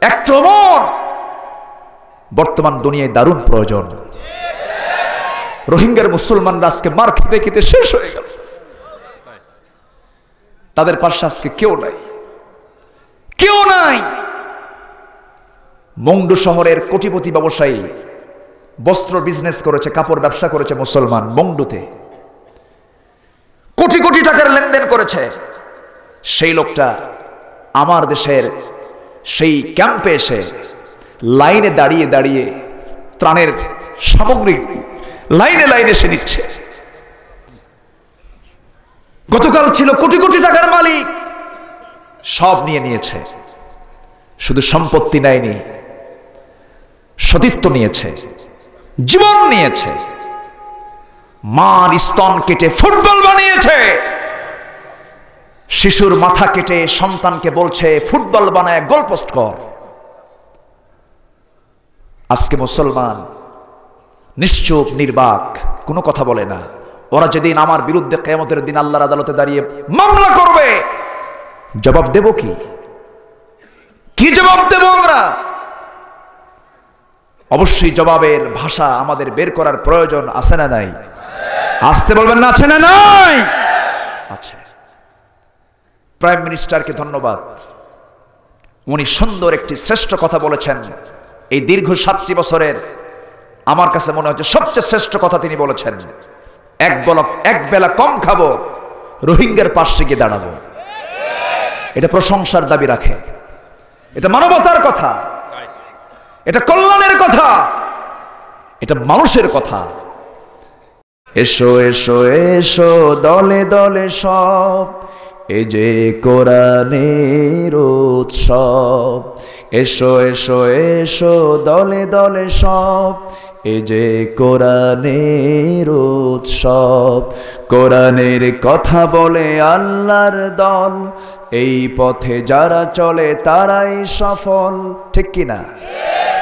একটা ওমর বর্তমান দুনিয়ায় দারুণ প্রয়োজন। রোহিঙ্গার মুসলমানরা আজকে মার খেতে খেতে শেষ হয়ে গেল। তাদের পাশে আজকে কেউ নাই। কেউ নাই। মংডু শহরের কোটিপতি ব্যবসায়ী বস্ত্র বিজনেস করেছে, কাপড় ব্যবসা করেছে মুসলমান মংডুতে কোটি কোটি টাকার লেনদেন করেছে। সেই লোকটা আমার দেশের সেই ক্যাম্পে এসে লাইনে দাঁড়িয়ে দাঁড়িয়ে ত্রাণের সামগ্রী লাইনে লাইনে সে নিচ্ছে। গতকাল ছিল কোটি কোটি টাকার মালিক। সব নিয়ে নিয়েছে। শুধু সম্পত্তি নেয়নি, সতীত্ব নিয়েছে, জীবন নিয়েছে মার স্তন কেটে ফুটবল বানিয়েছে। শিশুর মাথা কেটে সন্তানকে বলছে, ফুটবল বানায় গোলপোস্ট কর। আজকে মুসলমান নিশ্চুপ, নির্বাক, কোনো কথা বলে না। ওরা যেদিন আমার বিরুদ্ধে কেমতের দিন আল্লাহর আদালতে দাঁড়িয়ে মামলা করবে, জবাব দেব কি? কি জবাব দেব আমরা? অবশ্যই জবাবের ভাষা আমাদের বের করার প্রয়োজন আছে না নাই? আসতে বলবেন না, আছে না নাই? আছে। প্রাইম মিনিস্টারকে ধন্যবাদ। উনি সুন্দর একটি শ্রেষ্ঠ কথা বলেছেন। এই দীর্ঘ সাতটি বছরের আমার কাছে মনে হচ্ছে সবচেয়ে শ্রেষ্ঠ কথা তিনি বলেছেন। এক বলক এক বেলা কম খাব, রোহিঙ্গার পাশে গিয়ে দাঁড়াবো। এটা প্রশংসার দাবি রাখে। এটা মানবতার কথা। এটা কল্যাণের কথা। এটা মানুষের কথা। এসো এসো এসো, দলে দলে সব এ যে কোরআনের উৎসব, এসো এসো এসো, দলে দলে সব। এ যে কোরআনের উৎসব, কোরআনের কথা বলে আল্লাহর দল। এই পথে যারা চলে তারাই সফল, ঠিক কিনা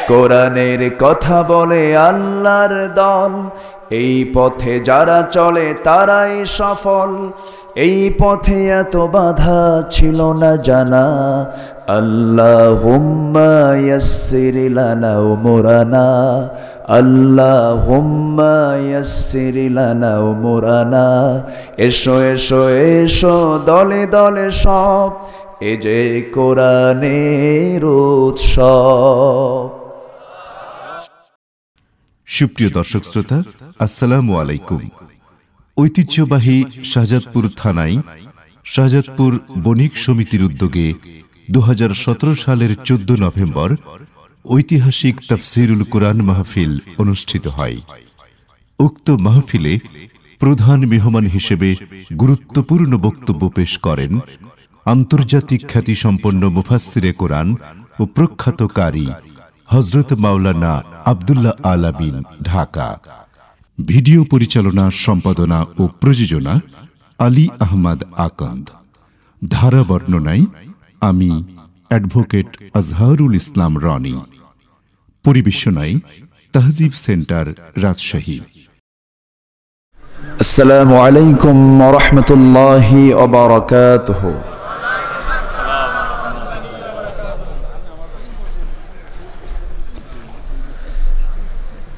কোরআনের কথা বলে আল্লাহর দল। এই পথে যারা চলে তারাই সফল। এই পথে এত বাধা ছিল না জানা। আল্লাহ ও মোরানা আল্লাহ হুম্মায়াসিরিলানা মোরানা এসো এসো এসো, দলে দলে সব। এ যে কোরআনের উৎসব। সুপ্রিয় দর্শক শ্রোতা, আসসালামু আলাইকুম। ঐতিহ্যবাহী শাহজাদপুর থানায় শাহজাদপুর বণিক সমিতির উদ্যোগে দু হাজার সতেরো সালের চোদ্দ নভেম্বর ঐতিহাসিক তফসিরুল কোরআন মাহফিল অনুষ্ঠিত হয়। উক্ত মাহফিলে প্রধান মেহমান হিসেবে গুরুত্বপূর্ণ বক্তব্য পেশ করেন আন্তর্জাতিক খ্যাতিসম্পন্ন মুফাসসিরে কোরআন ও প্রখ্যাত কারি হজরত মাওলানা আবদুল্লাহ আলাবিন ঢাকা। ভিডিও পরিচালনা, সম্পাদনা ও প্রযোজনা আলী আহমদ আকন্দ। ধারা বর্ণনায় আমি অ্যাডভোকেট আজহারুল ইসলাম রনি। পরিবেশনায় তহজিব সেন্টার, রাজশাহী। আসসালামু আলাইকুম রহমতুল্লাহ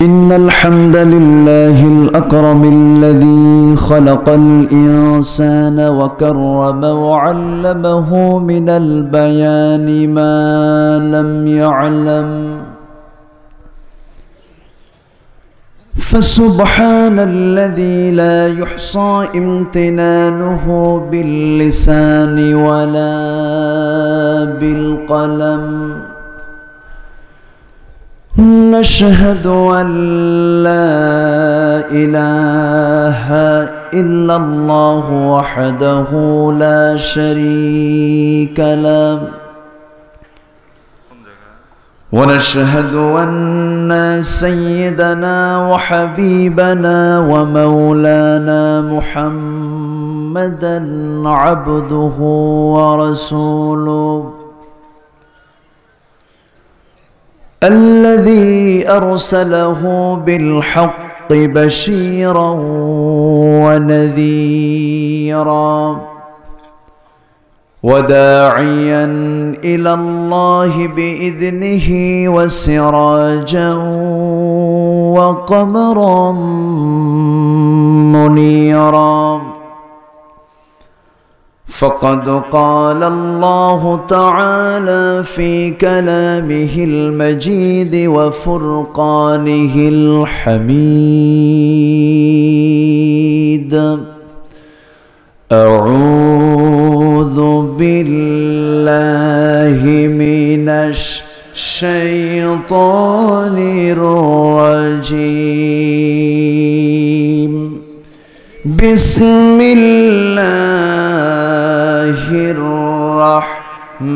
إن الحمد لله الأكرم الذي خلق الإنسان وكرم وعلمه من البيان ما لم يعلم. فسبحان الذي لا يحصى امتنانه باللسان ولا بالقلم. نشهد أن لا إله إلا الله وحده لا شريك له. ونشهد أن سيدنا وحبيبنا ومولانا محمدا عبده ورسوله. الذي أرسله بالحق بشيرا ونذيرا وداعيا إلى الله بإذنه وسراجا وقمرا منيرا فقد قال الله تعالى في كلامه المجيد وفرقانه الحميد. أعوذ بالله من الشيطان الرجيم. بسم الله الرحمن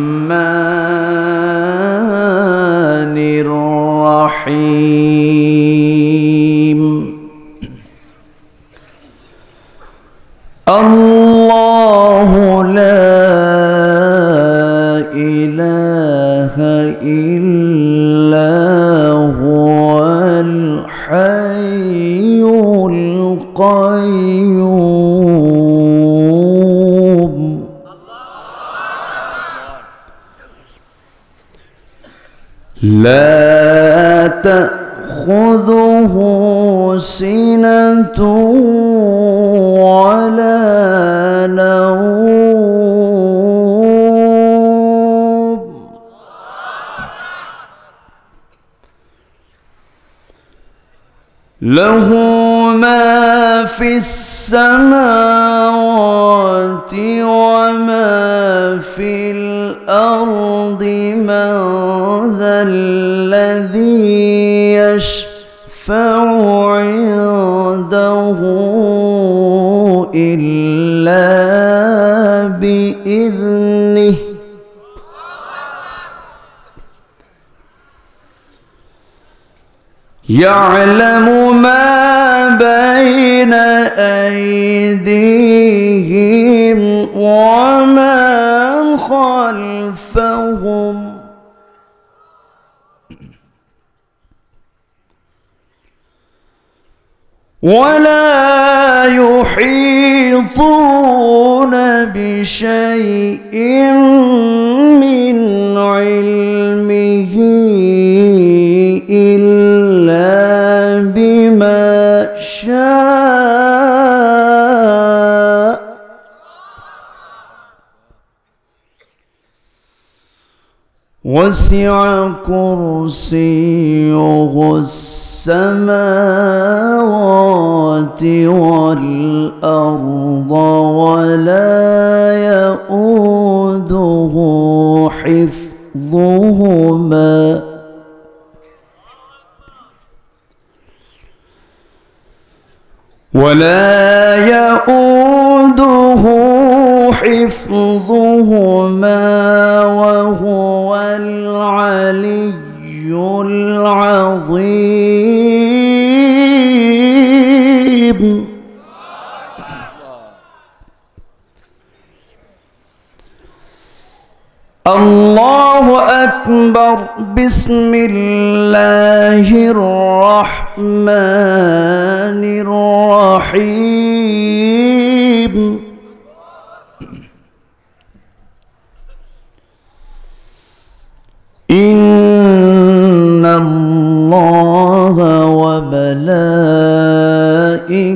الرحيم. له ما في السماوات وما في الأرض من ذا الذي يشفع عنده إلا بإذنه. يعلم ولا يحيطون بشيء من علمه إلا بما شاء. وسع كرسيه السماوات والأرض ولا يؤوده حفظهما. ولا يؤوده حفظهما وهو العلي العظيم. الله أكبر. بسم الله الرحمن الرحيم. إن الله وملائكته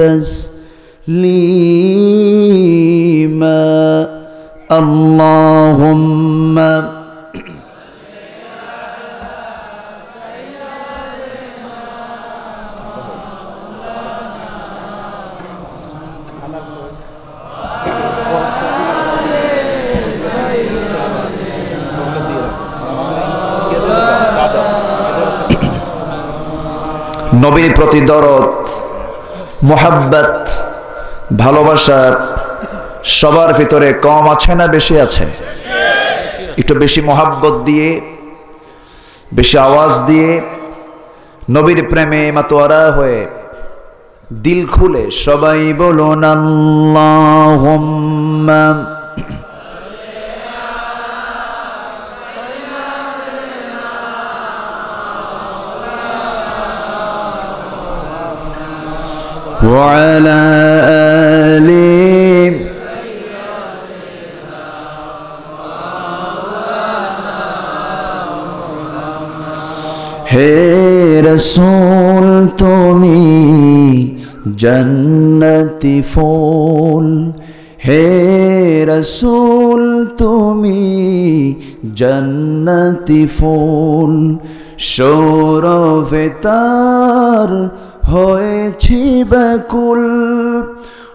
تسليما اللهم নবীর প্রতি দরদ মোহাব্বত ভালোবাসার সবার ভিতরে কম আছে না বেশি আছে? একটু বেশি মোহাব্বত দিয়ে, বেশি আওয়াজ দিয়ে নবীর প্রেমে মাতোয়ারা হয়ে দিল খুলে সবাই বলুন, আল্লাহুম্মা وعلى آله হে রসুল তুমি জন্নতি ফুল হে রসুল তুমি জন্নতি ফুল সৌরভে তার হয়েছি ব্যাকুল।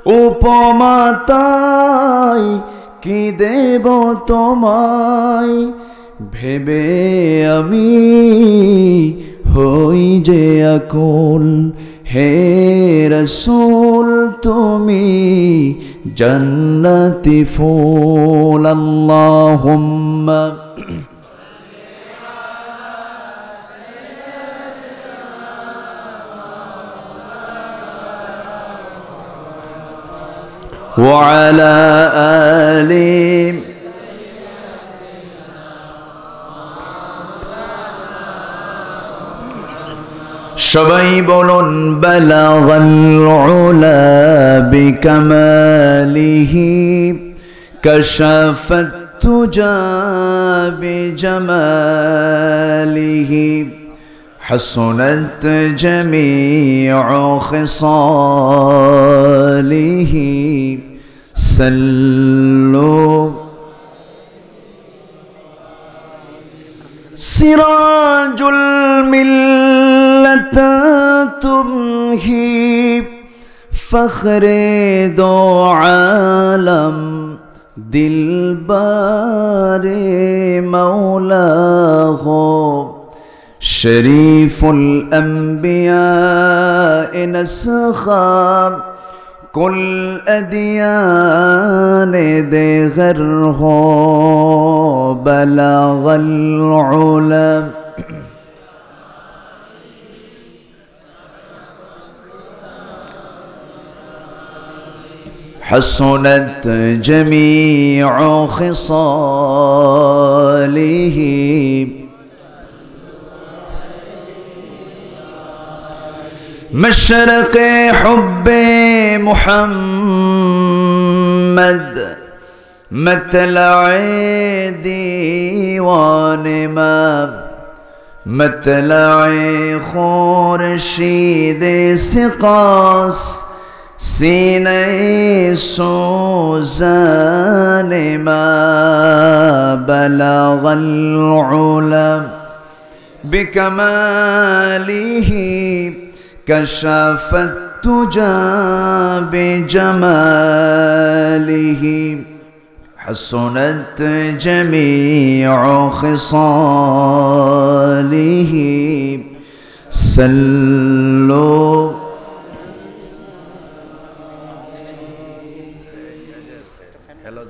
উপমাতাই কি দেব তোমায়? ভেবে আমি হই যে আকুল। হে রসুল, তুমি জন্নতি ফুল। আল্লাহুম্মা وعلى آله সবাই বলুন বালাগাল উলা বিকামালিহি কাশাফাত তুজা বিজামালিহি حسنت جميع خصاله سلوا سراج الملة تمهي فخر دو عالم دلبار مولاه شريف الأنبياء نسخا كل أديان دي غره بلغ العلم حسنت جميع خصاله. مشرق حب محمد مطلع ديوان ما مطلع خورشید سقاس سینه سوزان ما بلغ العلا بكماله كشف التجى بجماله حسنت جميع خصاله سلوا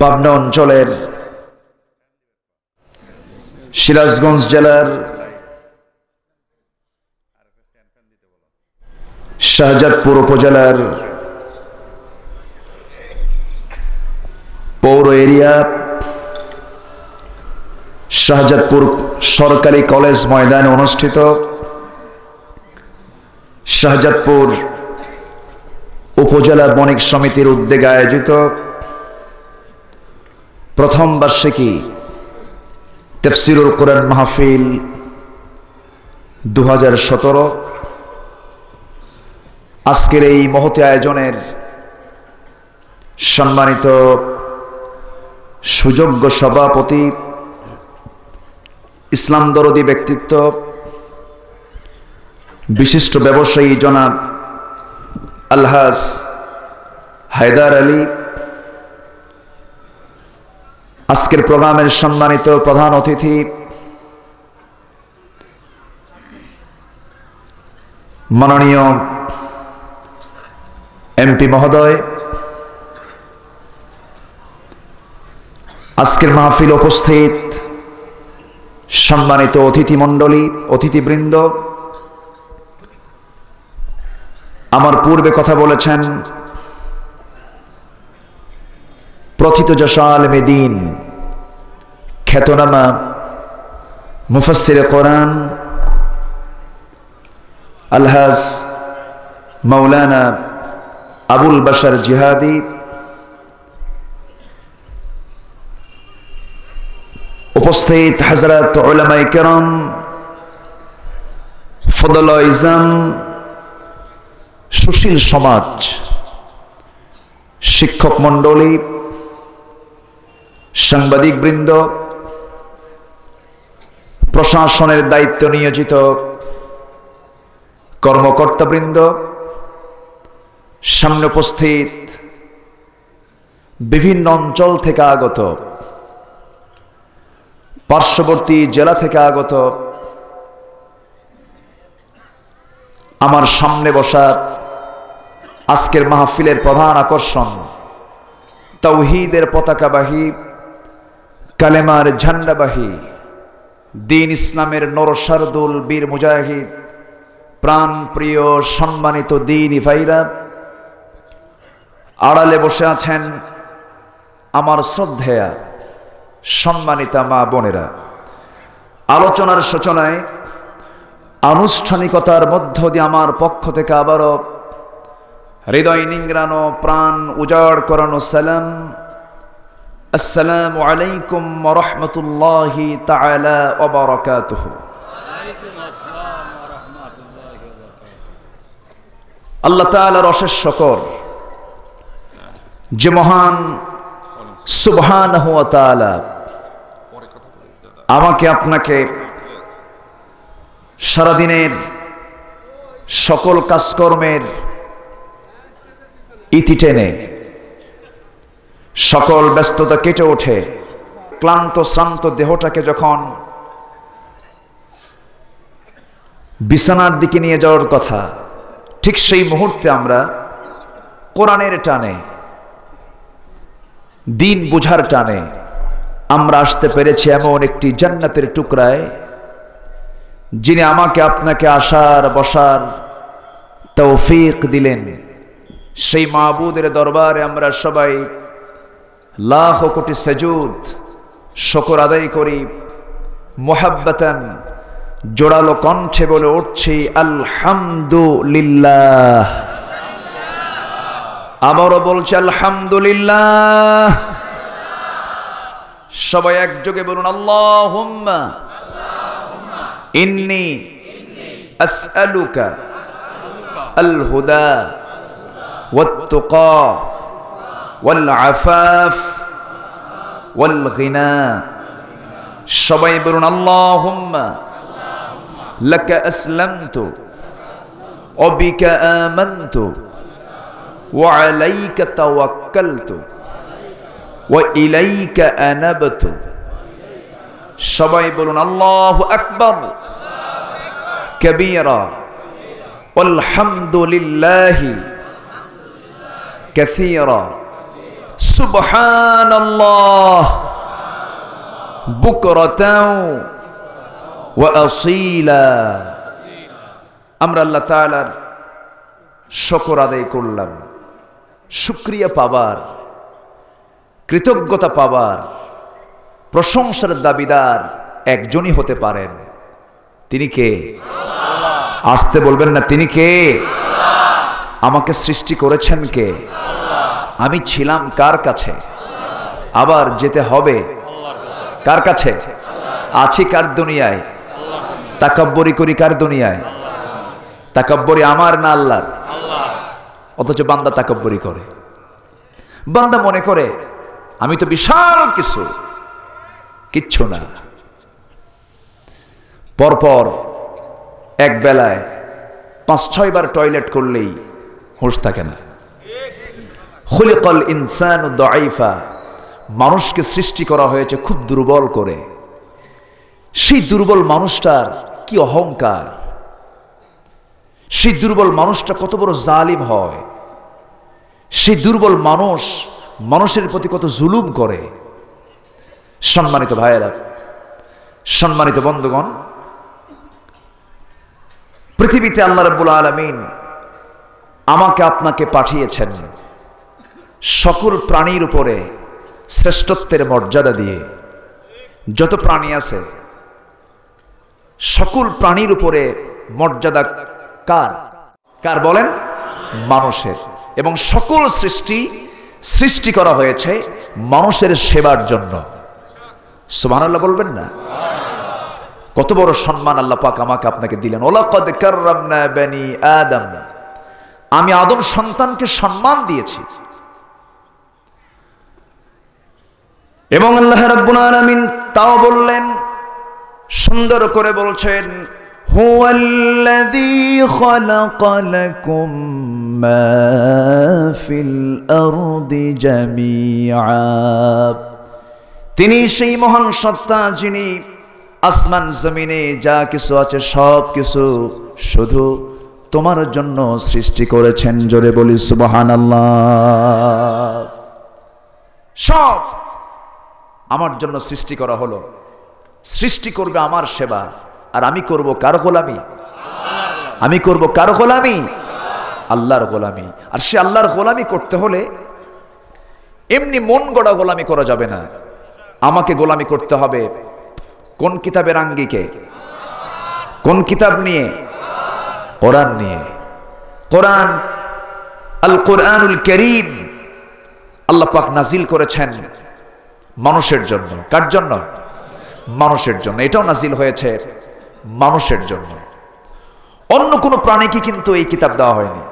পাবনা অঞ্চলের সিরাজগঞ্জ জেলার শাহজাদপুর উপজেলার পৌর এরিয়া, শাহজাদপুর সরকারি কলেজ ময়দানে অনুষ্ঠিত। শাহজাদপুর উপজেলা বণিক সমিতির উদ্যোগে আয়োজিত প্রথম বার্ষিকী তেফসিরুল কোরআন মাহফিল দু হাজার সতেরো আজকের এই মহতি আয়োজনের সম্মানিত সুযোগ্য সভাপতি, ইসলাম দরদি ব্যক্তিত্ব, বিশিষ্ট ব্যবসায়ী জনাব আলহাজ হায়দার আলী, আজকের প্রোগ্রামের সম্মানিত প্রধান অতিথি, মাননীয় এমপি মহোদয়, আজকের মাহফিল উপস্থিত সম্মানিত অতিথি মণ্ডলী অতিথিবৃন্দ। আমার পূর্বে কথা বলেছেন প্রথিত জশাল মেদিন খ্যাতনামা মুফাসসিরে কোরআন, আলহাজ মাওলানা আবুল বাশার জিহাদি। উপস্থিত হজরত ওলামাই কেরম, ফদল ইজাম, সুশীল সমাজ, শিক্ষক মণ্ডলী সাংবাদিক বৃন্দ প্রশাসনের দায়িত্ব নিয়োজিত কর্মকর্তাবৃন্দ সামনে উপস্থিত বিভিন্ন অঞ্চল থেকে আগত, পার্শ্ববর্তী জেলা থেকে আগত, আমার সামনে বসা আজকের মাহফিলের প্রধান আকর্ষণ, তৌহিদের পতাকাবাহী, কালেমার ঝান্ডাবাহী, দিন ইসলামের নরসারদুল বীর মুজাহিদ প্রাণ প্রিয় সম্মানিত দিন ইফাইরা আড়ালে বসে আছেন আমার শ্রদ্ধেয়া সম্মানিতা মা বোনেরা। আলোচনার সূচনায় আনুষ্ঠানিকতার মধ্য দিয়ে আমার পক্ষ থেকে আবারও হৃদয় নিংরানো প্রাণ উজাড় করানো সালাম। আসসালামু আলাইকুম রহমতুল্লাহি বারাকাতুহু। আল্লাহ তাআলার অশেষ শকর যে মহান সুবহানাহু ওয়া আমাকে আপনাকে সারাদিনের সকল কাজকর্মের ইতি টেনে, সকল ব্যস্ততা কেটে ওঠে, ক্লান্ত, শ্রান্ত দেহটাকে যখন বিছানার দিকে নিয়ে যাওয়ার কথা, ঠিক সেই মুহূর্তে আমরা কোরআনের টানে দিন বুঝার টানে। আমরা আসতে পেরেছি এমন একটি জান্নাতের টুকরায়, যিনি আমাকে আপনাকে আসার, বসার তৌফিক দিলেন। সেই মাহবুদের দরবারে আমরা সবাই লাখ কোটি সেজুদ, শকর আদায় করি, মোহাব্বতান জোড়ালো কণ্ঠে বলে উঠছি, আলহামদুলিল্লাহ। আবারও বলছে আলহামদুলিল্লাহ সবাই একযোগে বলুন আল্লাহ ইন্নি আসআলুকা আল হুদা والتقى والعفاف والغنى সবাই বলুন আল্লাহুম্মা لك أسلمت وبك آمنت وعليك توكلت وإليك أنبت সবাই বলুন আল্লাহু আকবার كبيرا والحمد لله كثيرا سبحان الله بكرة وأصيلا আমরা আল্লাহ তাআলার শকর আদায় করলাম শুক্রিয়া পাবার কৃতজ্ঞতা পাবার প্রশংসার দাবিদার একজনই হতে পারেন। তিনি কে? আসতে বলবেন না, তিনি কে? আমাকে সৃষ্টি করেছেন কে? আমি ছিলাম কার কাছে? আবার যেতে হবে? কার কাছে? আছি কার দুনিয়ায়? তাকাব্বরি করি কার দুনিয়ায়? তাকাব্বরি আমার না আল্লাহর? অথচ বান্দা তাকাব্বরি করে। বান্দা মনে করে, আমি তো বিশাল কিছু, কিচ্ছু না। পরপর এক বেলায় পাঁচ ছয়বার টয়লেট করলেই হুঁশ থাকে না। খুলিকল ইনসান দাইফা মানুষকে সৃষ্টি করা হয়েছে খুব দুর্বল করে। সেই দুর্বল মানুষটার কি অহংকার সেই দুর্বল মানুষটা কত বড় জালিম হয়। সেই দুর্বল মানুষ মানুষের প্রতি কত জুলুম করে। সম্মানিত ভাইয়েরা, সম্মানিত বন্ধুগণ, পৃথিবীতে আল্লাহ রব্বুল আলমিন আমাকে আপনাকে পাঠিয়েছেন সকল প্রাণীর উপরে শ্রেষ্ঠত্বের মর্যাদা দিয়ে। যত প্রাণী আছে, সকল প্রাণীর উপরে মর্যাদা কার? কার বলেন? মানুষের। এবং সকল সৃষ্টি সৃষ্টি করা হয়েছে মানুষের সেবার জন্য। সুবহানাল্লাহ বলবেন না? কত বড় সম্মান আল্লাহ পাক আমাকে আপনাকে দিলেন। আদম। আমি আদম সন্তানকে সম্মান দিয়েছি। এবং আল্লাহ রাব্বুল আলামিন তাও বললেন, সুন্দর করে বলছেন হুয়াল্লাযী খালাকা লাকুম মা ফিল আরদি জামিআ। তিনি সেই মহান সত্তা যিনি আসমান জমিনে যা কিছু আছে সব কিছু শুধু তোমার জন্য সৃষ্টি করেছেন, জোরে বলি সুবহান সব আমার জন্য সৃষ্টি করা হলো। সৃষ্টি করবে আমার সেবা। আর আমি করব কার গোলামি? আমি করব কার গোলামি? আল্লাহর গোলামি। আর সে আল্লাহর গোলামি করতে হলে এমনি মন গড়া গোলামি করা যাবে না। আমাকে গোলামি করতে হবে। কোন কিতাবের আঙ্গিকে কোন কিতাব নিয়ে? কোরআন নিয়ে। কোরআন আল কোরআনুল করিম আল্লাহ পাক নাজিল করেছেন মানুষের জন্য। কার জন্য? মানুষের জন্য। এটাও নাজিল হয়েছে। মানুষের জন্য অন্য কোনো প্রাণীকে কিন্তু এই কিতাব দেওয়া হয়নি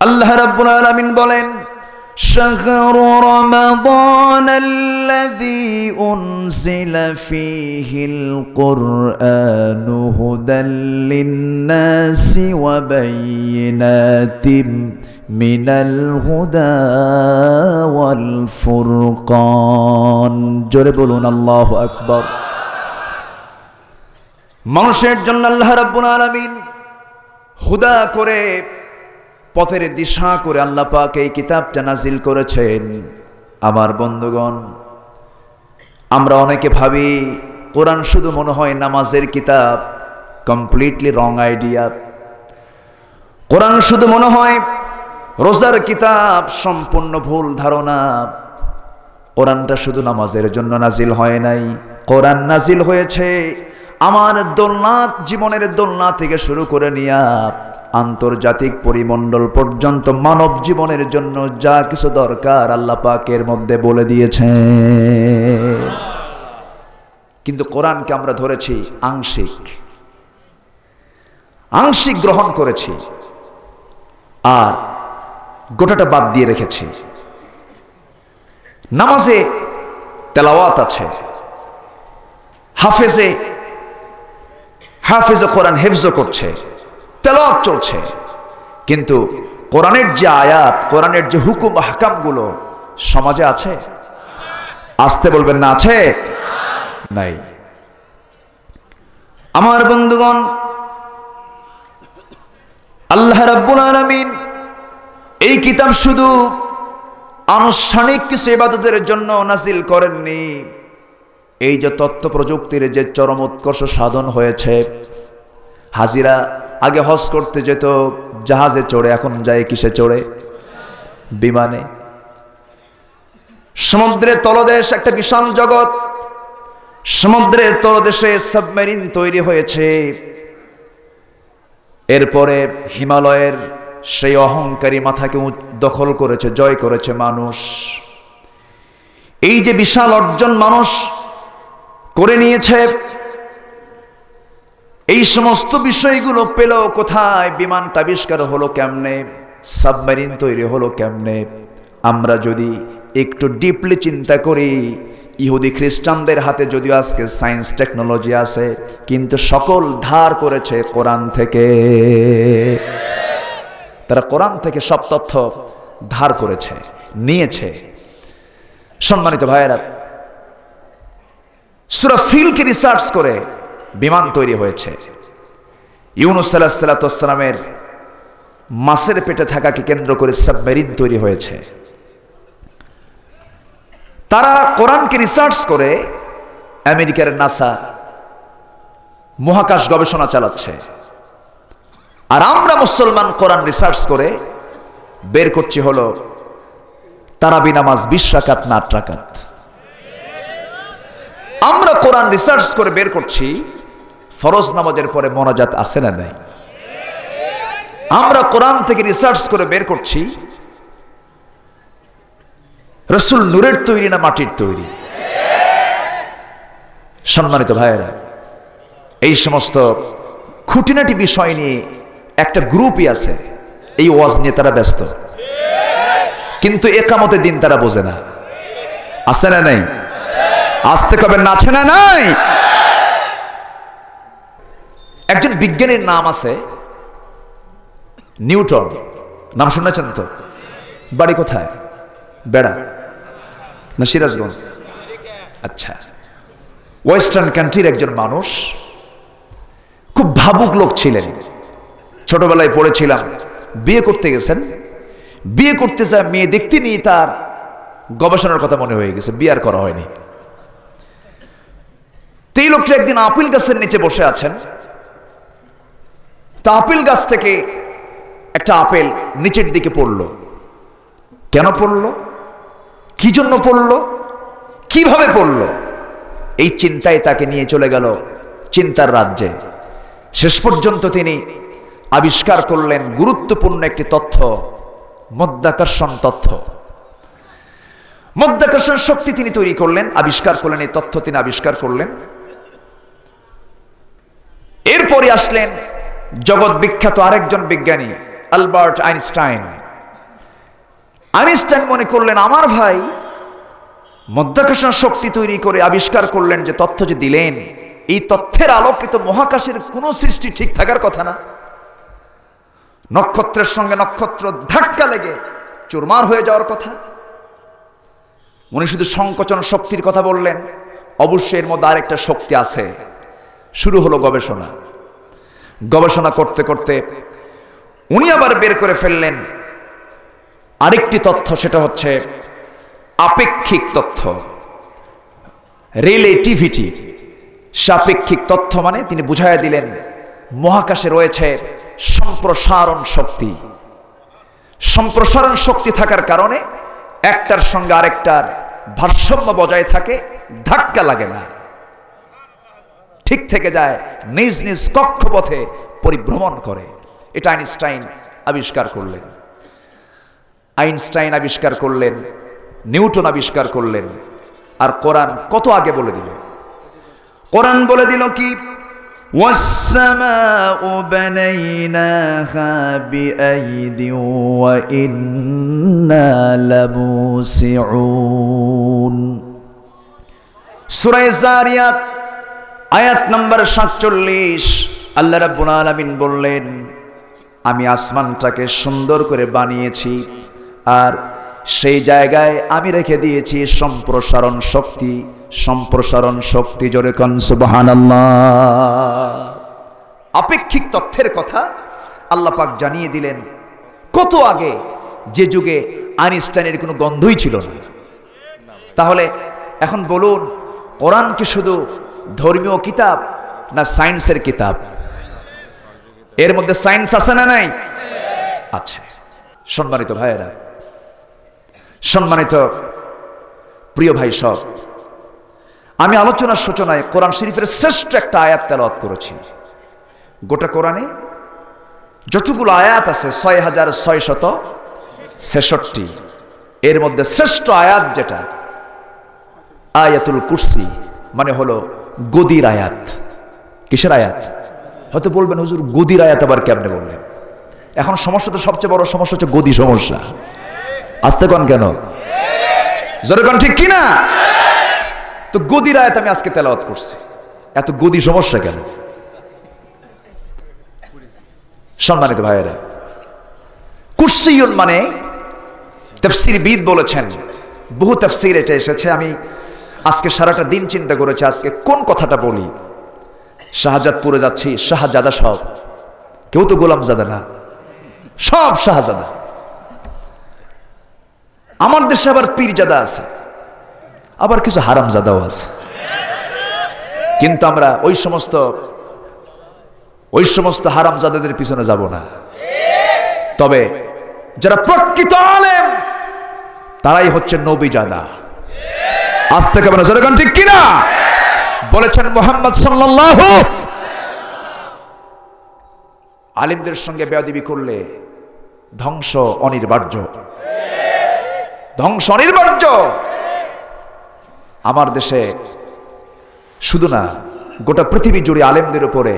আল্লাহ রাব্বুল আলামিন বলেন شهر رمضان الذي أنزل فيه القرآن هدى للناس وبينات من الهدى والفرقان جربلون الله أكبر মানুষের জন্য আল্লাহ রাব্বুল আলামিন হুদা করে, পথের দিশা করে আল্লাহ পাক এই কিতাবটা নাজিল করেছেন। আমার বন্ধুগণ, আমরা অনেকে ভাবি কোরআন শুধু মনে হয় নামাজের কিতাব কমপ্লিটলি রং আইডিয়া কোরআন শুধু মনে হয় রোজার কিতাব, সম্পূর্ণ ভুল ধারণা। কোরআনটা শুধু নামাজের জন্য নাজিল হয় নাই। কোরআন নাজিল হয়েছে আমার দোলনা জীবনের দোলনা থেকে শুরু করে নিয়া আন্তর্জাতিক পরিমণ্ডল পর্যন্ত মানব জীবনের জন্য যা কিছু দরকার আল্লাহ পাকের মধ্যে বলে দিয়েছে। কিন্তু কোরআনকে আমরা ধরেছি আংশিক। আংশিক গ্রহণ করেছি। আর গোটাটা বাদ দিয়ে রেখেছি। নামাজে তেলাওয়াত আছে। হাফেজে হাফেজে কোরআন হেফজ করছে, তেলাওয়াত চলছে। কিন্তু কোরআনের যে আয়াত, কোরআনের যে হুকুম হাকামগুলো সমাজে আছে? আসতে বলবেন না, আছে? নাই। আমার বন্ধুগণ, আল্লাহ রাব্বুল আলামিন এই কিতাব শুধু আনুষ্ঠানিক কিছু ইবাদতের জন্য নাজিল করেননি। এই যে তথ্য প্রযুক্তির যে চরম উৎকর্ষ সাধন হয়েছে, হাজিরা আগে হজ করতে যেত, জাহাজে চড়ে, এখন যায় কিসে চড়ে? বিমানে। সমুদ্রের তলদেশ একটা বিশাল জগৎ। সমুদ্রের তলদেশে সাবমেরিন তৈরি হয়েছে। এরপরে হিমালয়ের সেই অহংকারী মাথাকে দখল করেছে, জয় করেছে মানুষ। এই যে বিশাল অর্জন মানুষ করে নিয়েছে। এই সমস্ত বিষয়গুলো পেল কোথায়? বিমানটা আবিষ্কার হলো কেমনে? সাবমেরিন তৈরি হলো কেমনে? আমরা যদি একটু ডিপলি চিন্তা করি, ইহুদি খ্রিস্টানদের হাতে যদিও আজকে সায়েন্স টেকনোলজি আছে, কিন্তু সকল ধার করেছে কোরআন থেকে। তারা কোরআন থেকে সব তথ্য ধার করেছে, নিয়েছে। সম্মানিত ভাইয়েরা সুরা ফিলকে রিসার্চ করে বিমান তৈরি হয়েছে। ইউনুস সাল্লাহামের মাছের পেটে থাকাকে কেন্দ্র করে সাবমেরিন তৈরি হয়েছে। তারা কোরআনকে রিসার্চ করে আমেরিকার নাসা মহাকাশ গবেষণা চালাচ্ছে। আর আমরা মুসলমান কোরআন রিসার্চ করে বের করছি হলো তারাবি নামাজ বিশ রাকাত না আট আমরা কোরআন রিসার্চ করে বের করছি, ফরজ নামাজের পরে মোনাজাত আছে না নাই? আমরা কোরআন থেকে রিসার্চ করে বের করছি, রসুল নূরের তৈরি না মাটির তৈরি? সম্মানিত ভাইয়েরা, এই সমস্ত খুঁটিনাটি বিষয় নিয়ে একটা গ্রুপই আছে, এই ওয়াজ নিয়ে তারা ব্যস্ত। কিন্তু একামতের দিন তারা বোঝে না। আছে না নাই? আসতে কবে না আছে না নাই? একজন বিজ্ঞানীর নাম আছে নিউটন। নাম শুনেছেন তো? বাড়ি কোথায়? বেড়া। না সিরাজগঞ্জ? আচ্ছা। ওয়েস্টার্ন কান্ট্রির একজন মানুষ। খুব ভাবুক লোক ছিলেন। ছোটবেলায় পড়েছিলাম। বিয়ে করতে গেছেন। বিয়ে করতে যায় মেয়ে দেখতে নিয়ে তার গবেষণার কথা মনে হয়ে গেছে। বিয়ার করা হয়নি। এই লোকটা একদিন আপিল গাছের নিচে বসে আছেন। তা আপিল গাছ থেকে একটা আপেল নিচের দিকে পড়ল। কেন পড়ল? কি জন্য পড়ল? কীভাবে পড়ল? এই চিন্তায় তাকে নিয়ে চলে গেল চিন্তার রাজ্যে। শেষ পর্যন্ত তিনি আবিষ্কার করলেন গুরুত্বপূর্ণ একটি তথ্য, মধ্যাকর্ষণ তথ্য। মধ্যাকর্ষণ শক্তি তিনি তৈরি করলেন, আবিষ্কার করলেন, এই তথ্য তিনি আবিষ্কার করলেন। এরপরে আসলেন জগৎ বিখ্যাত আরেকজন বিজ্ঞানী, আলবার্ট আইনস্টাইন। আইনস্টাইন মনে করলেন, আমার ভাই মধ্যাকর্ষণ শক্তি তৈরি করে আবিষ্কার করলেন যে তথ্য যে দিলেন, এই তথ্যের আলোকিত মহাকাশের কোনো সৃষ্টি ঠিক থাকার কথা না। নক্ষত্রের সঙ্গে নক্ষত্র ধাক্কা লেগে চুরমার হয়ে যাওয়ার কথা। উনি শুধু সংকোচন শক্তির কথা বললেন, অবশ্যই এর মধ্যে আরেকটা শক্তি আছে। শুরু হলো গবেষণা। গবেষণা করতে করতে উনি আবার বের করে ফেললেন। আরেকটি তথ্য, সেটা হচ্ছে আপেক্ষিক তথ্য। রিলেটিভিটি সাপেক্ষিক তথ্য মানে তিনি বুঝাইয়া দিলেন, মহাকাশে রয়েছে সম্প্রসারণ শক্তি। সম্প্রসারণ শক্তি থাকার কারণে একটার সঙ্গে আরেকটার ভারসাম্য বজায় থাকে, ধাক্কা লাগে না। ঠিক থেকে যায় নিজ নিজ কক্ষপথে পরিভ্রমণ করে এটা আইনস্টাইন আবিষ্কার করলেন আইনস্টাইন আবিষ্কার করলেন নিউটন আবিষ্কার করলেন আর কোরআন কত আগে বলে দিল কোরআন বলে দিল কি والسماء بنيناها بأيد وإنا لموسعون সুরায় জারিয়াত আয়াত নাম্বার সাতচল্লিশ। আল্লাহ রাব্বুল আলামিন বললেন, আমি আসমানটাকে সুন্দর করে বানিয়েছি, আর সেই জায়গায় আমি রেখে দিয়েছি সম্প্রসারণ শক্তি। সম্প্রসারণ শক্তি জোরে কন, সুবহানাল্লাহ। আপেক্ষিক তথ্যের কথা আল্লাহ পাক জানিয়ে দিলেন, কত আগে যে যুগে আইনস্টাইনের কোনো গন্ধই ছিল না। তাহলে এখন বলুন, কোরআন কি শুধু ধর্মীয় কিতাব না সায়েন্সের কিতাব? এর মধ্যে সায়েন্স আছে না নাই? আচ্ছা সম্মানিত ভাইয়েরা, সম্মানিত প্রিয় ভাই সব, আমি আলোচনার সূচনায় কোরআন শরীফের শ্রেষ্ঠ একটা আয়াত তেলাওয়াত করেছি। গোটা কোরআনে যতগুলো আয়াত আছে ছয় হাজার ছয় শত ছেষট্টি। এর মধ্যে শ্রেষ্ঠ আয়াত যেটা, আয়াতুল কুরসি মানে হলো গদির আয়াত। কিসের আয়াত? হয়তো বলবেন, হুজুর, গদির আয়াত আবার কেমনে বললেন? এখন সমস্যা তো সবচেয়ে বড় সমস্যা হচ্ছে গদি সমস্যা। আসতে কন কেন? জোরে ঠিক কিনা? তো গদির আয়াত আমি আজকে তেলাওয়াত করছি। এত গদি সমস্যা কেন? সম্মানিত ভাইয়েরা, কুর্সিউন মানে তফসির বিদ বলেছেন। বহু তফসির এটা এসেছে। আমি আজকে সারাটা দিন চিন্তা করেছে, আজকে কোন কথাটা বলি? শাহজাদপুরে যাচ্ছি, শাহজাদা সব। কেউ তো গোলামজাদা না। সব শাহজাদা। আমার দেশে আবার পীরজাদা আছে। আবার কিছু হারামজাদাও আছে। কিন্তু আমরা ওই সমস্ত ওই সমস্ত হারামজাদাদের পিছনে যাব না। তবে যারা প্রকৃত আলেম, তারাই হচ্ছে নবীজাদা। আজ থেকে আমরা জনগণ ঠিক কিনা? বলেছেন মোহাম্মদ সাল্লাল্লাহু আলিমদের সঙ্গে বেয়াদিবি করলে ধ্বংস অনির্বার্য ধ্বংস অনির্বার্য আমার দেশে শুধু না, গোটা পৃথিবী জুড়ে আলেমদের উপরে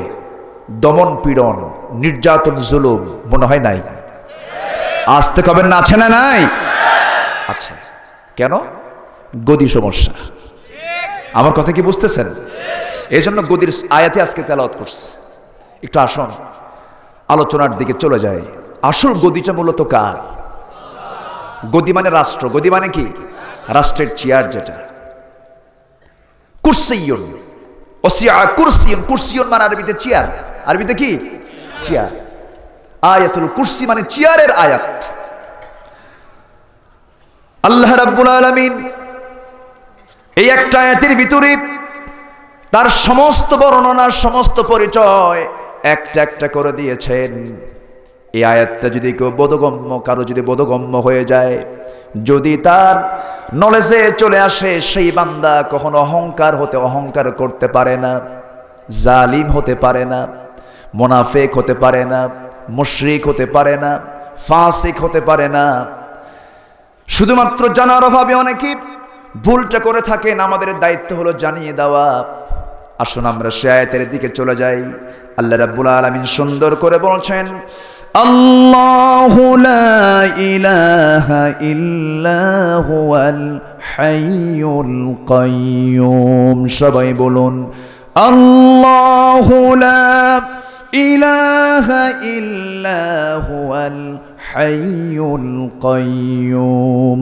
দমন পীড়ন, নির্যাতন, জুলুম মনে হয় নাই। আসতে কবেন না, আছে না নাই? আচ্ছা। কেন? গদি সমস্যা। আমার কথা কি বুঝতেছেন? এই জন্য গদির আয়াতে আজকে তেলাওয়াত করছে। একটু আসুন, আলোচনার দিকে চলে যায় আসল গদিটা মূলত কার? গদি মানে রাষ্ট্র। গদি মানে কি? রাষ্ট্রের চেয়ার যেটা। কুরসিয়ন। ওসিয়া কুরসিয়ন। কুরসিয়ন মানে আরবিতে চেয়ার। আরবিতে কি? চেয়ার। আয়াতুল কুরসি মানে চেয়ারের আয়াত। আল্লাহ রাব্বুল আলামিন এই একটা আয়াতের ভিতরে তার সমস্ত বর্ণনার সমস্ত পরিচয় একটা একটা করে দিয়েছেন। এই আয়াতটা যদি কেউ বোধগম্য, কারও যদি বোধগম্য হয়ে যায়, যদি তার নলেজে চলে আসে, সেই বান্দা কখনো অহংকার হতে অহংকার করতে পারে না, জালিম হতে পারে না, মোনাফেক হতে পারে না, মুশরিক হতে পারে না, ফাসিক হতে পারে না। শুধুমাত্র জানার অভাবে অনেকে ভুলটা করে থাকেন, আমাদের দায়িত্ব হলো জানিয়ে দেওয়া। আসুন আমরা সে আয়াতের দিকে চলে যাই। আল্লাহ রাব্বুল আলামিন সুন্দর করে বলছেন, আল্লাহু লা ইলাহা ইল্লা হুয়াল হাইয়ুল কাইয়ুম। সবাই বলুন, আল্লাহু লা ইলাহা ইল্লা হুয়াল হাইয়ুল কাইয়ুম।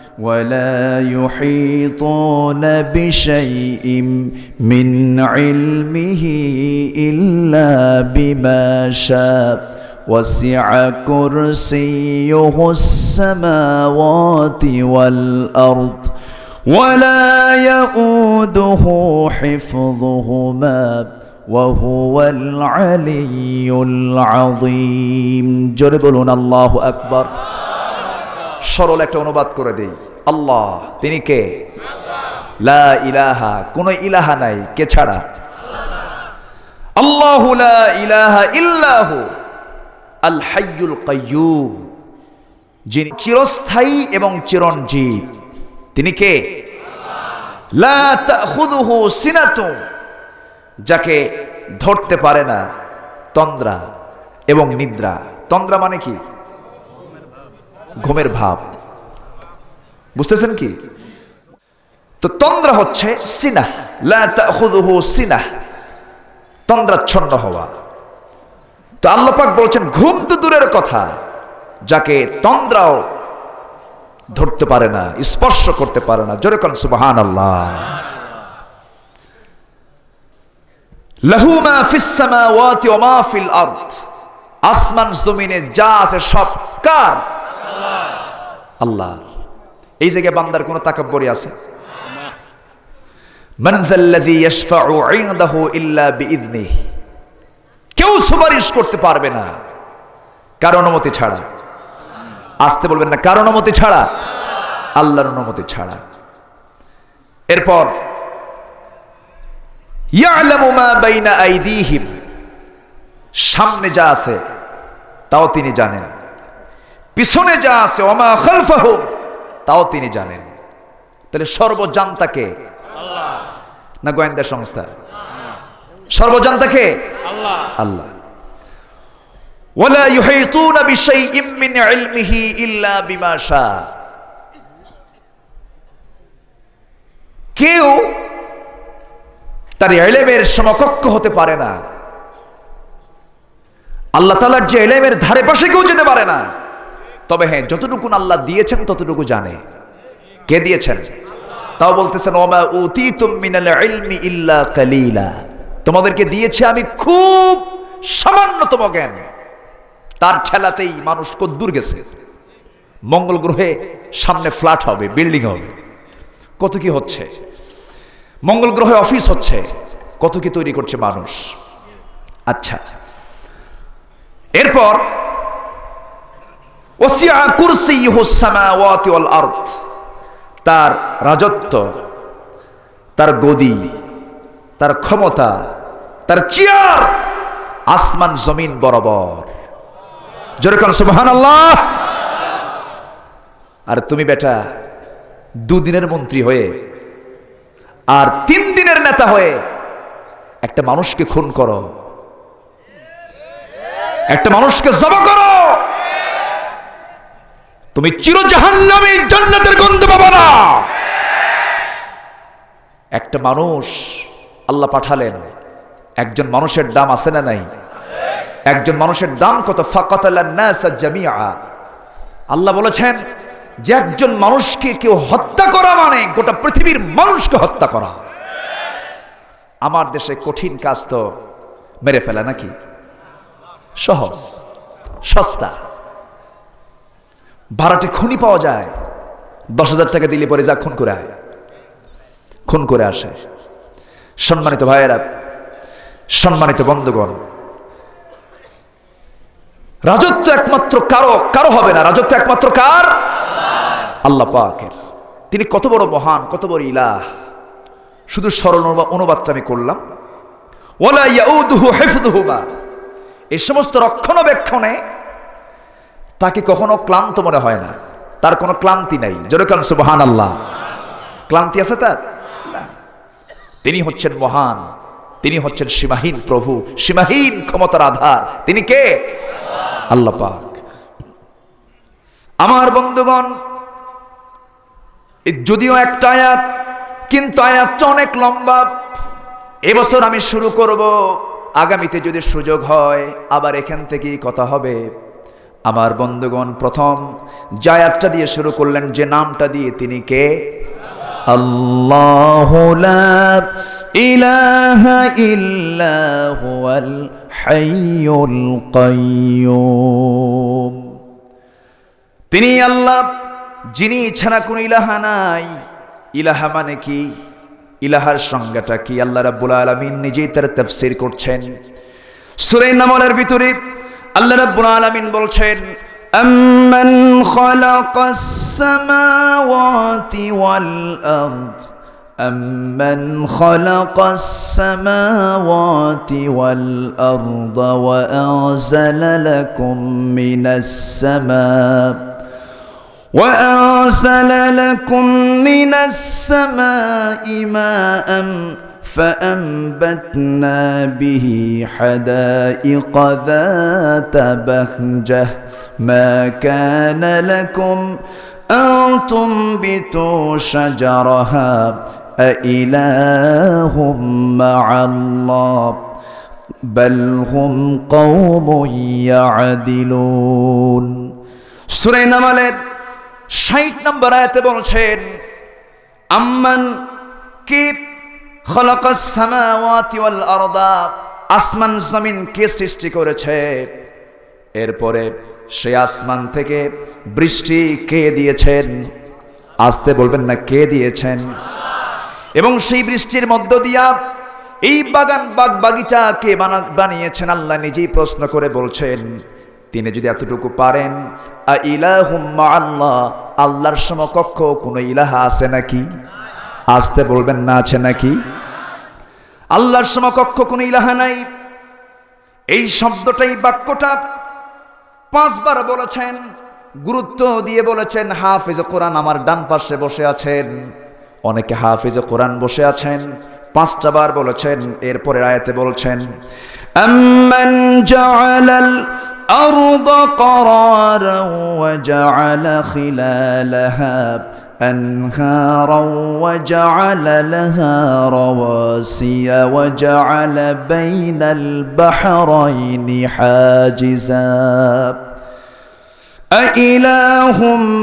ولا يحيطون بشيء من علمه إلا بما شاء وسع كرسيه السماوات والأرض ولا يؤوده حفظهما وهو العلي العظيم جربلون الله أكبر সরল একটা অনুবাদ করে দেই আল্লাহ। তিনি কে? লা ইলাহা, কোন ইলাহা নাই। কে ছাড়া? আল্লাহু ইলাহা ইল্লাহু। আল হাইয়ুল কাইয়ুম। যিনি চিরস্থায়ী এবং চিরঞ্জীব। তিনি কে? লা তাখুদুহু সিনাতুন যাকে ধরতে পারে না, তন্দ্রা এবং নিদ্রা। তন্দ্রা মানে কি? ঘুমের ভাব। বুঝতেছেন কি? তো তন্দ্রা হচ্ছে তন্দ্রাচ্ছন্ন হওয়া। তো আল্লাহ পাক বলছেন, ঘুম তো দূরের কথা, যাকে তন্দ্রাও ধরতে পারে না, স্পর্শ করতে পারে না। জোরে কোন সুবহান আল্লাহ আসমান জমিনে যা আছে সব কার? আল্লাহ। এই জায়গায় বান্দার কোনো তাকাব্বরি আছে? কেউ সুপারিশ করতে পারবে না। কার অনুমতি ছাড়া। আসতে বলবেন না, কার অনুমতি ছাড়া। আল্লাহর অনুমতি ছাড়া। এরপর সামনে যা আছে, তাও তিনি জানেন। পিছনে যা আছে ওমা খালফাহুম। তাও তিনি জানেন। তাহলে সর্বজান্তাকে না গোয়েন্দা সংস্থা? সর্বজান্তাকে আল্লাহ। আল্লাহ। ওয়ালা ইউহাইতুনা বিশাইইম মিন ইলমিহি ইল্লা বিমা কেউ তার এলেমের সমকক্ষ হতে পারে না। আল্লাহ তালার যে এলেমের ধারে পাশে কেউ যেতে পারে না। তবে হ্যাঁ যতটুকু আল্লাহ দিয়েছেন, ততটুকু জানে। কে দিয়েছেন? তাও বলতেছেন তোমাদেরকে দিয়েছে আমি খুব সামান্যতম জ্ঞান। তার ঠেলাতেই মানুষ কদ্দূর গেছে। মঙ্গল গ্রহে সামনে ফ্ল্যাট হবে, বিল্ডিং হবে। কত কি হচ্ছে? মঙ্গল গ্রহে অফিস হচ্ছে। কত কি তৈরি করছে মানুষ? আচ্ছা। এরপর ওসিয়া আরদ। তার রাজত্ব, তার গদি, তার ক্ষমতা, তার চেয়ার আসমান জমিন বরাবর। যেরকম সুবহান আল্লাহ আর তুমি বেটা দুদিনের মন্ত্রী হয়ে আর তিন দিনের নেতা হয়ে একটা মানুষকে খুন করো। একটা মানুষকে জবা করো। তুমি চিরজাহান্নামী জান্নাতের গন্ধ পাবা না। একটা মানুষ আল্লাহ পাঠালেন, একজন মানুষের দাম আছে না নাই? একজন মানুষের দাম কত? জামিয়া আল্লাহ বলেছেন, যে একজন মানুষকে কেউ হত্যা করা মানে গোটা পৃথিবীর মানুষকে হত্যা করা। আমার দেশে কঠিন কাজ তো মেরে ফেলা নাকি? সহজ, সস্তা। ভাড়াটে খুনি পাওয়া যায়। দশ হাজার টাকা দিলে পরে যা খুন করে আয়। খুন করে আসে। সম্মানিত ভাইয়েরা, সম্মানিত বন্ধুগণ, রাজত্ব একমাত্র কারও কারও হবে না। রাজত্ব একমাত্র কার? আল্লাহ পাকের। তিনি কত বড় মহান, কত বড় ইলাহ। শুধু স্মরণ অনুবাদটা আমি করলাম। ওলা ইয়াউদুহু হিফযুহুমা। এই সমস্ত রক্ষণাবেক্ষণে তাকে কখনো ক্লান্ত মনে হয় না। তার কোনো ক্লান্তি নাই। যেরকম সুবহান আল্লাহ ক্লান্তি আছে তার? তিনি হচ্ছেন মহান। তিনি হচ্ছেন সীমাহীন প্রভু। সীমাহীন ক্ষমতার আধার। তিনি কে? আল্লাহ পাক। আমার বন্ধুগণ যদিও একটা আয়াত, কিন্তু আয়াতটা অনেক লম্বা। এবছর আমি শুরু করব। আগামীতে যদি সুযোগ হয়, আবার এখান থেকেই কথা হবে। আমার বন্ধুগণ প্রথম জায়াতটা দিয়ে শুরু করলেন যে নামটা দিয়ে তিনি কে? আল্লাহ ইলাহা ইল্লা হুয়াল হাইয়ুল কাইয়ুম। তিনি আল্লাহ যিনি ছাড়া কোনো ইলাহা নাই। ইলাহা মানে কি? ইলাহার সংজ্ঞাটা কি? আল্লাহ রাব্বুল আলামিন নিজেই তার তাফসীর করছেন। সূরা নামলের ভিতরে আল্লাহ রাব্বুল আলামিন বলছেন أمن خلق السماوات والأرض أمن خلق السماوات والأرض وأنزل لكم من السماء وأرسل لكم من السماء ماء فأنبتنا به حدائق ذات بهجة ما كان لكم أن تنبتوا شجرها أإله مع الله بل هم قوم يعدلون সুরে নামালের ষাট নম্বর আয়াতে বলছেন আম্মান কে আসমান জমিন কে সৃষ্টি করেছে? এরপরে সেই আসমান থেকে বৃষ্টি কে দিয়েছেন? আসতে বলবেন না কে দিয়েছেন? এবং সেই বৃষ্টির মধ্য দিয়া এই বাগান বাগ বাগিচা কে বানিয়েছেন? আল্লাহ নিজেই প্রশ্ন করে বলছেন, তিনি যদি এতটুকু পারেন আল্লাহ, আল্লাহর সমকক্ষ কোনো ইলাহা আছে নাকি? আসতে বলবেন, না আছে নাকি? আল্লাহর সমকক্ষ কোন ইলাহা নাই। এই শব্দটাই বাক্যটা পাঁচবার বলেছেন, গুরুত্ব দিয়ে বলেছেন, হাফিজ কোরআন আমার ডান পাশে বসে আছেন। অনেকে হাফিজ কোরআন বসে আছেন, পাঁচটা বার বলেছেন এরপরে আয়াতে বলছেন, আম্মান জাআলাল আরদ করারা أنهارا وجعل لها رواسي وجعل بين البحرين حاجزا أإله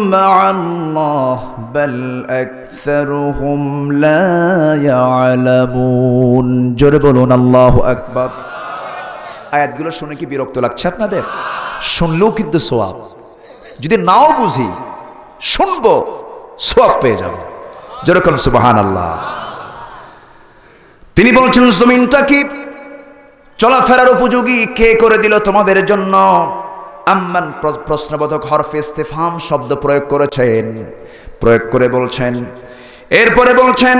مع الله بل أكثرهم لا يعلمون جربلون الله أكبر আয়াতগুলো শুনে কি বিরক্ত লাগছে আপনাদের শুনলেও কিন্তু সোয়াব যদি নাও বুঝি শুনবো সোয়াব পেয়ে যাব। যেরকম সুবাহান আল্লাহ তিনি বলছেন, জমিনটা কি? চলাফেরার উপযোগী? কে করে দিল তোমাদের জন্য? আম্মান প্রশ্নবোধক হরফে ইস্তেফাম শব্দ প্রয়োগ করেছেন। প্রয়োগ করে বলছেন, এরপরে বলছেন,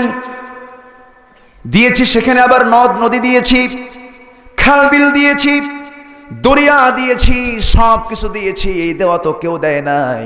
দিয়েছি সেখানে আবার নদ, নদী দিয়েছি, খাল বিল দিয়েছি, দরিয়া দিয়েছি সব কিছু দিয়েছি, এই দেওয়া তো কেউ দেয় নাই।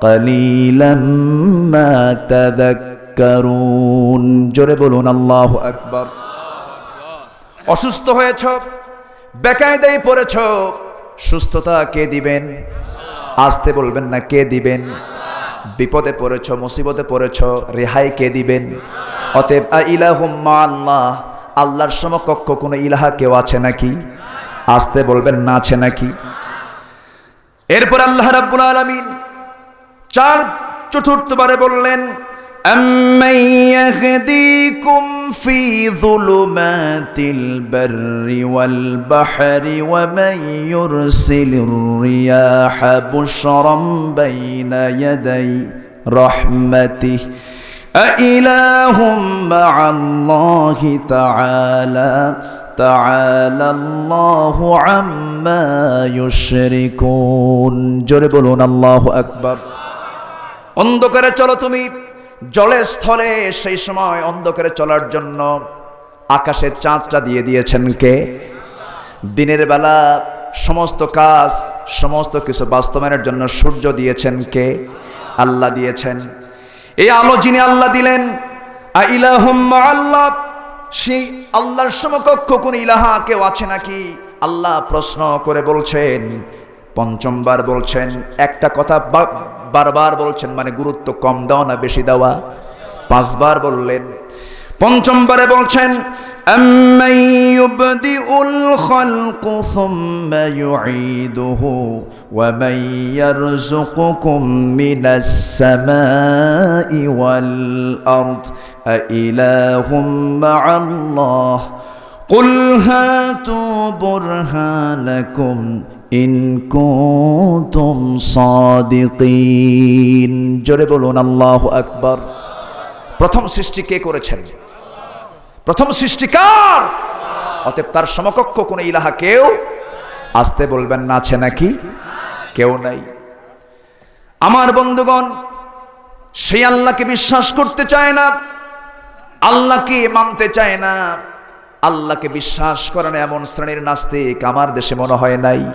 قليلا ما تذكرون جربلون الله أكبر অসুস্থ হয়েছ বেকায়দায় পড়েছ সুস্থতা কে দিবেন আসতে বলবেন না কে দিবেন বিপদে পড়েছ মুসিবতে পড়েছ রেহাই কে দিবেন অতএব ইলাহুম্মা আল্লাহ আল্লাহর সমকক্ষ কোনো ইলাহা কেউ আছে নাকি আসতে বলবেন না আছে নাকি এরপর আল্লাহ রাব্বুল আলামিন চার চতুর্থবারে বললেন أمن يهديكم في ظلمات البر والبحر ومن يرسل الرياح بشرا بين يدي رحمته أإله مع الله تعالى تعالى الله عما يشركون جربلون الله أكبر অন্ধকারে চলো তুমি। জলে স্থলে সেই সময় অন্ধকারে চলার জন্য আকাশে চাঁদটা দিয়ে দিয়েছেন কে? দিনের বেলা সমস্ত কাজ, সমস্ত কিছু বাস্তবায়নের জন্য সূর্য দিয়েছেন কে? আল্লাহ দিয়েছেন। এই আলো যিনি আল্লাহ দিলেন আল্লাহ, সেই আল্লাহর সমকক্ষ কোন ইলাহা কেউ আছে নাকি? আল্লাহ প্রশ্ন করে বলছেন, পঞ্চমবার বলছেন, একটা কথা বারবার বলছেন মানে গুরুত্ব কম দেওয়া না বেশি দেওয়া পাঁচবার বললেন পঞ্চমবারে বলছেন أمن يبدئ الخلق ثم يعيده ومن يرزقكم من السماء والأرض أإله مع الله قل هاتوا برهانكم ইন কুতুম সাদিকিন। জোরে বলুন, আল্লাহ আকবার। প্রথম সৃষ্টি কে করেছেন? প্রথম সৃষ্টিকার! অতএব তার সমকক্ষ কোন ইলাহা কেউ আসতে বলবেন না, আছে নাকি? কেউ নাই। আমার বন্ধুগণ সেই আল্লাহকে বিশ্বাস করতে চায় না, আল্লাহকে মানতে চায় না। আল্লাহকে বিশ্বাস করে না এমন শ্রেণির নাস্তিক আমার দেশে মনে হয় নাই।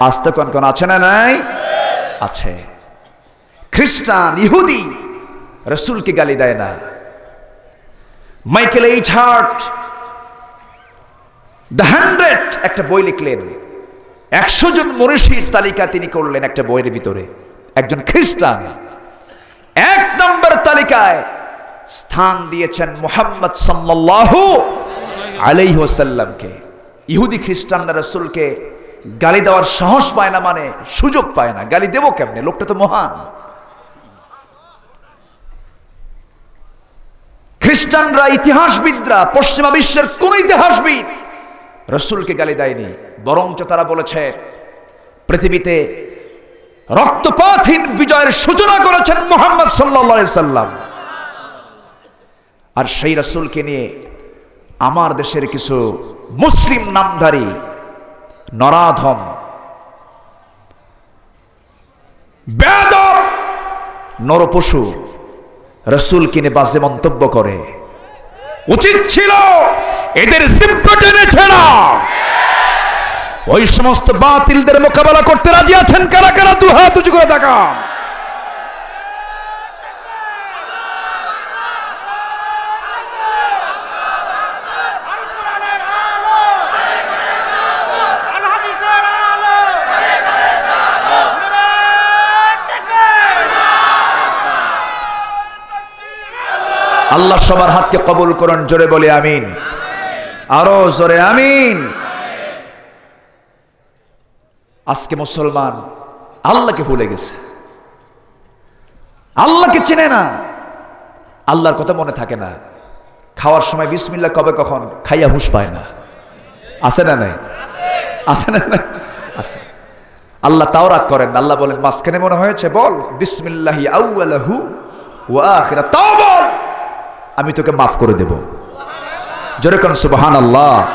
আসতে কোন কোন আছে না নাই? আছে। খ্রিস্টান, ইহুদি, রসুলকে গালি দেয় না। Michael H Hart, the hundred, একটা বই লিখলেন। একশো জন মনীষীর তালিকা তিনি করলেন একটা বইয়ের ভিতরে। একজন খ্রিস্টান। এক নম্বর তালিকায় স্থান দিয়েছেন মোহাম্মদ সাল্লাল্লাহু আলাইহি ওয়াসাল্লামকে, ইহুদি খ্রিস্টানরা রসুলকে গালি দেওয়ার সাহস পায় না মানে সুযোগ পায় না। গালি দেবো কেমনে? লোকটা তো মহান। খ্রিস্টানরা, ইতিহাসবিদরা, পশ্চিমা বিশ্বের কোন ইতিহাসবিদ রসুলকে গালি দেয়নি। বরঞ্চ তারা বলেছে, পৃথিবীতে রক্তপাতহীন বিজয়ের সূচনা করেছেন মোহাম্মদ সাল্লা সাল্লাম আর সেই রসুলকে নিয়ে আমার দেশের কিছু মুসলিম নামধারী নরাধম বেদব নরপশু রসুল কিনে বাজে মন্তব্য করে। উচিত ছিল এদের জিব্বা টেনে ছেড়া। ওই সমস্ত বাতিলদের মোকাবেলা করতে রাজি আছেন কারা? কারা? দু হাত উঁচু করে দেখা আল্লাহ সবার হাতকে কবুল করুন, জোরে বলে আমিন। আরও জোরে আমিন। আজকে মুসলমান আল্লাহকে ভুলে গেছে। আল্লাহকে চেনে না। আল্লাহর কথা মনে থাকে না। খাওয়ার সময় বিসমিল্লা কবে কখন খাইয়া হুঁশ পায় না। আছে না নাই? আছে না নাই? আছে। আল্লাহ তাও রাগ করেন, আল্লাহ বলেন, মাঝখানে মনে হয়েছে, বল, বিসমিল্লাহি আউয়ালাহু ওয়া আখিরা তাও বল আমি তোকে মাফ করে দেব। জোরে কোন সুবহান আল্লাহ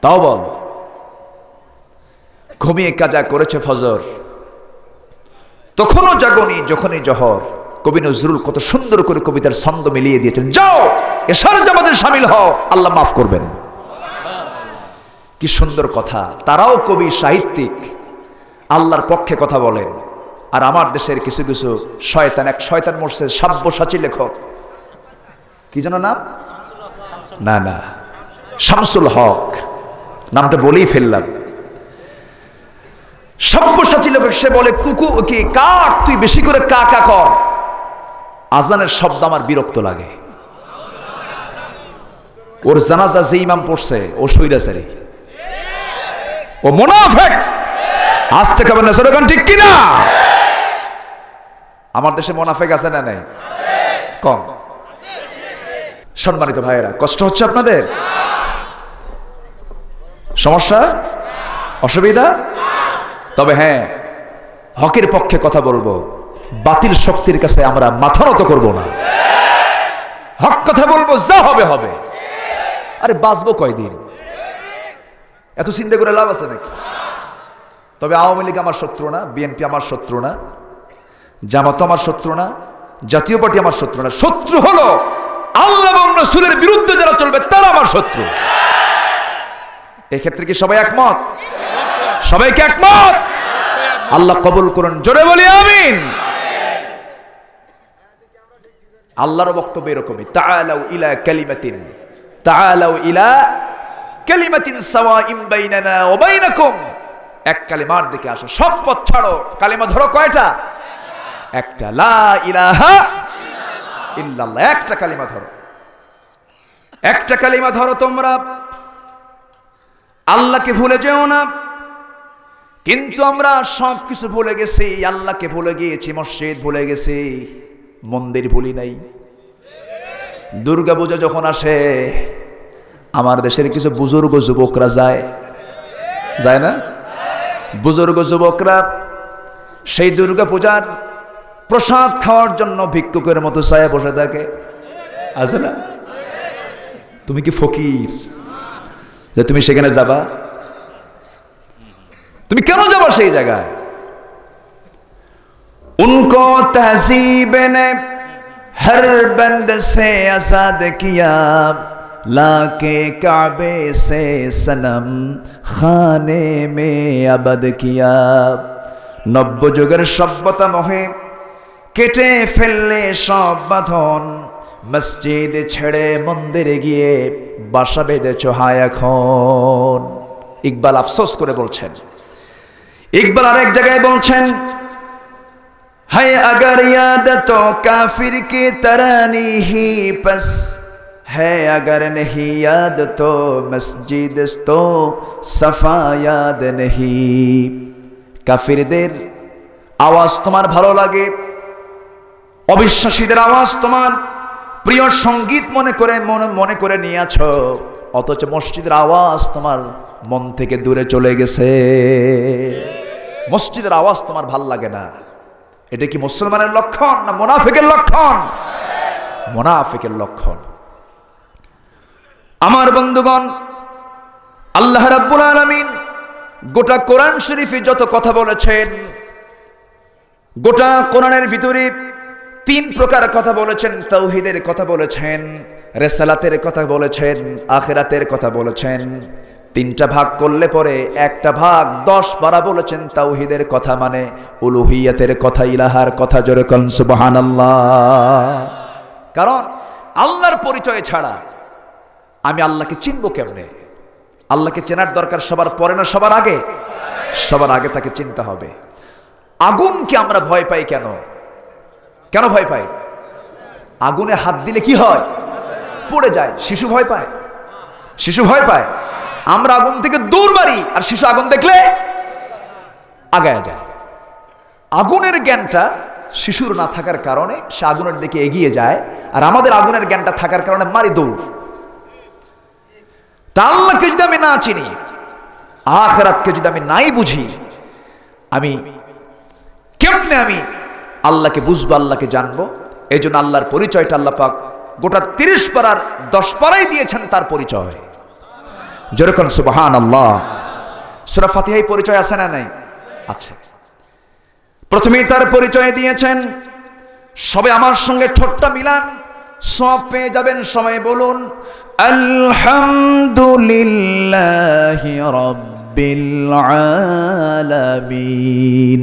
তাও বল। ঘুমিয়ে কাজা করেছে ফজর। তখনও জাগনি, যখনই জহর। কবি নজরুল কত সুন্দর করে কবিতার ছন্দ মিলিয়ে দিয়েছেন। যাও এসার জামাতে সামিল হও। আল্লাহ মাফ করবেন। কি সুন্দর কথা। তারাও কবি সাহিত্যিক। আল্লাহর পক্ষে কথা বলেন। আর আমার দেশের কিছু কিছু শয়তান, এক শয়তান মরছে, সাব্যসাচী লেখক। কি যেন নাম? না না। শামসুল হক। নামটা বলেই ফেললাম। সব্যসাচী লোক সে বলে, কুকু, কি কাক? তুই বেশি করে কা কা কর। আজানের শব্দ আমার বিরক্ত লাগে। ওর জানাজা যে ইমাম পড়ছে, ও সৈরাচারী ও মোনাফেক! আজ থেকে বলেন সরকার ঠিক কিনা? আমার দেশে মোনাফেক আছে না নাই? কম। সম্মানিত ভাইয়েরা, কষ্ট হচ্ছে আপনাদের? সমস্যা? অসুবিধা? তবে হ্যাঁ হকের পক্ষে কথা বলব। বাতিল শক্তির কাছে আমরা মাথা নত করব না। হক কথা বলব, যা হবে হবে। আরে, বাঁচবো কয়দিন? এত চিন্তা করে লাভ আছে নাকি? তবে আওয়ামী লীগ আমার শত্রু না, বিএনপি আমার শত্রু না, জামাত আমার শত্রু না, জাতীয় পার্টি আমার শত্রু না। শত্রু হলো আল্লাহ রসুলের বিরুদ্ধে যারা চলবে, তারা আমার শত্রু। এক্ষেত্রে কি সবাই একমত? সবাইকে একমত? আল্লাহ কবুল করুন, জোরে বলি আমিন। আল্লাহর বক্তব্য এরকমই, তাআলাউ ইলা কালিমাতিন, তাআলাউ ইলা কালিমাতিন সাওয়াইম বাইনানা ওয়া বাইনাকুম। এক কালিমার দিকে আসো, সব পথ ছাড়ো। কালিমা ধরো কয়টা? একটা, লা ইলাহা ইল্লাল্লাহ, একটা কালিমা ধরো। একটা কালিমা ধরো তোমরা। আল্লাহকে ভুলে যেও না। কিন্তু আমরা সব কিছু ভুলে গেছি। আল্লাহকে ভুলে গিয়েছি, মসজিদ ভুলে গেছি, মন্দির ভুলি নাই। দুর্গা পূজা যখন আসে, আমার দেশের কিছু বুজুর্গ যুবকরা যায়। যায় না? বুজুর্গ যুবকরা সেই দুর্গা পূজার প্রসাদ খাওয়ার জন্য ভিক্ষুকের মতো ছায়া বসে থাকে। আছে না? তুমি কি ফকির? যে তুমি সেখানে যাবা? তুমি কেন যাবা সেই জায়গায়? উনকো নে কাবে সে সনম, খানে মে নব্য যুগের সভ্যতা মহে কেটে ফেললে সব বাঁধন মসজিদ ছেড়ে মন্দিরে গিয়ে বাসা বেঁধেছ হায় এখন ইকবাল আফসোস করে বলছেন ইকবাল আরেক জায়গায় বলছেন है अगर याद तो काफिर की तरानी ही बस है अगर नहीं याद तो मस्जिद तो सफा याद नहीं কাফিরদের আওয়াজ তোমার ভালো লাগে অবিশ্বাসীদের আওয়াজ তোমার প্রিয় সংগীত মনে করে মনে মনে করে নিয়েছ, অথচ মসজিদের আওয়াজ তোমার মন থেকে দূরে চলে গেছে। মসজিদের আওয়াজ তোমার ভালো লাগে না। এটা কি মুসলমানের লক্ষণ না মোনাফিকের লক্ষণ? মোনাফিকের লক্ষণ। আমার বন্ধুগণ, আল্লাহ রাব্বুল আলামিন গোটা কোরআন শরীফে যত কথা বলেছেন, গোটা কোরআনের ভিতরে তিন প্রকার কথা বলেছেন, তৌহিদের কথা বলেছেন, রেসালাতের কথা বলেছেন, আখেরাতের কথা বলেছেন। তিনটা ভাগ করলে পরে একটা ভাগ দশ পারা বলেছেন তাওহিদের কথা মানে উলুহিয়াতের কথা, ইলাহার কথা জোরে কন, সুবহানাল্লাহ। কারণ আল্লাহর পরিচয় ছাড়া আমি আল্লাহকে চিনব কেমনে? আল্লাহকে চেনার দরকার সবার পরে না সবার আগে? সবার আগে তাকে চিনতে হবে। আগুনকে আমরা ভয় পাই কেন? কেন ভয় পাই আগুনে হাত দিলে কি হয়? পড়ে যায়, শিশু ভয় পায়। শিশু ভয় পায়। আমরা আগুন থেকে দূর বাড়ি, আর শিশু আগুন দেখলে আগায় যায়। আগুনের জ্ঞানটা শিশুর না থাকার কারণে সে আগুনের দিকে এগিয়ে যায়, আর আমাদের আগুনের জ্ঞানটা থাকার কারণে মারি দৌড়। তা আল্লাহকে যদি আমি না চিনি, আখেরাতকে যদি আমি নাই বুঝি, আমি কেমনে আমি আল্লাহকে বুঝব, আল্লাহকে জানব। এই জন্য আল্লাহর পরিচয়টা আল্লাহ পাক গোটা তিরিশ পাড়ার দশ পাড়াই দিয়েছেন তার পরিচয়। যেরকম সুবাহান আল্লাহ সুরা ফাতিহাই পরিচয় আছে না নাই? আচ্ছা প্রথমেই তার পরিচয় দিয়েছেন, সবে আমার সঙ্গে ঠোঁটটা মিলান, সব পেয়ে যাবেন সময় বলুন, আলহামদুলিল্লাহ রব্বিল আলামিন।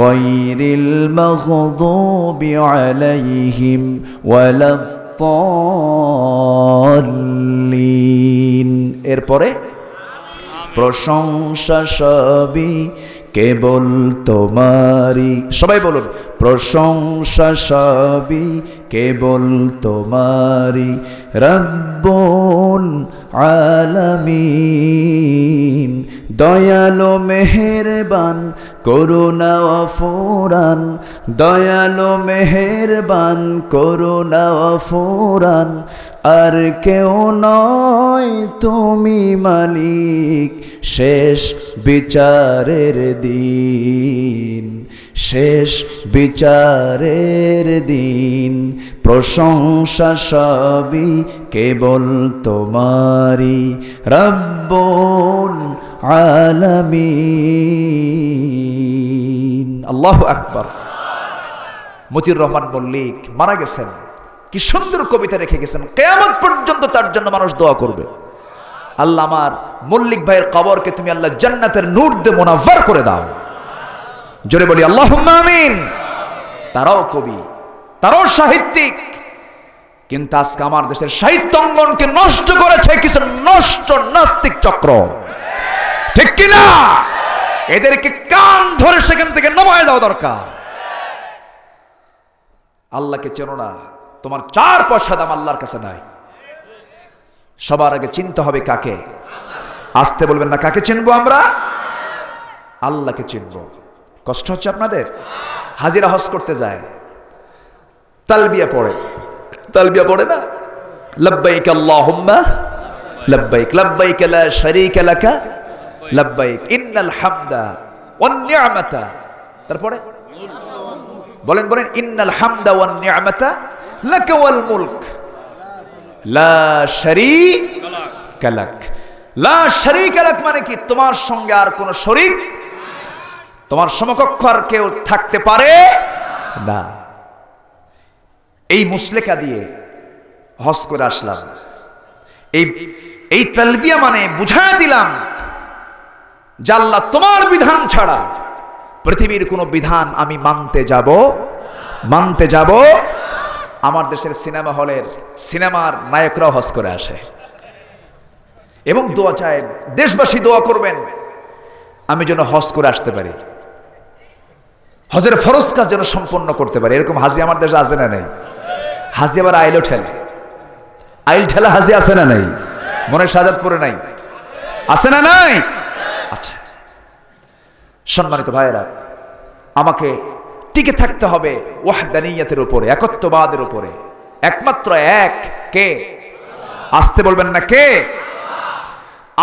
غير المغضوب عليهم ولا الضالين এরপরে প্রশংসা সবই কেবল তোমারি সবাই বলুন প্রশংসা সবই কেবল তোমারি রব্বুল আলামিন। দয়ালো মেহেরবান, করুণা ফুরান দয়ালো মেহেরবান, করুণা ফুরান আর কেউ নয় তুমি মালিক, শেষ বিচারের দিন। শেষ বিচারের দিন। প্রশংসা সবই কেবল তোমারি রব্বুল আলামিন। আল্লাহ আকবর। মতিউর রহমান মল্লিক মারা গেছেন। কি সুন্দর কবিতা রেখে গেছেন। কেমন পর্যন্ত তার জন্য মানুষ দোয়া করবে। আল্লাহ আমার মল্লিক ভাইয়ের কবরকে তুমি আল্লাহ জান্নাতের নূর দে মোনাভার করে দাও। জোরে বলি আল্লাহ আমিন। তারাও কবি, তারাও সাহিত্যিক। কিন্তু আজকে আমার দেশের সাহিত্য অঙ্গনকে নষ্ট করেছে কিছু নষ্ট নাস্তিক চক্র। ঠিক কিনা? এদেরকে কান ধরে সেখান থেকে নমায় দেওয়া দরকার। আল্লাহকে চেনো না, তোমার চার পয়সা দাম আল্লাহর কাছে নাই। সবার আগে চিনতে হবে কাকে। আসতে বলবেন না, কাকে চিনবো আমরা? আল্লাহকে চিনবো। কষ্ট হচ্ছে আপনাদের? হাজিরা হজ করতে যায়। তালবিয়া পড়ে। তালবিয়া পড়ে না? লব্বাইক আল্লাহুম্মা, লব্বাইক লব্বাইক লা শারীকা লাকা, লব্বাইক, ইন্নাল হামদা ওয়ান নি'মাতা তারপরে? বলেন বলেন, ইন্নাল হামদা ওয়ান নি'মাতা লাকা ওয়াল মুলক। লা শারীকা লাক। লা শারীকা লাক মানে কি? তোমার সঙ্গে আর কোনো শরীক তোমার সমকক্ষ আর কেউ থাকতে পারে না। এই মুসলেখা দিয়ে হজ করে আসলাম। এই এই তালবিয়া মানে বুঝায় দিলাম জাল্লা তোমার বিধান ছাড়া পৃথিবীর কোনো বিধান আমি মানতে যাব মানতে যাব। আমার দেশের সিনেমা হলের সিনেমার নায়করাও হজ করে আসে। এবং দোয়া চায়, দেশবাসী দোয়া করবেন, আমি যেন হজ করে আসতে পারি। হজের ফরজ কাজ যেন সম্পন্ন করতে পারে। এরকম হাজি আমার দেশে আছে না নেই? হাজি আবার আইলো ঠেলে। আইল ঠেলা হাজি আছে না নাই? মনে সাজাদপুরে নাই। আছে না নাই? আচ্ছা। সম্মানিত ভাইয়েরা, আমাকে টিকে থাকতে হবে ওয়াহদানিয়াতের উপরে, একত্ববাদের উপরে। একমাত্র এক কে? আসতে বলবেন না কে?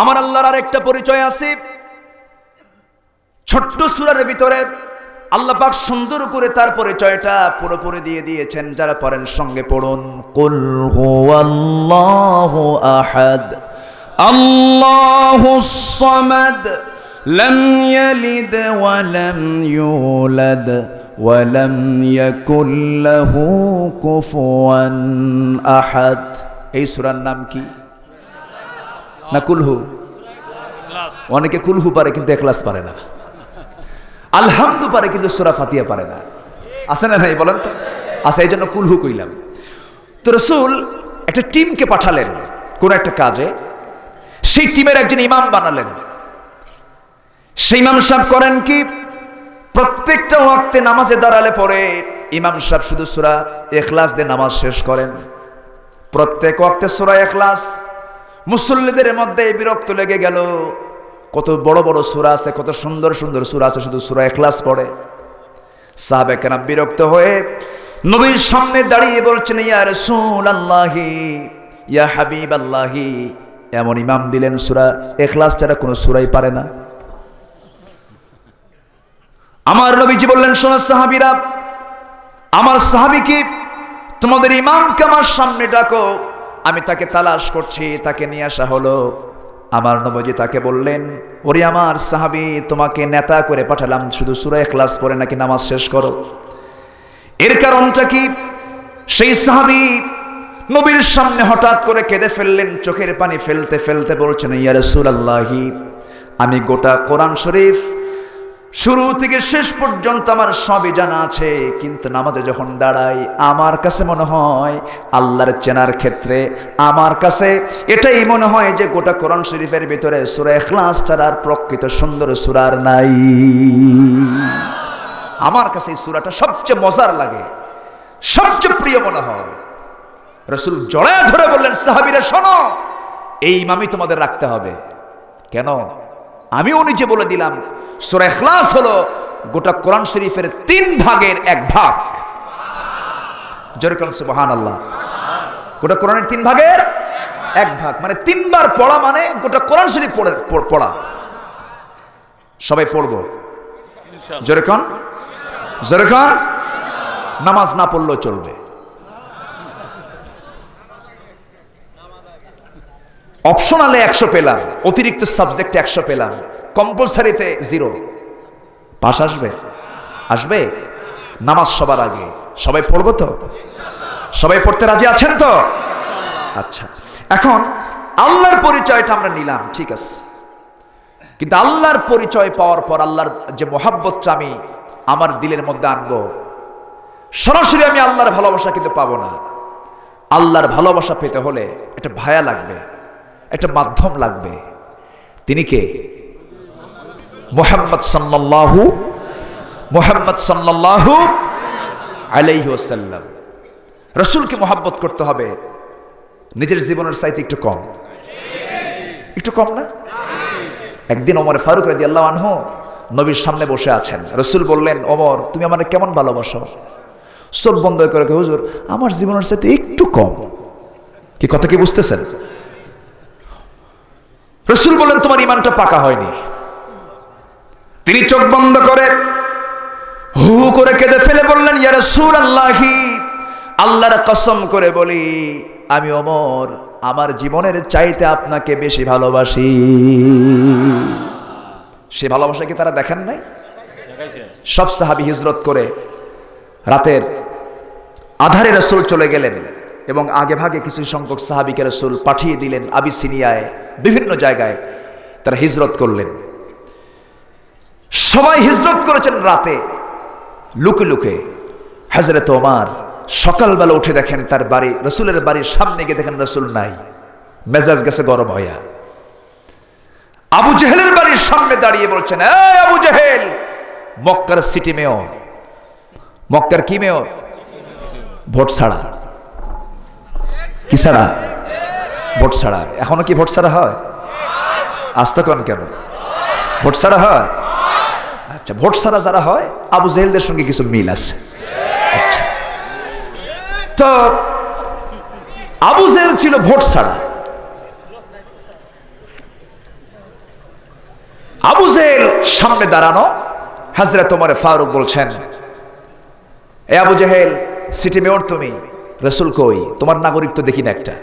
আমার আল্লাহর আরেকটা পরিচয় আছে। ছোট্ট সুরার ভিতরে আল্লাহ পাক সুন্দর করে তার পরিচয়টা পুরোপুরি দিয়ে দিয়েছেন। যারা পড়েন, সঙ্গে পড়ুন। কুল হুয়াল্লাহু আহাদ। আল্লাহুস সামাদ। লাম ইয়ালিদ ওয়া লাম ইউলাদ। ওয়া লাম ইয়াকুল লাহু কুফুয়ান আহাদ। এই সূরার নাম কি? না কুলহু? অনেকে কুলহু পারে, কিন্তু এখলাস পারে না। আলহামদু পারে, কিন্তু সুরা ফাতিয়া পারে না। আছে না ভাই বলেন তো? আচ্ছা এই জন্য কুলহু কইলাম। তো রসুল একটা টিমকে পাঠালেন, কোন একটা কাজে। সেই টিমের একজন ইমাম বানালেন। সেই ইমাম সাহেব করেন কি? প্রত্যেকটা ওয়াক্তে নামাজে দাঁড়ালে পরে ইমাম সাহেব শুধু সুরা এখলাস দিয়ে নামাজ শেষ করেন। প্রত্যেক ওয়াক্তে সুরা এখলাস মুসল্লিদের মধ্যে বিরক্ত লেগে গেল। কত বড় বড় সুরা আছে, কত সুন্দর সুন্দর সুরা আছে, শুধু সুরা এখলাস পড়ে। সাহাবেকেরাম বিরক্ত হয়ে নবীর সামনে দাঁড়িয়ে বলছেন, ইয়া রসুল আল্লাহি ইয়া হাবিব আল্লাহি এমন ইমাম দিলেন, সুরা এখলাস ছাড়া কোনো সুরাই পারে না। আমার নবীজি বললেন সোনা সাহাবিরা, আমার সাহাবিকে তোমাদের ইমামকে আমার সামনে ডাকো, আমি তাকে তালাশ করছি, তাকে নিয়ে আসা হলো। আমার নবজি তাকে বললেন, ওরে আমার সাহাবি, তোমাকে নেতা করে পাঠালাম, শুধু সুরায় ক্লাস পরে নাকি নামাজ শেষ করো? এর কারণটা কি? সেই সাহাবি নবীর সামনে হঠাৎ করে কেঁদে ফেললেন, চোখের পানি ফেলতে ফেলতে বলছেন ইয়ারসুল আল্লাহি আমি গোটা কোরআন শরীফ শুরু থেকে শেষ পর্যন্ত আমার সবই জানা আছে। কিন্তু নামাজে যখন দাঁড়াই, আমার কাছে মনে হয় আল্লাহর চেনার ক্ষেত্রে, আমার কাছে এটাই মনে হয় যে গোটা কোরআন শরীফের ভিতরে সুরা এখলাস ছাড়ার প্রকৃত সুন্দর সুরার নাই। আমার কাছে এই সুরাটা সবচেয়ে মজার লাগে, সবচেয়ে প্রিয় মনে হয়। রসুল জড়ায় ধরে বললেন, সাহাবিরা, শোনো, এই ইমামই তোমাদের রাখতে হবে। কেন? আমিও নিজে বলে দিলাম সুরা এখলাস হলো গোটা কোরআন শরীফের তিন ভাগের এক ভাগ। যেরকম সুবহান আল্লাহ গোটা কোরআনের তিন ভাগের এক ভাগ মানে তিনবার পড়া মানে গোটা কোরআন শরীফ পড়ে পড়া সবাই পড়ব। যেরকম যেরকম নামাজ না পড়লেও চলবে। অপশনালে একশো পেলাম, অতিরিক্ত সাবজেক্টে একশো পেলাম কম্পালসারিতে জিরো পাস আসবে? আসবে? নামাজ সবার আগে। সবাই পড়ব তো? সবাই পড়তে রাজি আছেন তো? আচ্ছা এখন আল্লাহর পরিচয়টা আমরা নিলাম, ঠিক আছে। কিন্তু আল্লাহর পরিচয় পাওয়ার পর আল্লাহর যে মহাব্বতটা আমি আমার দিলের মধ্যে আনব, সরাসরি আমি আল্লাহর ভালোবাসা কিন্তু পাবো না। আল্লাহর ভালোবাসা পেতে হলে একটা ভায়া লাগবে। একটা মাধ্যম লাগবে। তিনি কে? মোহাম্মদ সাল্লাল্লাহু মোহাম্মদ সাল্লাল্লাহু আলাইহি ওয়াসাল্লাম। রসুলকে মোহাব্বত করতে হবে। নিজের জীবনের চাইতে একটু কম। একটু কম না? একদিন ওমর ফারুক রাজি আল্লাহ আনহু নবীর সামনে বসে আছেন। রসুল বললেন, ওমর, তুমি আমার কেমন ভালোবাসো? চোখ বন্ধ করে হুজুর, আমার জীবনের সাথে একটু কম। কি কথা কি বুঝতেছেন? রসুল বললেন তোমার ইমানটা পাকা হয়নি। তিনি চোখ বন্ধ করে হু করে কেঁদে ফেলে বললেন আল্লাহি আল্লাহর কসম করে বলি, আমি অমর আমার জীবনের চাইতে আপনাকে বেশি ভালোবাসি। সে ভালোবাসা কি তারা দেখেন নাই? সব সাহাবি হিজরত করে রাতের আধারে রসুল চলে গেলেন। এবং আগে ভাগে কিছু সংখ্যক সাহাবিকে রসুল পাঠিয়ে দিলেন আবিসিনিয়ায়, বিভিন্ন জায়গায়। তারা হিজরত করলেন। সবাই হিজরত করেছেন রাতে। লুকে লুকে। হাজরত ওমার সকালবেলা উঠে দেখেন তার বাড়ি, রসুলের বাড়ির সামনে গিয়ে দেখেন রসুল নাই। মেজাজ গেছে গরম হইয়া। আবু জেহেলের বাড়ির সামনে দাঁড়িয়ে বলছেন আবু জেহেল, মক্কার সিটি মেয়র। মক্কার কি মেয়র? ভোট ছাড়া। কি ছাড়া? ভোট ছাড়া। এখনও কি ভোট ছাড়া হয়? আসতে কন কেন? ভোট ছাড়া হয়? আচ্ছা ভোট ছাড়া যারা হয়, আবু জেহেলদের সঙ্গে কিছু মিল আছে। আচ্ছা। তো আবু জেহেল ছিল ভোট ছাড়া। আবু জেহেল সামনে দাঁড়ানো, হাজরা তোমার ফারুক বলছেন, এ আবু জেহেল সিটি মেয়র তুমি। রসুল কই, তোমার নাগরিক তো দেখি না একটা।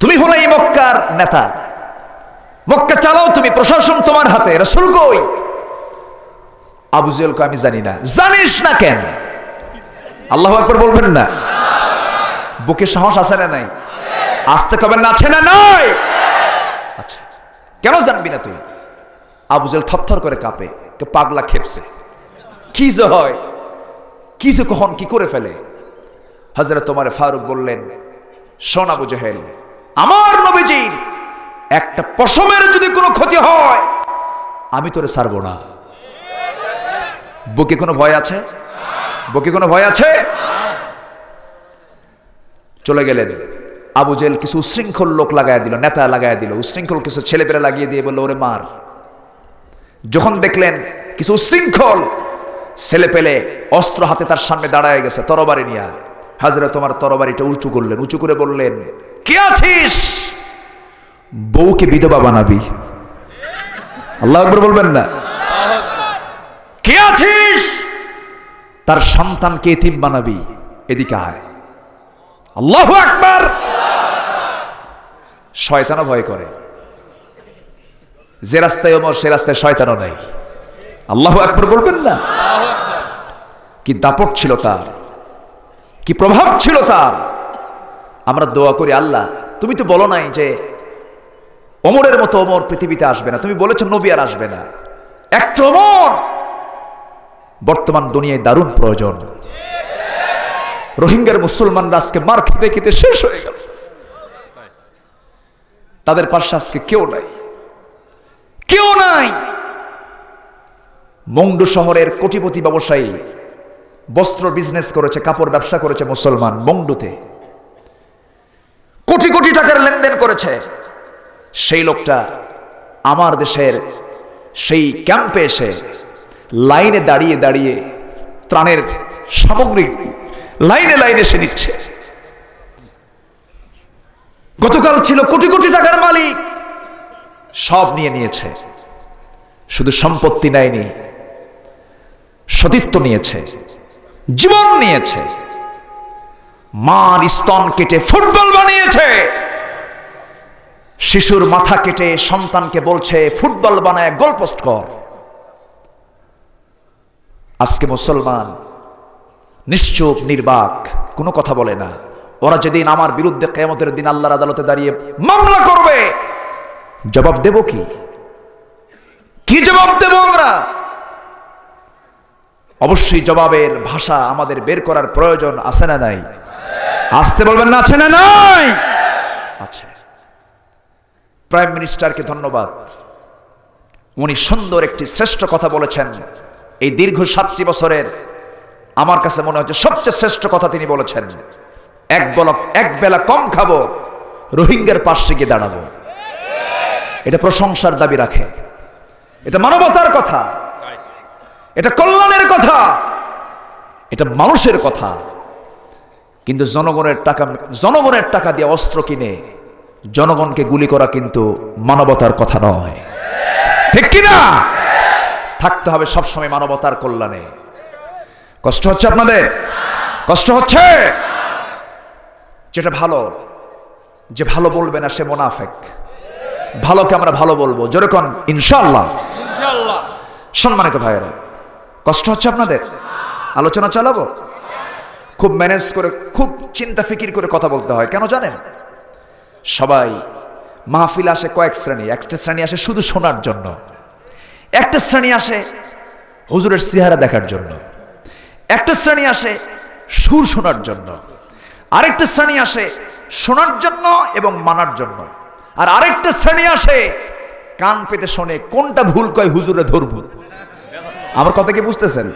তুমি হলো এই মক্কার নেতা। মক্কা চালাও তুমি, প্রশাসন তোমার হাতে। রসুল কই? আবু জেহেলকে আমি জানি না। জানিস না কেন? আল্লাহ একবার বলবেন না। বুকে সাহস আছে না নাই? আসতে কবেন না আছে না নাই? আচ্ছা কেন জানবি না তুই? আবুজেল থরথর করে কাঁপে পাগলা খেপছে। কি যে হয়? কি যে কখন কি করে ফেলে? হজরত তোমার ফারুক বললেন আবু জেহেল, আমার নবীজির একটা পশমের যদি কোনো ক্ষতি হয়, আমি তোরে ছাড়বো না। বুকে কোনো ভয় আছে? বুকে কোনো ভয় আছে? চলে গেলেন। আবু জেল কিছু উশৃঙ্খল লোক লাগাই দিল, নেতা লাগাই দিল, উশৃঙ্খল কিছু ছেলেপেলে লাগিয়ে দিয়ে বলল, ওরে মার। যখন দেখলেন কিছু উশৃঙ্খল ছেলে পেলে অস্ত্র হাতে তার সামনে দাঁড়ায় গেছে, তরবারি নিয়ে হাজরা তোমার তরবারিটা উঁচু করলেন, উঁচু করে বললেন, কে আছিস? বউকে বিধবা বানাবি। আল্লাহ আকবর বলবেন না। কে আছিস? তার সন্তানকে এতিম বানাবি। এদিকে আয়। আল্লাহ আকবার। শয়তানও ভয় করে। যে রাস্তায় ওমর সে রাস্তায় শয়তানও নাই। আল্লাহ আকবর বলবেন না। কি দাপট ছিল তার। কি প্রভাব ছিল তার? আমরা দোয়া করি, আল্লাহ, তুমি তো বলো নাই যে অমরের মতো অমর পৃথিবীতে আসবে না। তুমি বলেছ নবী আর আসবে না। একটা অমর! বর্তমান দুনিয়ায় দারুণ প্রয়োজন। রোহিঙ্গার মুসলমানরা আজকে মার খেতে খেতে শেষ হয়ে গেল। তাদের পাশে আজকে কেউ নাই। কেউ নাই! মংডু শহরের কোটিপতি ব্যবসায়ী বস্ত্র বিজনেস করেছে, কাপড় ব্যবসা করেছে মুসলমান মংডুতে কোটি কোটি টাকার লেনদেন করেছে। সেই লোকটা আমার দেশের সেই ক্যাম্পে এসে লাইনে দাঁড়িয়ে দাঁড়িয়ে ত্রাণের সামগ্রী লাইনে লাইনে সে নিচ্ছে। গতকাল ছিল কোটি কোটি টাকার মালিক। সব নিয়ে নিয়েছে। শুধু সম্পত্তি নেয়নি, সতীত্ব নিয়েছে। জীবন নিয়েছে। মার স্তন কেটে ফুটবল বানিয়েছে। শিশুর মাথা কেটে সন্তানকে বলছে, ফুটবল বানায় গোলপোস্ট কর। আজকে মুসলমান নিশ্চুপ, নির্বাক, কোনো কথা বলে না। ওরা যেদিন আমার বিরুদ্ধে কেমতের দিন আল্লাহর আদালতে দাঁড়িয়ে মামলা করবে, জবাব দেব কি? কি জবাব দেব আমরা? অবশ্যই জবাবের ভাষা আমাদের বের করার প্রয়োজন আছে না নাই? আসতে বলবেন না, আছে না নাই? আচ্ছা। প্রাইম মিনিস্টারকে ধন্যবাদ। উনি সুন্দর একটি শ্রেষ্ঠ কথা বলেছেন। এই দীর্ঘ সাতটি বছরের আমার কাছে মনে হচ্ছে সবচেয়ে শ্রেষ্ঠ কথা তিনি বলেছেন। এক বেলা এক বেলা কম খাব, রোহিঙ্গার পাশে গিয়ে দাঁড়াবো। এটা প্রশংসার দাবি রাখে। এটা মানবতার কথা। এটা কল্যাণের কথা। এটা মানুষের কথা। কিন্তু জনগণের টাকা জনগণের টাকা দিয়ে অস্ত্র কিনে জনগণকে গুলি করা কিন্তু মানবতার কথা নয়। ঠিক কিনা? থাকতে হবে সবসময় মানবতার কল্যাণে। কষ্ট হচ্ছে আপনাদের? কষ্ট হচ্ছে? যেটা ভালো যে ভালো বলবে না সে মোনাফেক। ভালোকে আমরা ভালো বলব। যেরকম ইনশাল্লাহ সম্মানিত ভাইয়েরা কষ্ট হচ্ছে আপনাদের? আলোচনা চালাবো? খুব ম্যানেজ করে, খুব চিন্তা ফিকির করে কথা বলতে হয়, কেন জানেন? সবাই মাহফিল আসে কয়েক শ্রেণি, একটা শ্রেণি আসে শুধু শোনার জন্য। একটা শ্রেণি আসে হুজুরের চেহারা দেখার জন্য। একটা শ্রেণি আসে সুর শোনার জন্য। আরেকটা শ্রেণি আসে শোনার জন্য এবং মানার জন্য। আর আরেকটা শ্রেণি আসে কান পেতে শোনে কোনটা ভুল কয় হুজুরে ধরব। আমার কথা কি বুঝতেছেন?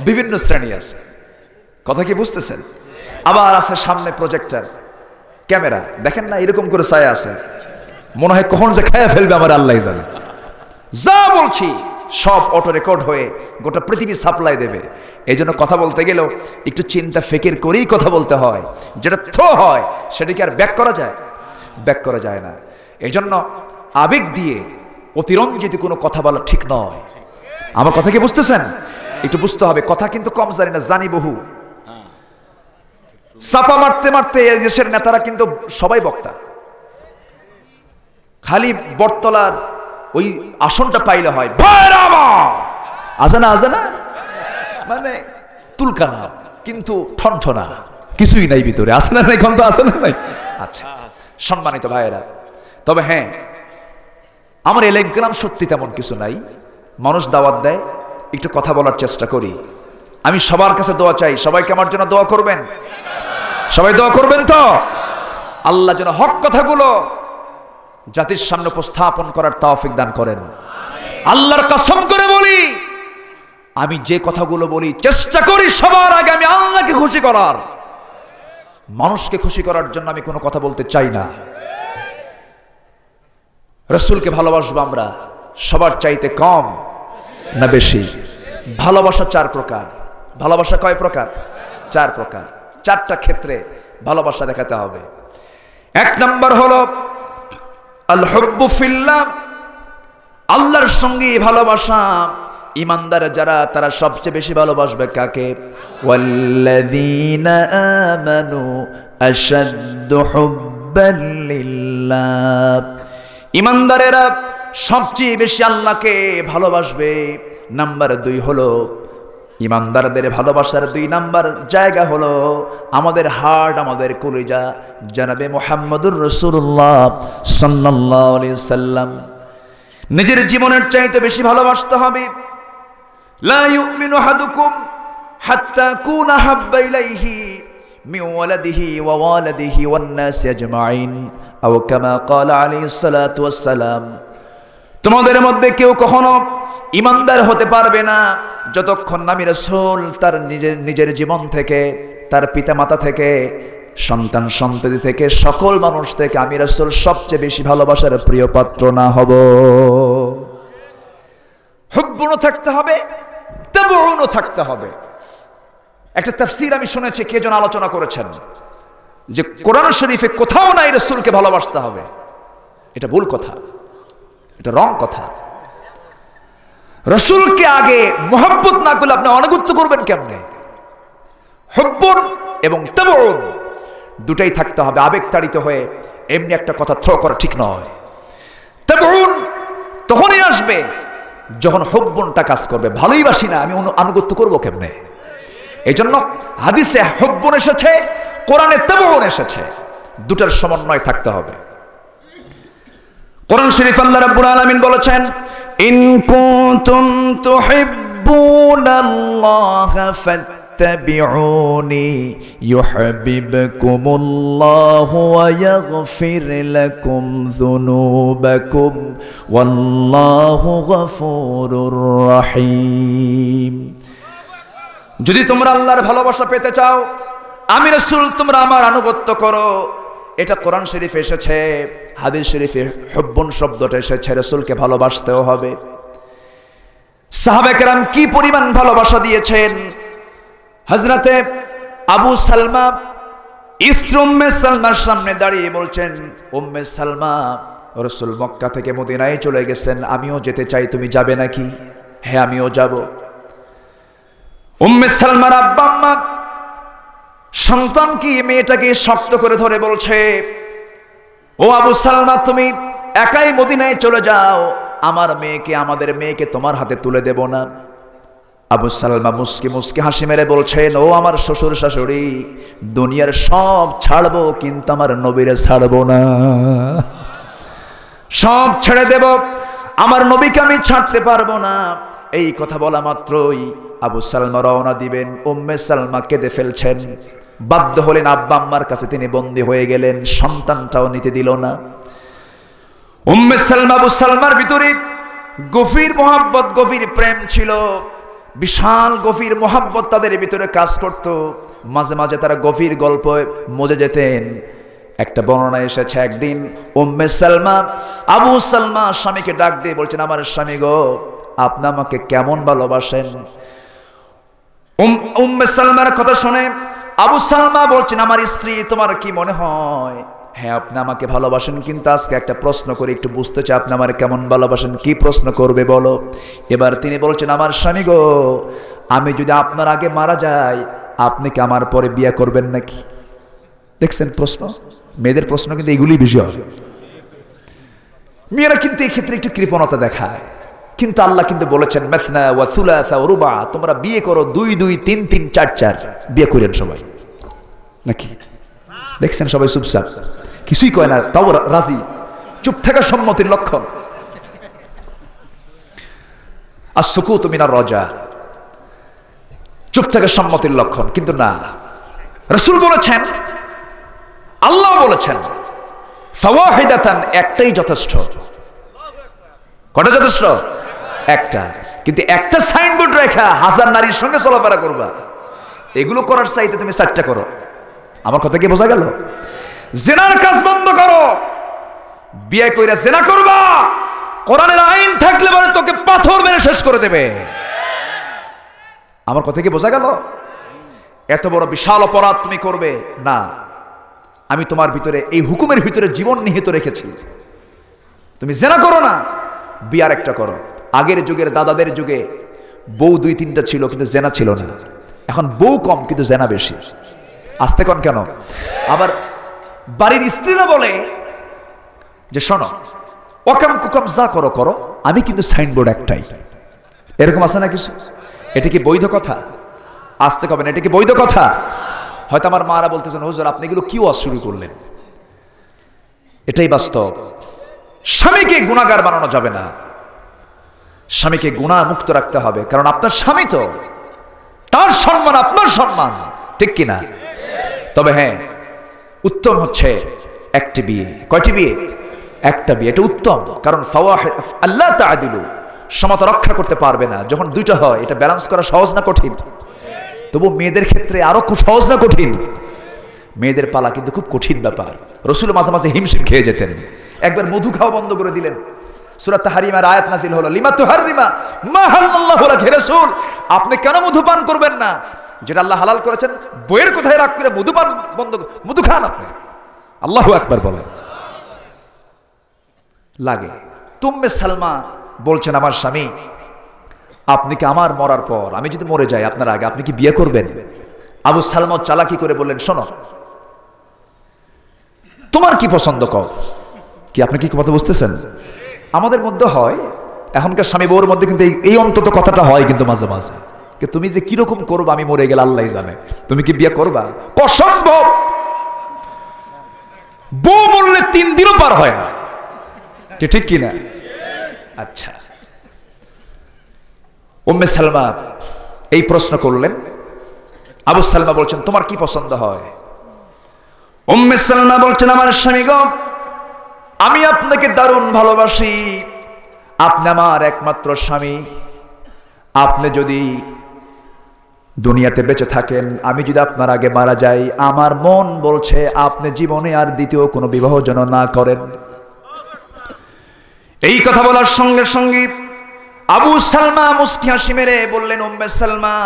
বিভিন্ন শ্রেণি আছে। কথা কি বুঝতেছেন? আবার আছে সামনে প্রজেক্টর ক্যামেরা। দেখেন না, এরকম করে ছায়া আছে। মনে হয় কখন যে খায়া ফেলবে আমার আল্লাহ জানে। যা বলছি, সব অটো রেকর্ড হয়ে গোটা পৃথিবী সাপ্লাই দেবে। এই জন্য কথা বলতে গেলেও একটু চিন্তা ফেকের করেই কথা বলতে হয়। যেটা থ্রো হয় সেটাকে আর ব্যাক করা যায়? ব্যাক করা যায় না। এই জন্য আবেগ দিয়ে অতিরঞ্জিত কোনো কথা বলা ঠিক নয়। আমার কথা কি বুঝতেছেন? একটু বুঝতে হবে, কথা কিন্তু কম জানি না, জানি বহু। চাপা মারতে মারতে এই দেশের নেতারা কিন্তু সবাই বক্তা। খালি বটতলার ওই আসনটা পাইলে হয়! আজানা আজানা মানে তুলকানা কিন্তু ঠনঠনা, কিছুই নাই ভিতরে। আছে না নাই গন্ধ আছে না নাই? আচ্ছা সম্মানিত ভাইয়েরা, তবে হ্যাঁ আমার এলাকাম সত্যি তেমন কিছু নাই। মানুষ দাওয়াত দেয়, একটু কথা বলার চেষ্টা করি। আমি সবার কাছে দোয়া চাই, সবাইকে আমার জন্য দোয়া করবেন? সবাই দোয়া করবেন তো? আল্লাহ যেন হক কথাগুলো জাতির সামনে উপস্থাপন করার তৌফিক দান করেন। আল্লাহর কসম করে বলি, আমি যে কথাগুলো বলি, চেষ্টা করি সবার আগে আমি আল্লাহকে খুশি করার। মানুষকে খুশি করার জন্য আমি কোনো কথা বলতে চাই না। রসুলকে ভালোবাসবো আমরা, সবার চাইতে কম। না বেশি? ভালোবাসা চার প্রকার। ভালোবাসা কয় প্রকার? চার প্রকার। চারটা ক্ষেত্রে ভালোবাসা দেখাতে হবে। এক নম্বর হলো আল হব্বু ফিল্লাহ। আল্লাহর সঙ্গে ভালোবাসা। ইমানদার যারা, তারা সবচেয়ে বেশি ভালোবাসবে কাকে? ইমানদারেরা সবচেয়ে বেশি আল্লাহকে ভালোবাসবে নাম্বার দুই হলো, ইমানদারদের ভালোবাসার দুই নাম্বার জায়গা হলো আমাদের হার্ট, আমাদের কলিজা। জানাবে মোহাম্মদুর রসুল্লাহ সাল্লাহ সাল্লাম। নিজের জীবনের চাইতে বেশি ভালোবাসতে হবে। লা ইউমিনু আহাদুকুম হাত্তা কুনা হাব্বা ইলাইহি ওয়ালাদিহি ওয়া ওয়ালাদিহি ওয়ান নাস আজমাইন। আও কামা ক্বালা আলাইহিস সালাতু ওয়াস সালাম। তোমাদের মধ্যে কেউ কখনো ইমানদার হতে পারবে না যতক্ষণ নামি রসুল তার নিজের নিজের জীবন থেকে, তার পিতামাতা থেকে, সন্তান সন্ততি থেকে, সকল মানুষ থেকে আমি রসুল সবচেয়ে বেশি ভালোবাসার প্রিয় পাত্র না হব। হুব্বুনও থাকতে হবে, তাবউনও থাকতে হবে। একটা তাফসীর আমি শুনেছি, কে যেন আলোচনা করেছেন যে কোরআন শরীফে কোথাও নাই রসুলকে ভালোবাসতে হবে। এটা ভুল কথা। এটা রং কথা। রসুলকে আগে মোহাব্বত না করলে আপনি অনাগুত্ব করবেন কেমনে? হব্বন এবং তেমন দুটাই থাকতে হবে আবেগ তাড়িত হয়ে এমনি একটা কথা থ্রো করা ঠিক নয়। তেমন তখনই আসবে যখন হব্বনটা কাজ করবে। ভালোই বাসি না, আমি আনুগত্য করব কেমনে? এই জন্য হাদিসে হব্বন এসেছে, কোরআনে তেমন এসেছে, দুটার সমন্বয় থাকতে হবে। কোরআন শরীফ আল্লাহ রাব্বুল আলামিন বলেছেন, ইন কুনতুম তুহিব্বুনাল্লাহ ফাত্তাবিউনি, ইউহিব্বুকুমুল্লাহ ওয়া ইয়াগফির লাকুম যুনুবাকুম, ওয়াল্লাহু গফুরুর রহিম। যদি তোমরা আল্লাহর ভালোবাসা পেতে চাও, আমি রসুল, তোমরা আমার আনুগত্য করো। এটা কোরআন শরীফ এসেছে, হাদিস শরীফে হব্বন শব্দটা এসেছে, রসুলকে ভালোবাসতেও হবে। সাহাবেকেরাম কি পরিমাণ ভালোবাসা দিয়েছেন? হজরতে আবু সালমা ইসর উম্মে সালমার সামনে দাঁড়িয়ে বলছেন, উম্মে সালমা, রসুল মক্কা থেকে মদিনায় চলে গেছেন, আমিও যেতে চাই, তুমি যাবে নাকি? হ্যাঁ আমিও যাব। উম্মে সালমার আব্বা আম্মা সন্তান কি মেয়েটাকে শক্ত করে ধরে বলছে, ও আবু সালমা, তুমি একাই মদিনায় চলে যাও। আমার মেয়েকে, আমাদের মেয়েকে তোমার হাতে তুলে দেব না। আবু সালমা মুসকি মুসকি হাসি মেরে বলছেন ও আমার শ্বশুর শাশুড়ি, দুনিয়ার সব ছাড়বো, কিন্তু আমার নবীরে ছাড়বো না। সব ছেড়ে দেব, আমার নবীকে আমি ছাড়তে পারব না। এই কথা বলা মাত্রই আবু সালমা রওনা দিবেন, উম্মে সালমা কেঁদে ফেলছেন। বাধ্য হলেন আব্বা আম্মার কাছে তিনি বন্দী হয়ে গেলেন, সন্তানটাও নিতে দিল না। উম্মে সালমা আবু সালমার ভিতরে গভীর মোহাব্বত গভীর প্রেম ছিল। বিশাল গভীর মোহাব্বত তাদের ভিতরে কাজ করত। মাঝে মাঝে তারা গভীর গল্প মজে যেতেন। একটা বর্ণনা এসেছে, একদিন উম্মে সালমা আবু সালমা স্বামীকে ডাক দিয়ে বলছেন, আমার স্বামী গো, আপনি আমাকে কেমন ভালোবাসেন? উম- উম্মে সালমার কথা শুনে আবু সালমা বলছেন, আমার স্ত্রী, তোমার কি মনে হয়? হ্যাঁ আপনি আমাকে ভালোবাসেন, কিন্তু আজকে একটা প্রশ্ন করে একটু বুঝতে চাই, আপনি আমার কেমন ভালোবাসেন? কি প্রশ্ন করবে বলো? এবার তিনি বলছেন, আমার স্বামী গো, আমি যদি আপনার আগে মারা যাই, আপনি কি আমার পরে বিয়ে করবেন নাকি? দেখছেন প্রশ্ন? মেয়েদের প্রশ্ন কিন্তু এগুলি বেশি হয় মেয়েরা কিন্তু এই ক্ষেত্রে একটু কৃপণতা দেখায়। কিন্তু আল্লাহ কিন্তু বলেছেন, মেসনা ওয়া সুলাসা ওয়া রুবা তোমরা বিয়ে করো দুই দুই, তিন তিন, চার চার। বিয়ে করেন সবাই। নাকি? দেখছেন সবাই চুপচাপ? কিছুই কয় না, তাও রাজি। চুপ থাকা সম্মতির লক্ষণ। আর সুকুত মিনার রজা। চুপ থাকা সম্মতির লক্ষণ, কিন্তু না। রসুল বলেছেন, আল্লাহ বলেছেন, ফাওয়াহিদাতান, একটাই যথেষ্ট। কটা যথেষ্ট? একটা। কিন্তু একটা সাইনবোর্ড রেখা হাজার নারীর সঙ্গে চলাফেরা করবা। এগুলো করার চাইতে তুমি চারটা করো। আমার কথা কি বোঝা গেল? জেনার কাজ বন্ধ করো। বিয়ে কইরা জেনা করবা। কোরআনের আইন থাকলে পরে তোকে পাথর মেরে শেষ করে দেবে। আমার কথা কি বোঝা গেল? এত বড় বিশাল অপরাধ তুমি করবে? না। আমি তোমার ভিতরে, এই হুকুমের ভিতরে জীবন নিহিত রেখেছি। তুমি জেনা করো না, বিয়ার একটা করো। আগের যুগের দাদাদের যুগে বউ দুই তিনটা ছিল, কিন্তু জেনা ছিল না। এখন বউ কম, কিন্তু জেনা বেশি। আসতে কন কেন? আবার বাড়ির স্ত্রীরা বলে যে, শোনো ওকাম কুকাম যা করো করো। আমি কিন্তু সাইনবোর্ড একটাই। এরকম আছে না কিছু? এটা কি বৈধ কথা? আসতে কবে না এটা কি বৈধ কথা? হয়তো আমার মারা বলতেছেন, হুজুর, আপনি এগুলো কি ওয়াজ শুরু করলেন? এটাই বাস্তব। স্বামীকে গুণাগার বানানো যাবে না। স্বামীকে গুণা মুক্ত রাখতে হবে, কারণ আপনার স্বামী তো। তার সম্মান, আপনার সম্মান, ঠিক কিনা? তবে হ্যাঁ উত্তম হচ্ছে একটি বিয়ে। কয়টি বিয়ে? একটা বিয়ে, এটা উত্তম, কারণ আল্লাহ তাআদিলু, সমতা রক্ষা করতে পারবে না। যখন দুইটা হয়, এটা ব্যালেন্স করা সহজ না কঠিন? তবু মেয়েদের ক্ষেত্রে আরও খুব সহজ না কঠিন? মেয়েদের পালা কিন্তু খুব কঠিন ব্যাপার। রসুল মাঝে মাঝে হিমশিম খেয়ে যেতেন। একবার মধু খাওয়া বন্ধ করে দিলেন। আপনি কেন মধু পান করবেন না? যেটা আল্লাহ হালাল করেছেন, বইয়ের কোথায় রাগ করে মধু পান বন্ধ মধু খান আপনি। লাগে। তুম্মে সালমা বলছেন আমার স্বামী, আপনি কি আমার মরার পর, আমি যদি মরে যাই আপনার আগে, আপনি কি বিয়ে করবেন? আবু সালমা চালাকি করে বললেন, শোনো, তোমার কি পছন্দ কর? কি আপনি কি কথা বুঝতেছেন? আমাদের মধ্যে হয়, এখনকার স্বামী বউর মধ্যে কিন্তু এই- অন্তত কথাটা হয় কিন্তু মাঝে মাঝে। তুমি যে কীরকম করবা, আমি মরে গেলে আল্লাহ জানে। তুমি কি বিয়ে করবা? অসম্ভব! বউ মরলে তিন দিনও পার হয় না। ঠিক কিনা আচ্ছা। উম্মে সালমা এই প্রশ্ন করলেন। আবু সালমা বলছেন, তোমার কি পছন্দ হয়? উম্মে সালমা বলছেন, আমার স্বামী গো আমি আপনাকে দারুণ ভালোবাসি। আপনি আমার একমাত্র স্বামী। আপনি যদি দুনিয়াতে বেঁচে থাকেন, আমি যদি আপনার আগে মারা যাই, আমার মন বলছে আপনি জীবনে আর দ্বিতীয় কোনো বিবাহ যেন না করেন। এই কথা বলার সঙ্গে সঙ্গে আবু সালমা মুস্কি হাসি মেরে বললেন, উম্মে সালমা,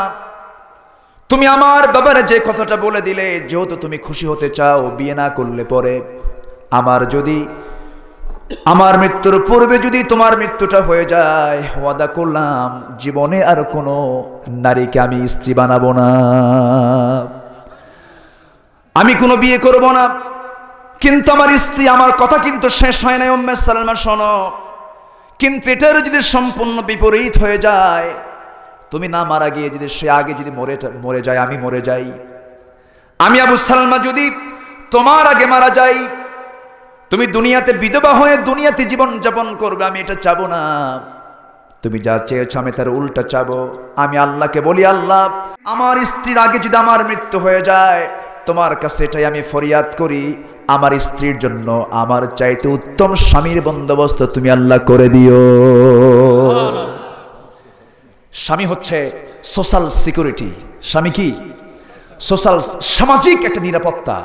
তুমি আমার বাবারে যে কথাটা বলে দিলে, যেহেতু তুমি খুশি হতে চাও, বিয়ে না করলে পরে আমার যদি আমার মৃত্যুর পূর্বে যদি তোমার মৃত্যুটা হয়ে যায়, ওয়াদা করলাম, জীবনে আর কোনো নারীকে আমি স্ত্রী বানাবো না। আমি কোনো বিয়ে করব না। কিন্তু আমার স্ত্রী, আমার কথা কিন্তু শেষ হয় নাই, উম্মে সালমা, শোনো। কিন্তু এটার যদি সম্পূর্ণ বিপরীত হয়ে যায়, তুমি না মারা গিয়ে যদি সে আগে যদি মরে মরে যায়, আমি মরে যাই। আমি আবু সালমা যদি তোমার আগে মারা যাই তুমি দুনিয়াতে বিধবা হয়ে দুনিয়াতে জীবন যাপন করবে, আমি এটা চাবো না। তুমি যা চেয়েছো, আমি তার উল্টা চাবো। আমি আল্লাহকে বলি, আল্লাহ, আমার স্ত্রীর আগে যদি আমার মৃত্যু হয়ে যায়, তোমার কাছে এটাই আমি ফরিয়াদ করি। আমার স্ত্রীর জন্য আমার চাইতে উত্তম স্বামীর বন্দোবস্ত তুমি আল্লাহ করে দিও। স্বামী হচ্ছে সোশ্যাল সিকিউরিটি স্বামী কি? সোশ্যাল সামাজিক একটা নিরাপত্তা।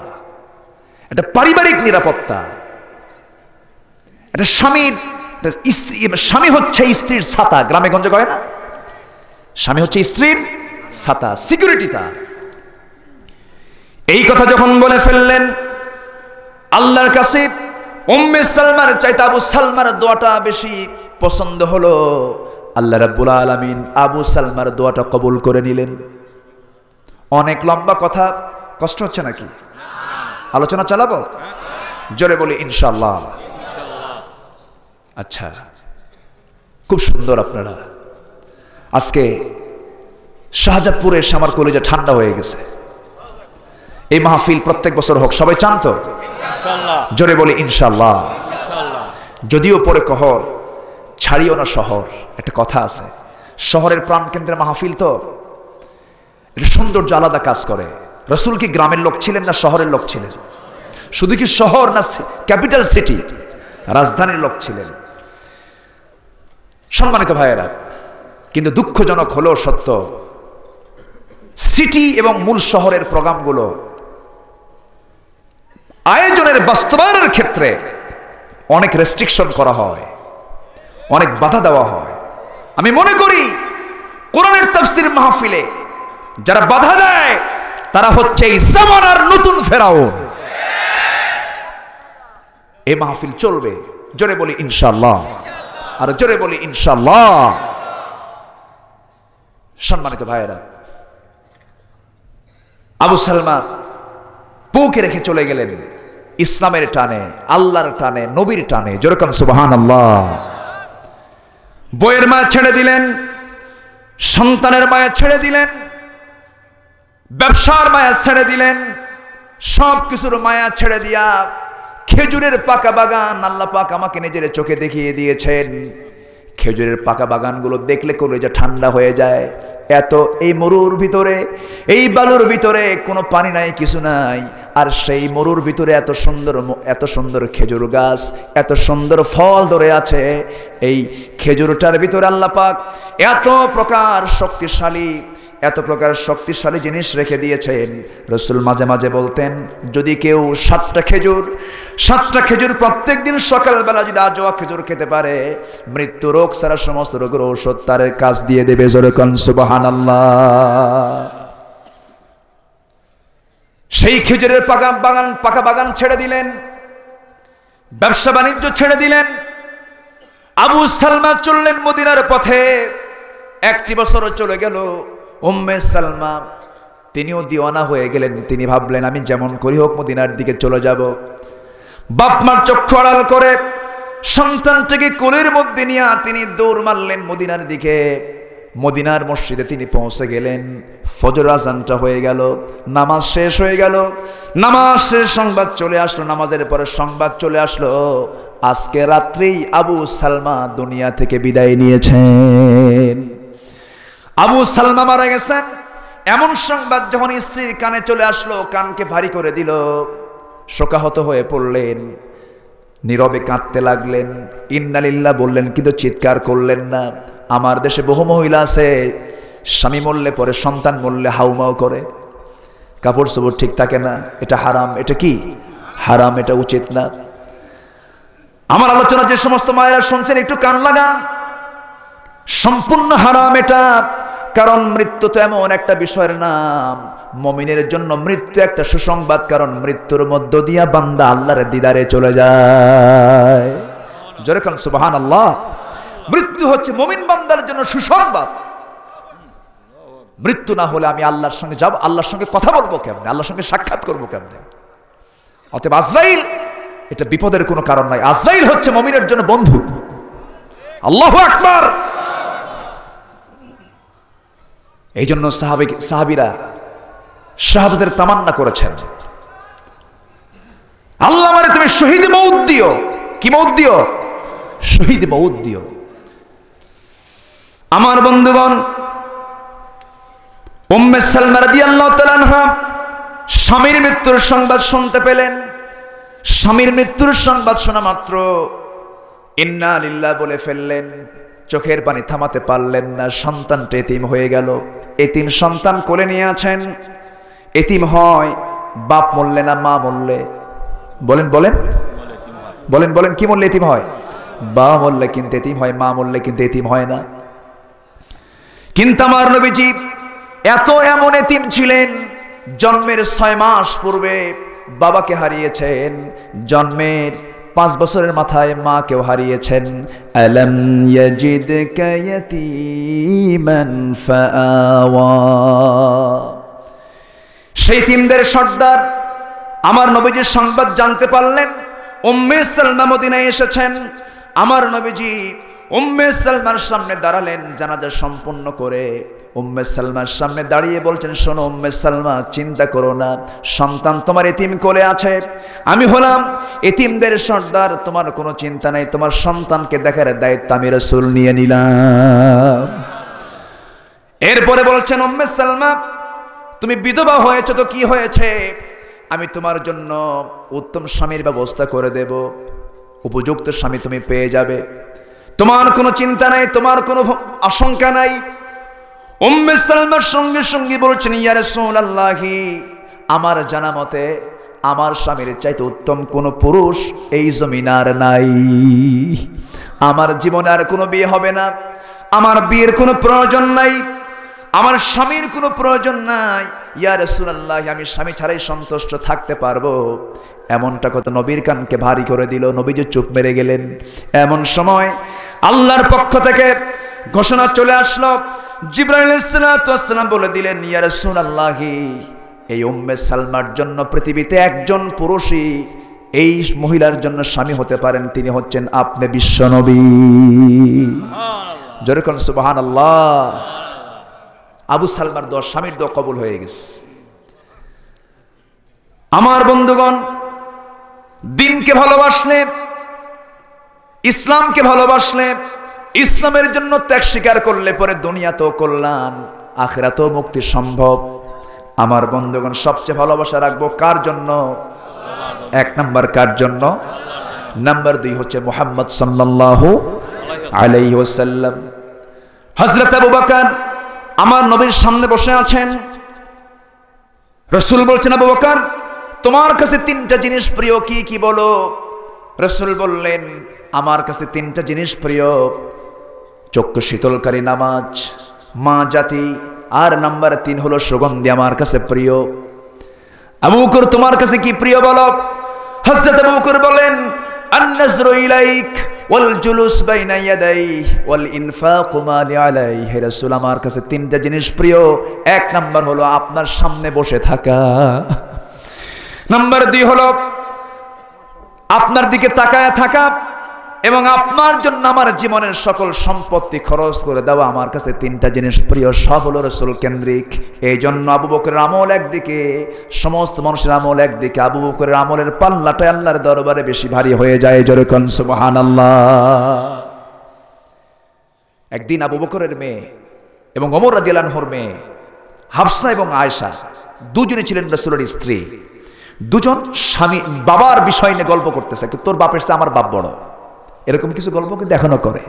একটা পারিবারিক নিরাপত্তা। একটা স্বামীর স্ত্রী স্বামী হচ্ছে স্ত্রীর ছাতা। গ্রামে গঞ্জে কয় না? স্বামী হচ্ছে স্ত্রীর ছাতা, সিকিউরিটি তার। এই কথা যখন বলে ফেললেন, আল্লাহর কাছে উম্মে সালমার চাইতে আবু সালমার দোয়াটা বেশি পছন্দ হলো। আল্লাহ রাব্বুল আলামিন আবু সালমার দোয়াটা কবুল করে নিলেন। অনেক লম্বা কথা, কষ্ট হচ্ছে নাকি? আলোচনা চালাবো? জোরে বলি ইনশাল্লাহ আচ্ছা খুব সুন্দর আপনারা। আজকে শাহজাদপুরে এসে আমার কলেজে ঠান্ডা হয়ে গেছে। এই মাহফিল প্রত্যেক বছর হোক সবাই চান তো? জোরে বলি ইনশাল্লাহ। যদিও পরে কহর ছাড়িও না শহর একটা কথা আছে। শহরের প্রাণকেন্দ্রে মাহফিল তো। এটা সৌন্দর্য আলাদা কাজ করে। রসুল কি গ্রামের লোক ছিলেন না শহরের লোক ছিলেন? শুধু কি শহর না ক্যাপিটাল সিটি? রাজধানীর লোক ছিলেন। সম্মানিত ভাইয়েরা, কিন্তু দুঃখজনক হলেও সত্য, সিটি এবং মূল শহরের প্রোগ্রামগুলো আয়োজনের বাস্তবায়নের ক্ষেত্রে অনেক রেস্ট্রিকশন করা হয়, অনেক বাধা দেওয়া হয়। আমি মনে করি, কোরআনের তাফসির মাহফিলে যারা বাধা দেয়, তারা হচ্ছে এই জামানার নতুন ফেরাউন। এই মাহফিল চলবে, জোরে বলি ইনশাল্লাহ আর জোরে বলি ইনশাল্লাহ সম্মানিত ভাইয়েরা, আবু সালমা বউকে রেখে চলে গেলেন, ইসলামের টানে, আল্লাহর টানে, নবীর টানে যেরকম সুবাহান আল্লাহ বইয়ের মায়া ছেড়ে দিলেন, সন্তানের মায়া ছেড়ে দিলেন, ব্যবসার মায়া ছেড়ে দিলেন সব কিছুর মায়া ছেড়ে দিয়া খেজুরের পাকা বাগান, আল্লাহ পাক আমাকে নিজের চোখে দেখিয়ে দিয়েছেন। খেজুরের পাকা বাগানগুলো দেখলে কলেজা ঠান্ডা হয়ে যায়। এত এই মরুর ভিতরে, এই বালুর ভিতরে কোনো পানি নাই, কিছু নাই। আর সেই মরুর ভিতরে এত সুন্দর এত সুন্দর খেজুর গাছ, এত সুন্দর ফল ধরে আছে। এই খেজুরটার ভিতরে আল্লাপাক এত প্রকার শক্তিশালী এত প্রকার শক্তিশালী জিনিস রেখে দিয়েছেন। রসুল মাঝে মাঝে বলতেন, যদি কেউ সাতটা খেজুর সাতটা খেজুর প্রত্যেক দিন সকালবেলা যদি আজোয়া খেজুর খেতে পারে, মৃত্যু রোগ সারা সমস্ত রোগের ঔষধ তার কাজ দিয়ে দেবে। জোরকন সুবাহান সেই খেজুরের পাকা বাগান পাকা বাগান ছেড়ে দিলেন। ব্যবসা বাণিজ্য ছেড়ে দিলেন। আবু সালমা চললেন মদিনার পথে। একটি বছরও চলে গেল। উম্মে সালমা, তিনিও দিওয়ানা হয়ে গেলেন। তিনি ভাবলেন, আমি যেমন করি হোক, মদিনার দিকে চলে যাব। বাপমার চক্ষু আড়াল করে সন্তানটাকে কোলের মধ্যে নিয়ে তিনি দৌড় মারলেন মদিনার দিকে। মদিনার মসজিদে তিনি পৌঁছে গেলেন। ফজর আজানটা হয়ে গেল, নামাজ শেষ হয়ে গেল। নামাজ শেষ, সংবাদ চলে আসলো, নামাজের পরে সংবাদ চলে আসলো, আজকে রাত্রেই আবু সালমা দুনিয়া থেকে বিদায় নিয়েছেন। আবু সালমা মারা গেছেন। এমন সংবাদ যখন স্ত্রীর কানে চলে আসলো, কানকে ভারী করে দিল। শোকাহত হয়ে পড়লেন, নীরবে কাঁদতে লাগলেন। ইন্নালিল্লাহ বললেন কিন্তু চিৎকার করলেন না। আমার দেশে বহু মহিলা আছে। স্বামী মরলে পরে, সন্তান মরলে হাউমাউ করে। কাপড় চোপড় ঠিক থাকে না। এটা হারাম। এটা কি? হারাম, এটা উচিত না। আমার আলোচনা যে সমস্ত মায়েরা শুনছেন, একটু কান লাগান। সম্পূর্ণ হারাম এটা। কারণ মৃত্যু তো এমন একটা বিষয়ের নাম। মমিনের জন্য মৃত্যু একটা সুসংবাদ, কারণ মৃত্যুর মধ্য দিয়া বান্দা আল্লাহর দিদারে চলে যায়। যেরকম সুবাহান আল্লাহ মৃত্যু হচ্ছে মমিন বান্দার জন্য সুসংবাদ। মৃত্যু না হলে আমি আল্লাহর সঙ্গে যাব, আল্লাহর সঙ্গে কথা বলব কেমনে? আল্লাহর সঙ্গে সাক্ষাৎ করব কেমনে? অতএব আজরাইল, এটা বিপদের কোনো কারণ নাই আজরাইল হচ্ছে মমিনের জন্য বন্ধু। আল্লাহ আকবার! এই জন্য সাহাবি সাহাবিরা শাহাদতের তামান্না করেছেন। আল্লাহ মানে তুমি শহীদ মৌদ দিও। কি মৌদ দিও? শহীদ মৌদ দিও। আমার বন্ধুগণ স্বামীর মৃত্যুর সংবাদ শুনতে পেলেন। স্বামীর মৃত্যুর সংবাদ শোনা মাত্র ইন্না লিল্লাহ বলে ফেললেন। চোখের পানি থামাতে পারলেন না, সন্তানটা এতিম হয়ে গেল। এতিম সন্তান কোলে নিয়ে আছেন। এতিম হয় বাপ মরলে না মা মরলে। বলেন বলেন। বলেন বলেন, কি মরলে এতিম হয়? বাবা মরলে কিন্তু এতিম হয়, মা মরলে কিন্তু এতিম হয় না। কিন্তু আমার নবীজি এত এমন এতিম ছিলেন, জন্মের ছয় মাস পূর্বে বাবাকে হারিয়েছেন। জন্মের পাঁচ বছরের মাথায় মা কেউ হারিয়েছেন। সেই তিনদের সর্দার আমার নবীজির সংবাদ জানতে পারলেন। উম্মে সালমা মদিনায় এসেছেন। আমার নবীজি উম্মে সালমার সামনে দাঁড়ালেন, জানাজা সম্পন্ন করে। উম্মে সালমার সামনে দাঁড়িয়ে বলছেন, শোনো উম্মে সালমা, চিন্তা করো না, সন্তান তোমার এতিম কোলে আছে। আমি হলাম এতিমদের সর্দার, তোমার কোনো চিন্তা নাই, তোমার সন্তানকে দেখার দায়িত্ব আমি রসুল নিয়ে নিলাম। এরপরে বলছেন, উম্মে সালমা, তুমি বিধবা হয়েছে তো কি হয়েছে? আমি তোমার জন্য উত্তম স্বামীর ব্যবস্থা করে দেব। উপযুক্ত স্বামী তুমি পেয়ে যাবে। তোমার কোনো চিন্তা নাই, তোমার কোনো আশঙ্কা নাই উম্মে সালমার সঙ্গে সঙ্গে বলছেন, ইয়া রাসূলুল্লাহি, আমার জানা মতে আমার স্বামীর চাইতে উত্তম কোনো পুরুষ এই জমিন আর নাই। আমার জীবনে আর কোনো বিয়ে হবে না, আমার বিয়ের কোনো প্রয়োজন নাই, আমার স্বামীর কোনো প্রয়োজন নাই। ইয়া রাসূলুল্লাহ, আমি স্বামী ছাড়াই সন্তুষ্ট থাকতে পারব। এমনটা কত নবীর কানকে ভারী করে দিল নবী যে চুপ মেরে গেলেন। এমন সময় আল্লাহর পক্ষ থেকে ঘোষণা চলে আসলো জিব্রাইল বলে দিলেন ইয়া রাসূলুল্লাহি এই উম্মে সালমার জন্য পৃথিবীতে একজন পুরুষই এই মহিলার জন্য স্বামী হতে পারেন তিনি হচ্ছেন আপনি বিশ্বনবী সুবাহান আল্লাহ আবু সালমার দোয়া স্বামীর দোয়া কবুল হয়ে গেছে। আমার বন্ধুগণ দিনকে ভালোবাসলে ইসলামকে ভালোবাসলে ইসলামের জন্য ত্যাগ স্বীকার করলে পরে দুনিয়াতেও কল্যাণ, আখেরাতেও মুক্তি সম্ভব। আমার বন্ধুগণ, সবচেয়ে ভালোবাসা রাখব কার জন্য? এক নাম্বার কার জন্য? নাম্বার দুই হচ্ছে মোহাম্মদ সাল্লাল্লাহু আলাই ওয়াসাল্লাম। হযরত আবু বকর আমার নবীর সামনে বসে আছেন। রসুল বলছেন, আবু বকর, তোমার কাছে তিনটা জিনিস প্রিয়, কি কি বলো? রসুল বললেন, আমার কাছে তিনটা জিনিস প্রিয়। চক্ষু শীতলকারী নামাজ। মা জাতি, আর নাম্বার তিন হলো সুগন্ধি আমার কাছে প্রিয়। আবু বকর, তোমার কাছে কি প্রিয় বলো? হযরত আবু বলেন ওয়াল জুলুস আমার কাছে তিনটা জিনিস প্রিয়। এক নাম্বার হলো আপনার সামনে বসে থাকা। নাম্বার দুই হলো আপনার দিকে তাকায় থাকা। এবং আপনার জন্য আমার জীবনের সকল সম্পত্তি খরচ করে দেওয়া আমার কাছে তিনটা জিনিস প্রিয়, সব হলো রসুল কেন্দ্রিক। এই জন্য আবু বকরের আমল একদিকে, সমস্ত মানুষের আমল একদিকে। আবু বকরের আমলের পাল্লাটা আল্লাহর দরবারে বেশি ভারী হয়ে যায় যেরকম সুবহান আল্লাহ একদিন আবু বকরের মেয়ে এবং অমর রাদিয়ালানহর মেয়ে, হাফসা এবং আয়েশা দুজনে ছিলেন রসুলের স্ত্রী। দুজন স্বামী, বাবার বিষয় নিয়ে গল্প করতেছে তোর বাপের চেয়ে আমার বাপ বড়। এরকম কিছু গল্প কিন্তু এখনও করে।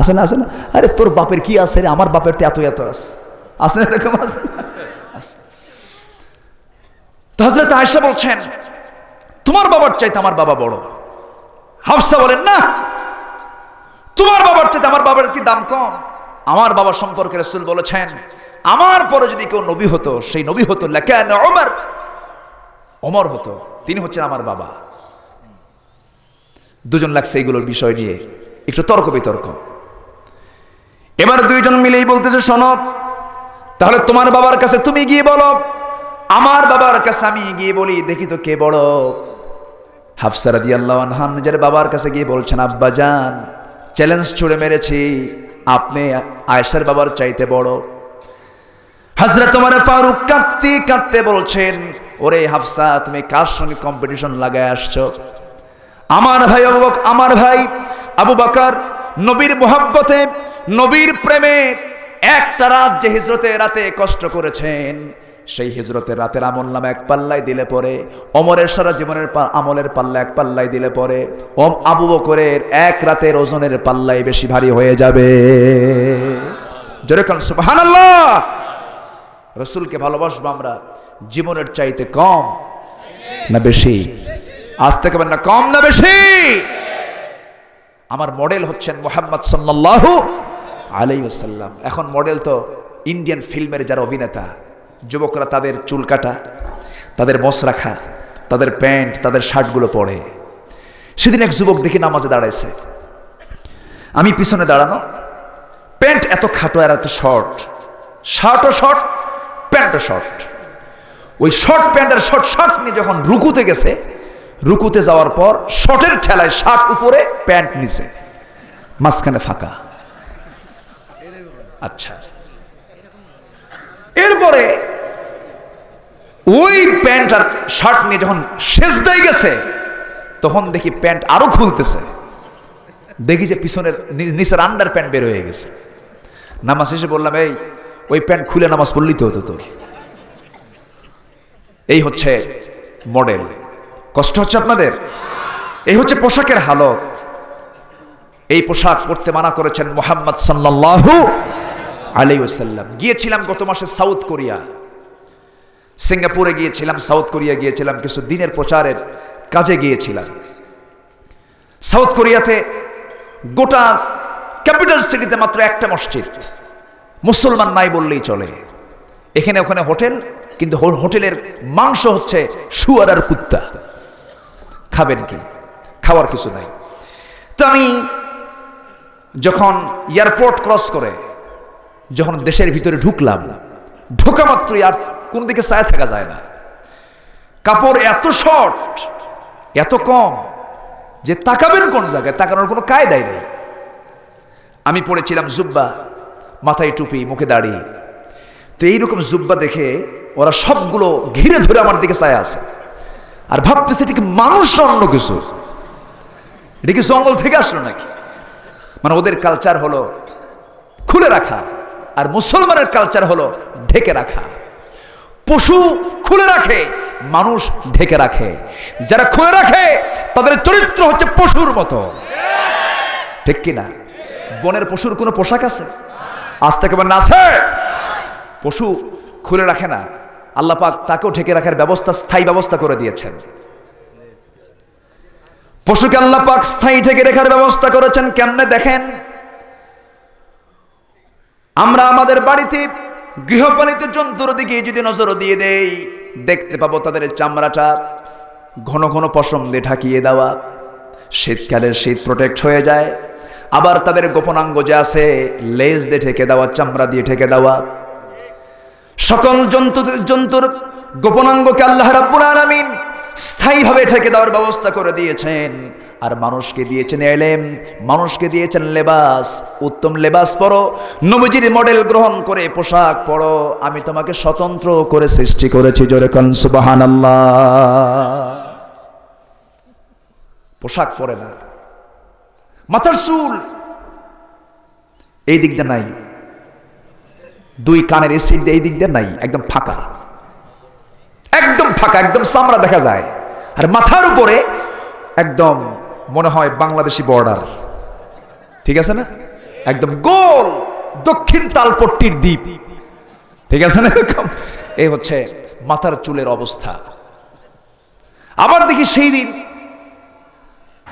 আসে না আসে না? আরে, তোর বাপের কি আছে রে? আমার বাপের তো এত এত আছে। আসে না এরকম। তো হজরত আয়েশা বলছেন, তোমার বাবার চাইতে আমার বাবা বড়। হাফসা বলেন, না, তোমার বাবার চাইতে আমার বাবার কি দাম কম? আমার বাবা সম্পর্কে রসুল বলেছেন, আমার পরে যদি কেউ নবী হতো, সেই নবী হতো লেখান ওমর ওমর হতো, তিনি হচ্ছেন আমার বাবা। দুজন লাগছে এইগুলোর বিষয় নিয়ে। একটু তর্ক বিতর্ক। এবার দুইজন মিলেই বলতেছে, শোনো, তাহলে তোমার বাবার কাছে তুমি গিয়ে বলো। আমার বাবার কাছে আমি গিয়ে বলি, দেখি তো কে বড়। হাফসা রাজি আল্লাহ নিজের বাবার কাছে গিয়ে বলছেন, আব্বা যান চ্যালেঞ্জ ছুড়ে মেরেছি, আপনি আয়েশার বাবার চাইতে বড়। হাজরত তোমার ফারুক কাঁদতে কাঁদতে বলছেন, ওরে হাফসা, তুমি কার সঙ্গে কম্পিটিশন লাগায় আসছো? আমার ভাই আবু বক- আমার ভাই আবু বাকার নবীর মোহাব্বতে, নবীর প্রেমে একটা রাত যে হিজরতের রাতে কষ্ট করেছেন, সেই হিজরতের রাতের আমল নামে এক পাল্লাই দিলে পরে, অমরের সারা জীবনের আমলের পাল্লা এক পাল্লাই দিলে পরে ওম আবু বকরের এক রাতের ওজনের পাল্লাই বেশি ভারী হয়ে যাবে। রসুলকে ভালোবাসবো আমরা, জীবনের চাইতে কম না বেশি? থেকে বলেন না কম না বেশি। আমার মডেল হচ্ছেন মোহাম্মদ সাল্লাল্লাহু আলাই ওসাল্লাম এখন মডেল তো ইন্ডিয়ান ফিল্মের যারা অভিনেতা, যুবকরা তাদের চুল কাটা, তাদের মোস রাখা, তাদের প্যান্ট, তাদের শার্টগুলো পরে। সেদিন এক যুবক দেখি নামাজে দাঁড়াইছে। আমি পিছনে দাঁড়ানো, প্যান্ট এত খাটো আর এত শর্ট, শার্টও শর্ট, প্যান্টও শর্ট। ওই শর্ট প্যান্ট আর শর্ট, শার্ট নিয়ে যখন রুকুতে গেছে রুকুতে যাওয়ার পর শর্টের ঠেলায় শার্ট উপরে প্যান্ট নিচে, মাঝখানে ফাঁকা। আচ্ছা। এরপরে ওই প্যান্ট আর শার্ট নিয়ে যখন শেষ দিয়ে গেছে, তখন দেখি প্যান্ট আরও খুলতেছে। দেখি যে পিছনের নিচের আন্ডার প্যান্ট বের হয়ে গেছে। নামাজ শেষে বললাম, এই, ওই প্যান্ট খুলে নামাজ পড়লি তো হতো তোর এই হচ্ছে মডেল কষ্ট হচ্ছে আপনাদের? এই হচ্ছে পোশাকের হালত। এই পোশাক পরতে মানা করেছেন মোহাম্মদ সাল্লাল্লাহু আলাইহি ওয়াসাল্লাম। গিয়েছিলাম গত মাসে সাউথ কোরিয়া। সিঙ্গাপুরে গিয়েছিলাম, সাউথ কোরিয়া গিয়েছিলাম, কিছু দিনের প্রচারের কাজে গিয়েছিলাম। সাউথ কোরিয়াতে গোটা ক্যাপিটাল সিটিতে মাত্র একটা মসজিদ। মুসলমান নাই বললেই চলে। এখানে ওখানে হোটেল, কিন্তু হোটেলের মাংস হচ্ছে শুয়ার আর কুত্তা। খাবেন কি? খাওয়ার কিছু নাই। তো আমি যখন এয়ারপোর্ট ক্রস করে যখন দেশের ভিতরে ঢুকলাম, ঢোকা মাত্রই আর কোন দিকে চায় থাকা যায় না। কাপড় এত শর্ট, এত কম যে তাকাবেন কোন জায়গায় তাকানোর কোনো কায়দাই নেই। আমি পড়েছিলাম জুব্বা, মাথায় টুপি, মুখে দাড়ি। তো এইরকম জুব্বা দেখে ওরা সবগুলো ঘিরে ধরে আমার দিকে চায় আছে। আর ভাবতেছে এটা কি মানুষ অন্য কিছু? এটা কি জঙ্গল থেকে আসলো নাকি? মানে ওদের কালচার হলো খুলে রাখা আর মুসলমানের কালচার হলো ঢেকে রাখা। পশু খুলে রাখে, মানুষ ঢেকে রাখে। যারা খুলে রাখে, তাদের চরিত্র হচ্ছে পশুর মতো। ঠিক কিনা বনের পশুর কোনো পোশাক আছে? আজ থেকে না আছে। পশু খুলে রাখে না। আল্লাহ পাক তাকেও ঠেকে রাখার ব্যবস্থা, স্থায়ী ব্যবস্থা করে দিয়েছেন। পশুকে আল্লাহ পাক স্থায়ী ঠেকে রাখার ব্যবস্থা করেছেন, কেমনে দেখেন? আমরা আমাদের বাড়িতে গৃহপালিত জন্তুর দিকে যদি নজর দিয়ে দেই, দেখতে পাবো তাদের চামড়াটা ঘন ঘন পশম দিয়ে ঢাকিয়ে দেওয়া। শীতকালে শীত প্রোটেক্ট হয়ে যায়, আবার তাদের গোপনাঙ্গ যে আছে, লেজ দিয়ে ঢেকে দেওয়া, চামড়া দিয়ে ঢেকে দেওয়া। সকল জন্তু জন্তুর গোপনাঙ্গকে আল্লাহ রাব্বুল আলামিন স্থায়ীভাবে ঠেকে দেওয়ার ব্যবস্থা করে দিয়েছেন। আর মানুষকে দিয়েছেন এলেম, মানুষকে দিয়েছেন লেবাস। উত্তম লেবাস পরো, নবীজির মডেল গ্রহণ করে পোশাক পরো। আমি তোমাকে স্বতন্ত্র করে সৃষ্টি করেছি, জোরে কন সুবহানাল্লাহ। পোশাক পরে না। মাথার চুল। এই দিকটা নাই। দুই কানের এসিড এই দিক দিয়ে নাই, একদম ফাঁকা। একদম ফাঁকা, একদম চামড়া দেখা যায়। আর মাথার উপরে একদম মনে হয় বাংলাদেশি বর্ডার ঠিক আছে না? একদম গোল দক্ষিণ তালপট্টির দ্বীপ। ঠিক আছে না? এরকম। এই হচ্ছে মাথার চুলের অবস্থা। আবার দেখি সেই দিন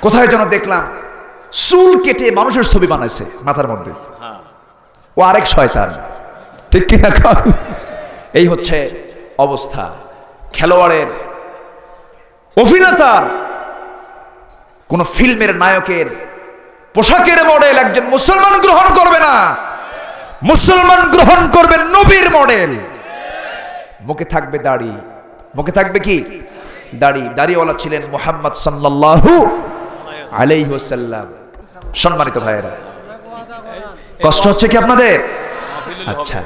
কোথায় যেন দেখলাম চুল কেটে মানুষের ছবি বানাইছে মাথার মধ্যে। ও আরেক শয়তান। ঠিক কিনা কন? এই হচ্ছে অবস্থা। খেলোয়াড়ের অভিনেতার কোন ফিল্মের নায়কের পোশাকের মডেল একজন মুসলমান গ্রহণ করবে না। মুসলমান গ্রহণ করবে নবীর মডেল। মুখে থাকবে দাড়ি। মুখে থাকবে কি? দাড়ি। দাড়িওয়ালা ছিলেন মোহাম্মদ সাল্লাল্লাহু আলাইহি ওয়াসাল্লাম। সম্মানিত ভাইয়েরা কষ্ট হচ্ছে কি আপনাদের? আচ্ছা।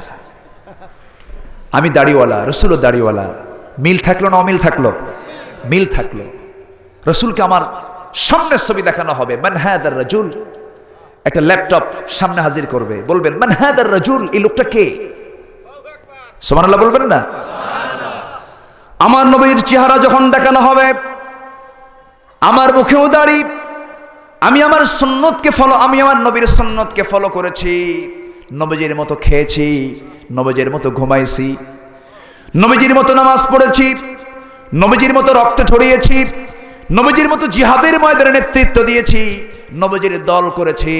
আমি দাড়িওয়ালা, রসুলও দাড়িওয়ালা। মিল থাকল না অমিল থাকল? মিল থাকল। রসুলকে আমার সামনের ছবি দেখানো হবে। মানহাদার রাজুল। একটা ল্যাপটপ সামনে হাজির করবে। বলবেন, মানহাদার রাজুল, এই লোকটা কে? সোমানাল্লাহ বলবেন না? আমার নবীর চেহারা যখন দেখানো হবে, আমার মুখেও দাড়ি, আমি আমার সুন্নতকে ফলো আমি আমার নবীর সুন্নতকে ফলো করেছি, নবীজির মতো খেয়েছি। নবীজির মতো ঘুমাইছি। নবীজির মতো নামাজ পড়েছি। নবীজির মতো রক্ত ছড়িয়েছি। নবীজির মতো জিহাদের ময়দানে নেতৃত্ব দিয়েছি। নবজির দল করেছি,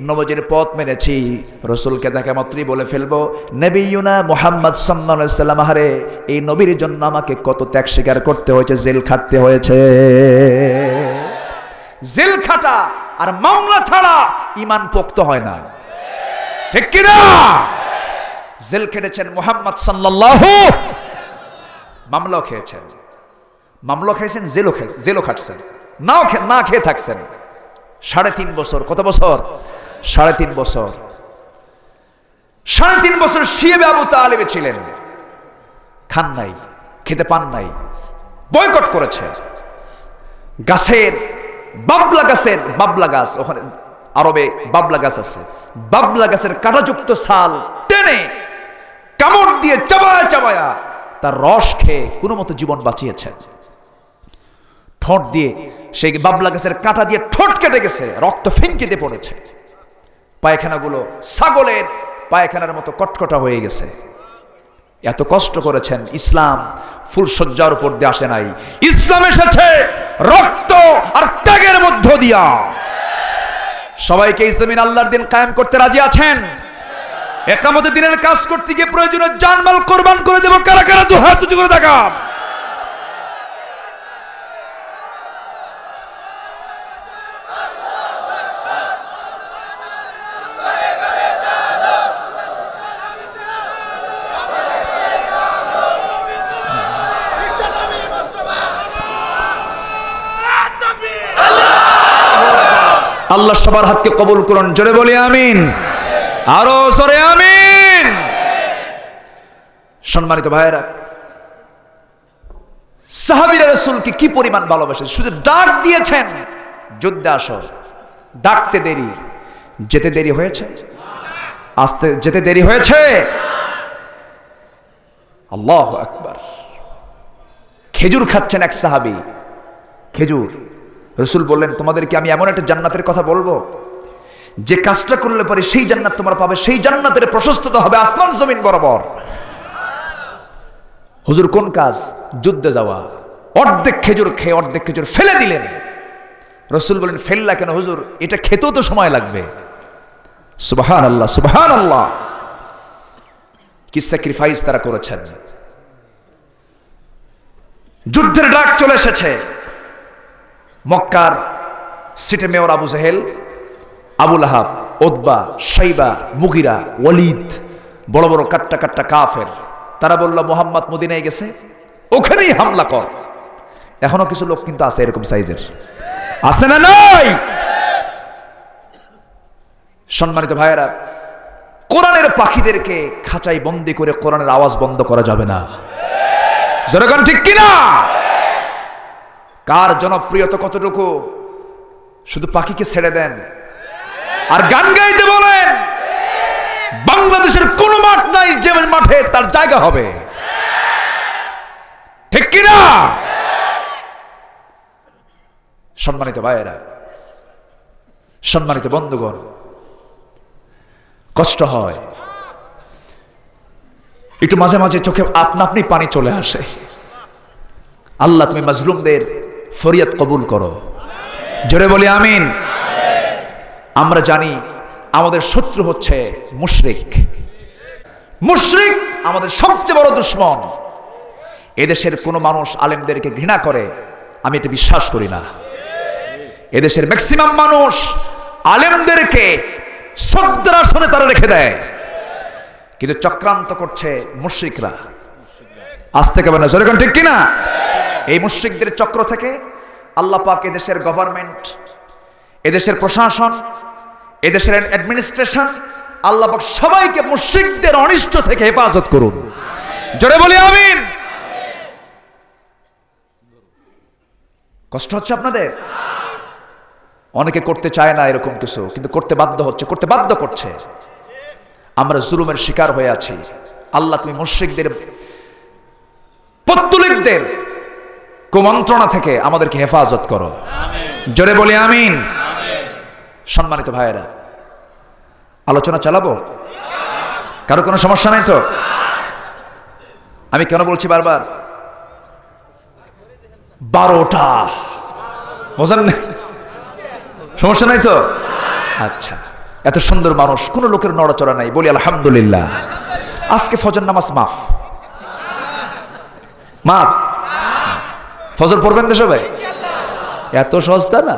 নবজির পথ মেনেছি। রসুলকে দেখা মাত্রই বলে ফেলব, নবীনা মোহাম্মদ সাল্লাম হারে এই নবীর জন্য আমাকে কত ত্যাগ স্বীকার করতে হয়েছে, জেল খাটতে হয়েছে। জেল খাটা আর মামলা ছাড়া ইমান পোক্ত হয় না। ঠিক কিনা? জেল খেটেছেন মোহাম্মদ সাল্লাল্লাহু মামলাও খেয়েছেন। মামলাও খেয়েছেন, জেলও খেয়েছেন জেলও খাটছেন। নাও না খেয়ে থাকছেন। সাড়ে তিন বছর, কত বছর? সাড়ে তিন বছর। সাড়ে তিন বছর শিয়েবে আবু তালেবে ছিলেন। খান নাই, খেতে পান নাই, বয়কট করেছে। গাছের বাবলা গাছের বাবলা গাছ, ওখানে আরবে বাবলা গাছ আছে। বাবলা গাছের কাঁটাযুক্ত সাল টেনে কামড় দিয়ে চাবায়া চাবায়া তার রস খেয়ে কোনো মতো জীবন বাঁচিয়েছেন ঠোঁট দিয়ে সেই বাবলা গাছের কাঁটা দিয়ে ঠোঁট কেটে গেছে, রক্ত ফিনকিতে পড়েছে। পায়খানাগুলো ছাগলের পায়খানার মতো কটকটা হয়ে গেছে। এত কষ্ট করেছেন ইসলাম ফুল সজ্জার উপর দিয়ে আসে নাই। ইসলাম এসেছে রক্ত আর ত্যাগের মধ্য দিয়া। সবাইকে জমিন আল্লাহর দিন কায়েম করতে রাজি আছেন? একামতে দিনের কাজ করতে গিয়ে প্রয়োজনে জানমাল কোরবান করে দেব। কারা কারা, দু হাত উঁচু করে দেখা আল্লাহ সবার হাতকে কবুল করুন, জোরে বলি আমিন। আরও সরে আমিন। সম্মানিত ভাইয়েরা, সাহাবিরা রসুলকে কি পরিমাণ ভালোবাসে শুধু ডাক দিয়েছেন, যুদ্ধে আসো, ডাকতে দেরি, যেতে দেরি হয়েছে, আসতে, যেতে দেরি হয়েছে। আল্লাহ আকবার। খেজুর খাচ্ছেন এক সাহাবি। খেজুর, রসুল বললেন, তোমাদেরকে আমি এমন একটা জান্নাতের কথা বলব যে কাজটা করলে পরে সেই জান্নাত তোমরা পাবে, সেই জান্নাতের প্রশস্ততা হবে আসমান জমিন বরাবর। হুজুর, কোন কাজ? যুদ্ধে যাওয়া। অর্ধেক খেজুর খেয়ে অর্ধেক খেজুর ফেলে দিলেন। রসুল বলেন, ফেললা কেন হুজুর? এটা খেতেও তো সময় লাগবে। সুবাহান আল্লাহ সুবাহান আল্লাহ কি স্যাক্রিফাইস তারা করেছেন। যুদ্ধের ডাক চলে এসেছে। মক্কার সিটে মেয়র আবু জাহেল আবুল আহাব ওদবা সাইবা মুগিরা, ওয়ালিদ, বড় বড় কাট্টা কাট্টা কাফের। তারা বলল, মোহাম্মদ মদিনায় গেছে? ওখানেই হামলা কর। এখনও কিছু লোক কিন্তু আছে এরকম সাইজের। আছে না নয় সম্মানিত ভাইয়েরা, কোরআনের পাখিদেরকে খাঁচাই বন্দি করে কোরআনের আওয়াজ বন্ধ করা যাবে না। জনগণ ঠিক কিনা? কার জনপ্রিয়তা কতটুকু? শুধু পাখিকে ছেড়ে দেন। আর গান গাইতে বলেন, বাংলাদেশের কোন মাঠ নাই যে মাঠে তার জায়গা হবে। ঠিক কিনা? সম্মানিত ভাইয়েরা, সম্মানিত বন্ধুগণ, কষ্ট হয়। একটু মাঝে মাঝে চোখে আপনা আপনি পানি চলে আসে। আল্লাহ তুমি মাজলুমদের ফরিয়াদ কবুল করো। জোরে বলি আমিন। আমরা জানি আমাদের শত্রু হচ্ছে মুশরিক। মুশরিক আমাদের সবচেয়ে বড় দুশ্মন। এদেশের কোনো মানুষ আলেমদেরকে ঘৃণা করে, আমি এটা বিশ্বাস করি না। এদেশের ম্যাক্সিমাম মানুষ আলেমদেরকে শ্রদ্ধার আসনে তারা রেখে দেয়। কিন্তু চক্রান্ত করছে মুশ্রিকরা। আজ থেকে মানে যেরকম ঠিক কিনা? এই মুশ্রিকদের চক্র থেকে আল্লাহ পাক এদেশের গভর্নমেন্ট এদেশের প্রশাসন এদেশের অ্যাডমিনিস্ট্রেশন আল্লাহ সবাইকে মুশ্রিকদের অনিষ্ট থেকে হেফাজত করুন। জোরে বলি আমিন। কষ্ট হচ্ছে আপনাদের? অনেকে করতে চায় না এরকম কিছু কিন্তু করতে বাধ্য হচ্ছে করতে বাধ্য করছে। আমরা জুলুমের শিকার হয়ে আছি। আল্লাহ তুমি মুশ্রিকদের পত্তুলিকদের কুমন্ত্রণা থেকে আমাদেরকে হেফাজত করো। জোরে বলি আমিন। সম্মানিত ভাইয়েরা, আলোচনা চালাবো? কারও কোনো সমস্যা নাই তো? আমি কেন বলছি বারবার? বারোটা। বোঝেন সমস্যা নাই তো? আচ্ছা এত সুন্দর মানুষ, কোনো লোকের নড়াচড়া নাই, বলি আলহামদুলিল্লাহ। আজকে ফজর নামাজ মাফ। মাফ? ফজর পড়বেন তো সবাই? এত সস্তা না?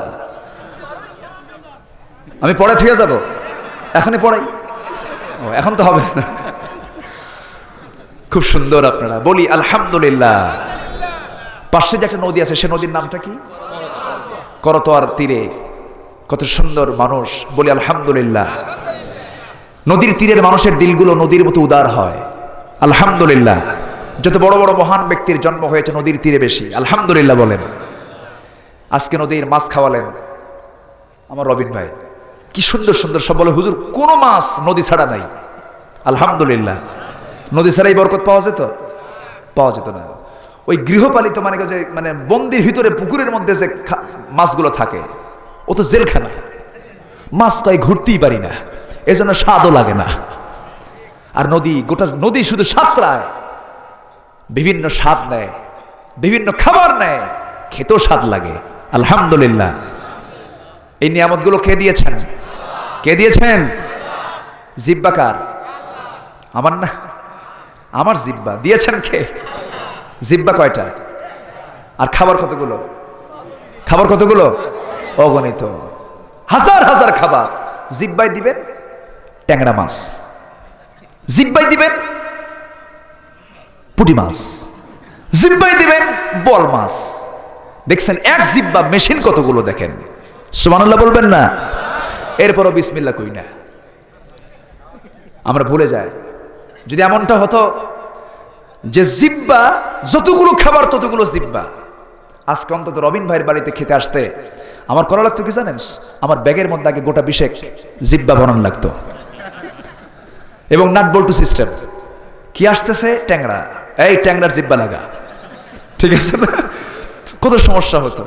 আমি পড়ে থেকে যাব। এখনই পড়াই। ও, এখন তো হবে না। খুব সুন্দর আপনারা। বলি, আলহামদুলিল্লাহ। পাশে যে একটা নদী আছে, সে নদীর নামটা কি? করতোয়ার তীরে। কত সুন্দর মানুষ। বলি, আলহামদুলিল্লাহ। নদীর তীরের মানুষের দিলগুলো নদীর মতো উদার হয়। আলহামদুলিল্লাহ। যত বড় বড় মহান ব্যক্তির জন্ম হয়েছে, নদীর তীরে বেশি। আলহামদুলিল্লাহ বলেন। আজকে নদীর মাছ খাওয়ালেন আমার রবিন ভাই। কি সুন্দর সুন্দর সব বলে, হুজুর, কোনো মাছ নদী ছাড়া নাই। আলহামদুলিল্লাহ। নদী ছাড়াই বরকত পাওয়া যেত? পাওয়া যেত না। ওই গৃহপালিত মানে যে মানে বন্দির ভিতরে, পুকুরের মধ্যে যে মাছগুলো থাকে, ও তো জেলখানা। মাছ কয় ঘুরতেই পারি না, এজন্য স্বাদও লাগে না। আর নদী, গোটা নদী শুধু সাঁতরায় বিভিন্ন স্বাদ নেয়, বিভিন্ন খাবার নেয়, খেতেও স্বাদ লাগে। আলহামদুলিল্লাহ। এই নিয়ামতগুলো কে দিয়েছেন? কে দিয়েছেন? জিব্বাকার আমার না, আমার জিব্বা। দিয়েছেন কে? জিব্বা কয়টা? আর খাবার কতগুলো? খাবার কতগুলো? অগণিত। হাজার হাজার খাবার। জিব্বাই দিবেন? ট্যাংরা মাছ। জিব্বাই দিবেন? পুটি মাছ। জিব্বাই দিবেন? বল মাছ। দেখছেন, এক জিব্বা মেশিন কতগুলো দেখেন? সুবহানাল্লাহ বলবেন না? এরপরও বিসমিল্লাহ কই না। আমরা ভুলে যাই। যদি এমনটা হতো যে জিব্বা, যতগুলো খাবার, ততগুলো জিব্বা। আজকে অন্তত রবিন ভাইয়ের বাড়িতে খেতে আসতে আমার করা লাগতো কি জানেন? আমার ব্যাগের মধ্যে আগে গোটা বিশেক জিব্বা বানান লাগতো। এবং নাট বল্টু সিস্টেম। কি আসতেছে? ট্যাংরা। এই ট্যাংরার জিব্বা লাগা। ঠিক আছে কত সমস্যা হতো।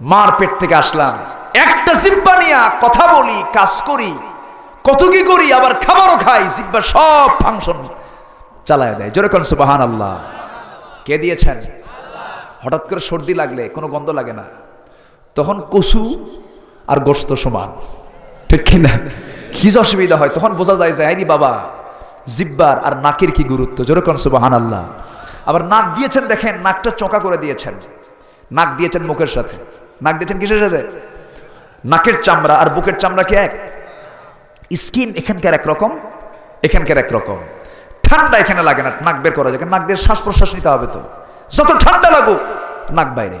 মার পেট থেকে আসলাম। একটা জিব্বা নিয়া কথা বলি, কাজ করি কত কি করি, আবার খাবারও খাই, জিব্বা সব ফাংশন চালায় দেয়। জোরে কোন সুবাহান আল্লাহ কে দিয়েছেন? হঠাৎ করে সর্দি লাগলে, কোনো গন্ধ লাগে না। তখন কচু আর গোস্ত সমান। ঠিক কিনা কি যে অসুবিধা হয়, তখন বোঝা যায় যে আইনি বাবা, জিব্বার আর নাকের কি গুরুত্ব? যেরকম সুবাহান আল্লাহ আবার নাক দিয়েছেন, দেখেন, নাকটা চোকা করে দিয়েছেন। নাক দিয়েছেন মুখের সাথে। নাক দিয়েছেন কিসের সাথে? নাকের চামড়া আর বুকের চামড়া কি এক? স্কিন এখানকার একরকম এখানকার একরকম ঠান্ডা এখানে লাগে না, নাক বের করা যায়। নাক দিয়ে শ্বাস প্রশ্বাস নিতে হবে তো। যত ঠান্ডা লাগুক, নাক বাইরে।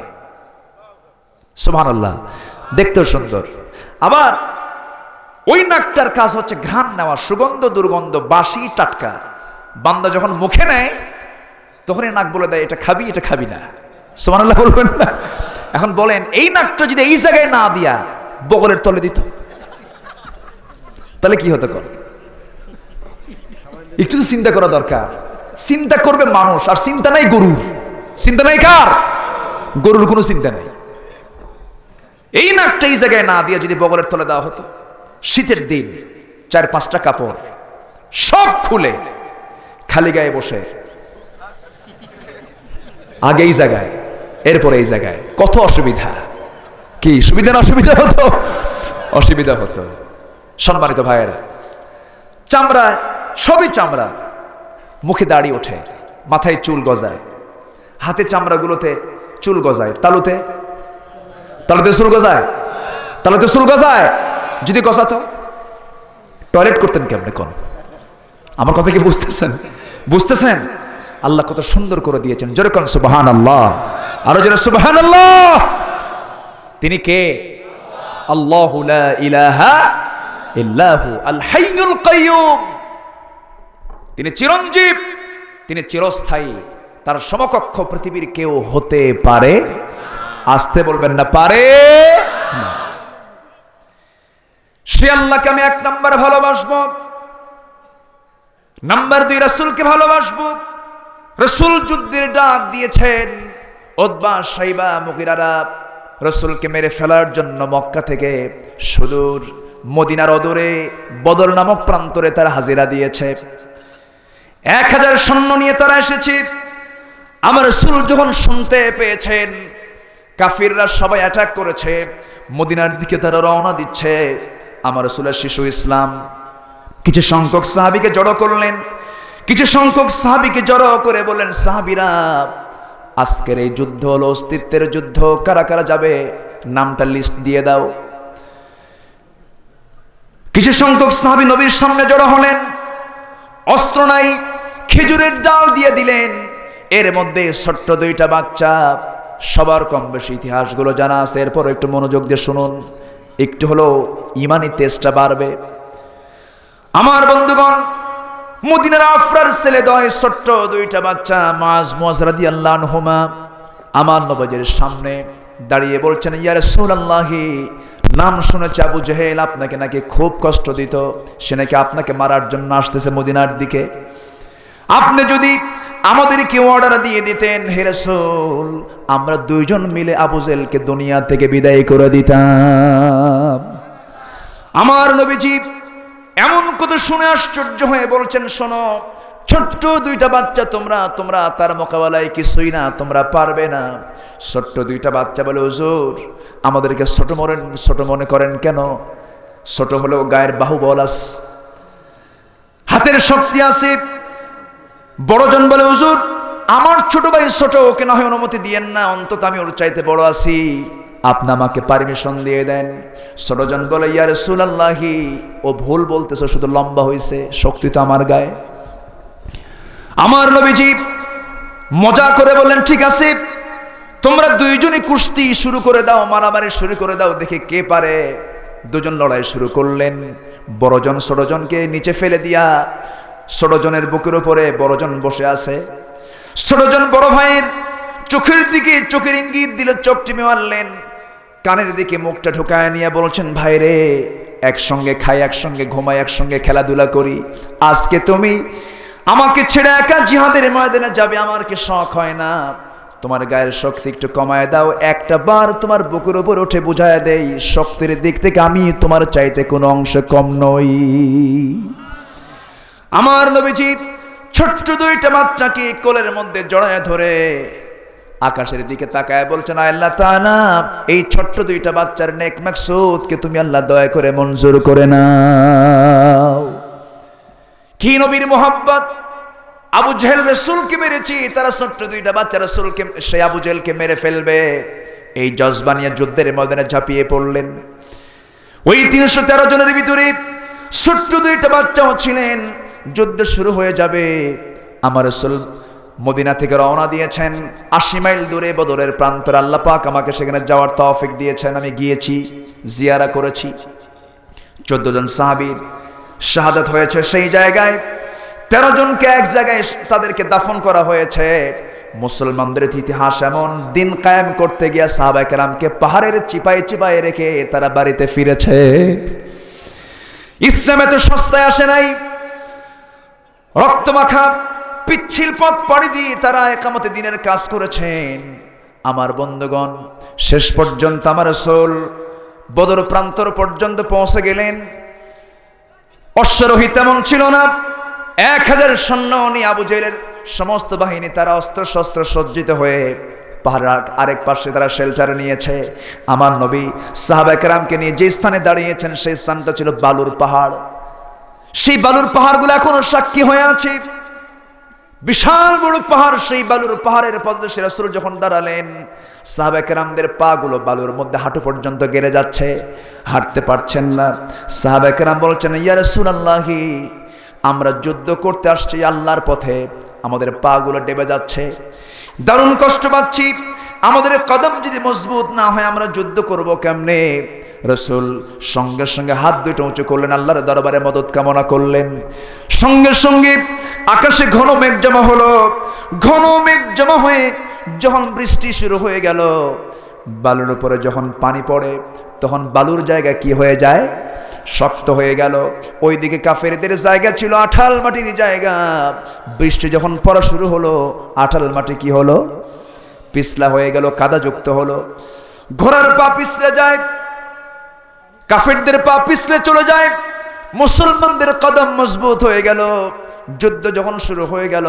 সুবহান আল্লাহ দেখতেও সুন্দর। আবার ওই নাকটার কাজ হচ্ছে ঘ্রাণ নেওয়া, সুগন্ধ, দুর্গন্ধ, বাসি, টাটকা। বান্দা যখন মুখে নেয়, তখনই নাক বলে দেয়, এটা খাবি এটা খাবি না। সুবহান আল্লাহ বলবেন না। এখন বলেন, এই নাকটা যদি এই জায়গায় না দিয়া বগলের তলে দিত। তাহলে কি হতো কর একটু তো চিন্তা করা দরকার। চিন্তা করবে মানুষ, আর চিন্তা নাই গরুর। চিন্তা নাই কার? গরুর কোনো চিন্তা নাই। এই নাকটা এই জায়গায় না দিয়ে যদি বগলের তলে দেওয়া হতো, শীতের দিন চার পাঁচটা কাপড় সব খুলে খালি গায়ে বসে। আগে এই জায়গায়, এরপরে এই জায়গায়। কত অসুবিধা? কি? সুবিধা না অসুবিধা হতো? অসুবিধা হতো। সম্মানিত ভাইয়েরা, চামড়া, সবই চামড়া। মুখে দাড়ি ওঠে, মাথায় চুল গজায়। হাতে চামড়াগুলোতে চুল গজায়। তালুতে? তালুতে চুল গজায়? তালুতে চুল গজায়? যদি গজাতো? টয়লেট করতেন কেমনে কোন? আমার কথা কি বুঝতেছেন? বুঝতেছেন? আল্লাহ কত সুন্দর করে দিয়েছেন। যেরকম সুবাহান আল্লাহ আরও যেন সুবাহান আল্লাহ তিনি কে? তিনি চিরঞ্জীব, তিনি চিরস্থায়ী। তার সমকক্ষ পৃথিবীর কেউ হতে পারে? আসতে বলবেন না, পারে সে আল্লাহকে আমি এক নাম্বার ভালোবাসবো। নাম্বার দুই, রাসূলকে ভালোবাসবো। রসুল যুদ্ধের ডাক দিয়েছেন ওদবা সাইবা মুগিরারা। রসুলকে মেরে ফেলার জন্য মক্কা থেকে সুদূর মদিনার অদূরে বদর নামক প্রান্তরে তারা হাজিরা দিয়েছে। এক হাজার সৈন্য নিয়ে তারা এসেছে। আমার রসুল যখন শুনতে পেয়েছেন, কাফিররা সবাই অ্যাটাক করেছে, মদিনার দিকে তারা রওনা দিচ্ছে। আমার রসুলের শিশু ইসলাম, কিছু সংখ্যক সাহাবিকে জড়ো করলেন, কিছু সংখ্যক সাহাবিকে জড়ো করে বললেন, সাহাবিরা আজকের এই যুদ্ধ হলো অস্তিত্বের যুদ্ধ। কারা কারা যাবে? নামটা লিস্ট দিয়ে দাও। কিছু সংখ্যক সাহাবি নবীর সামনে জড়ো হলেন? অস্ত্র নাই, খেজুরের ডাল দিয়ে দিলেন। এর মধ্যে ছোট্ট দুইটা বাচ্চা। সবার কম বেশি ইতিহাসগুলো জানা আছে। এরপর একটু মনোযোগ দিয়ে শুনুন। একটু হলো ইমানি তেজটা বাড়বে। আমার বন্ধুগণ মদিনার আফরার ছেলে দয় ছোট্ট দুইটা বাচ্চা, মাজ মজরাদি আল্লাহ হোমা আমার নবাজের সামনে দাঁড়িয়ে বলছেন ইয়ার সুরাল্লাহি নাম শুনেছে আবু জেহেল, আপনাকে নাকি খুব কষ্ট দিত, সে নাকি আপনাকে মারার জন্য আসতেছে মদিনার দিকে। আপনি যদি আমাদেরকে অর্ডার দিয়ে দিতেন, হে রাসূল, আমরা দুইজন মিলে আবু জেলকে দুনিয়া থেকে বিদায় করে দিতাম। আমার নবীজি এমন কথা শুনে আশ্চর্য হয়ে বলছেন, শোনো, ছোট্ট দুইটা বাচ্চা তোমরা তোমরা তার মোকাবেলায় কিছুই না, তোমরা পারবে না। ছোট্ট দুইটা বাচ্চা বলে, হুজুর, আমাদেরকে ছোট মনে ছোট মনে করেন কেন? ছোট হলেও গায়ের বাহুবল আস, হাতের শক্তি আছে। বড়জন বলে, হুজুর, আমার ছোট ভাই ছোট, ওকে না হয় অনুমতি দিয়েন না, অন্তত আমি ওর চাইতে বড় আছি। আপনি আমাকে পারমিশন দিয়ে দেন। ছোটজন বলে ইয়ার সুলাল্লাহি ও ভুল বলতেছে, শুধু লম্বা হয়েছে শক্তি তো আমার গায়ে। আমার নবীজি মজা করে বললেন, ঠিক আছে, তোমরা দুইজনই কুস্তি শুরু করে দাও, মারামারি শুরু করে দাও, দেখে কে পারে। দুজন লড়াই শুরু করলেন। বড়জন ষোড়জনকে নিচে ফেলে দিয়া ষোড়জনের বুকের উপরে বড়জন বসে আছে। ষোড়জন বড় ভাইয়ের চোখের দিকে চোখের ইঙ্গিত দিল চোখ টিমে মারলেন কানের দিকে মুখটা ঢুকায় নিয়ে বলছেন, ভাইরে, একসঙ্গে খাই, একসঙ্গে ঘুমাই, একসঙ্গে খেলাধুলা করি। আজকে তুমি আমাকে ছেড়ে একা জিহাদের ময়দানে যাবে, আমার কি শখ হয় না? তোমার গায়ের শক্তি একটু কমায় দাও, একটা বার তোমার বুকের উপর উঠে বুঝায় দেই, শক্তির দিক থেকে আমি তোমার চাইতে কোনো অংশ কম নই। আমার নবীজি ছোট্ট দুইটা বাচ্চাকে কোলের মধ্যে জড়ায় ধরে আকাশের দিকে তাকায় বলছেন আল্লাহ তাআলা, এই ছোট্ট দুইটা বাচ্চার নেক মাকসুদকে তুমি আল্লাহ দয়া করে মঞ্জুর করে নাও। কি নবীর মোহাব্বত? আবু জেহেল রসুলকে মেরেছি, তারা ছোট্ট দুইটা বাচ্চা রসুলকে সে আবু জেহেলকে মেরে ফেলবে। এই জজবানিয়া যুদ্ধের ময়দানে ঝাঁপিয়ে পড়লেন। ওই তিনশো তেরো জনের ভিতরে ছোট্ট দুইটা বাচ্চাও ছিলেন। যুদ্ধ শুরু হয়ে যাবে। আমার রসুল মদিনা থেকে রওনা দিয়েছেন। আশি মাইল দূরে বদরের প্রান্তর আল্লাহ পাক আমাকে সেখানে যাওয়ার তৌফিক দিয়েছেন। আমি গিয়েছি, জিয়ারা করেছি। চোদ্দ জন সাহাবীর শাহাদাত হয়েছে সেই জায়গায়। তেরো জনকে এক জায়গায় তাদেরকে দাফন করা হয়েছে। মুসলমানদের ইতিহাস এমন। দিন কায়েম করতে গিয়া সাহাবাকেরামকে পাহাড়ের চিপায় চিপায় রেখে তারা বাড়িতে ফিরেছে। ইসলামে তো সস্তায় আসে নাই। রক্তমাখা পিচ্ছিল পথ পাড়ি দিয়ে তারা একামতে দিনের কাজ করেছেন। আমার বন্ধুগণ, শেষ পর্যন্ত আমার সোল বদর প্রান্তর পর্যন্ত পৌঁছে গেলেন। অশ্বারোহী তেমন ছিল না। এক হাজার সৈন্য নিয়ে আবু জেলের সমস্ত বাহিনী তারা অস্ত্র শস্ত্র সজ্জিত হয়ে পাহাড় আরেক পাশে তারা শেল্টারে নিয়েছে। আমার নবী সাহাবাকরামকে নিয়ে যে স্থানে দাঁড়িয়েছেন, সেই স্থানটা ছিল বালুর পাহাড়। সেই বালুর পাহাড়গুলো এখনও সাক্ষী হয়ে আছে। বিশাল বড় পাহাড়, সেই বালুর পাহাড়ের পদদেশে রাসূল যখন দাঁড়ালেন সাহাবাকরামদের পা গুলো বালুর মধ্যে হাঁটু পর্যন্ত গেড়ে যাচ্ছে। হাঁটতে পারছেন না। সাহাবাকরাম বলছেন, ইয়া রাসূলুল্লাহি, আমরা যুদ্ধ করতে আসছি আল্লাহর পথে। আমাদের পা গুলো ডেবে যাচ্ছে। দারুণ কষ্ট পাচ্ছি। আমাদের কদম যদি মজবুত না হয়, আমরা যুদ্ধ করব কেমনে? রসুল সঙ্গে সঙ্গে হাত দুটো উঁচু করলেন, আল্লাহর দরবারে মদত কামনা করলেন। সঙ্গে সঙ্গে আকাশে ঘন মেঘ জমা হলো। ঘন মেঘ জমা হয়ে যখন বৃষ্টি শুরু হয়ে গেল, বালুর উপরে যখন পানি পড়ে, তখন বালুর জায়গা কি হয়ে যায়? শক্ত হয়ে গেল। ওইদিকে কাফেরদের জায়গা ছিল আঠাল মাটির জায়গা। বৃষ্টি যখন পড়া শুরু হলো, আঠাল মাটি কি হলো? পিছলা হয়ে গেল, কাদাযুক্ত হলো। ঘোড়ার পা পিছলে যায় কাফেরদের পা পিছলে চলে যায়। মুসলমানদের কদম মজবুত হয়ে গেল। যুদ্ধ যখন শুরু হয়ে গেল,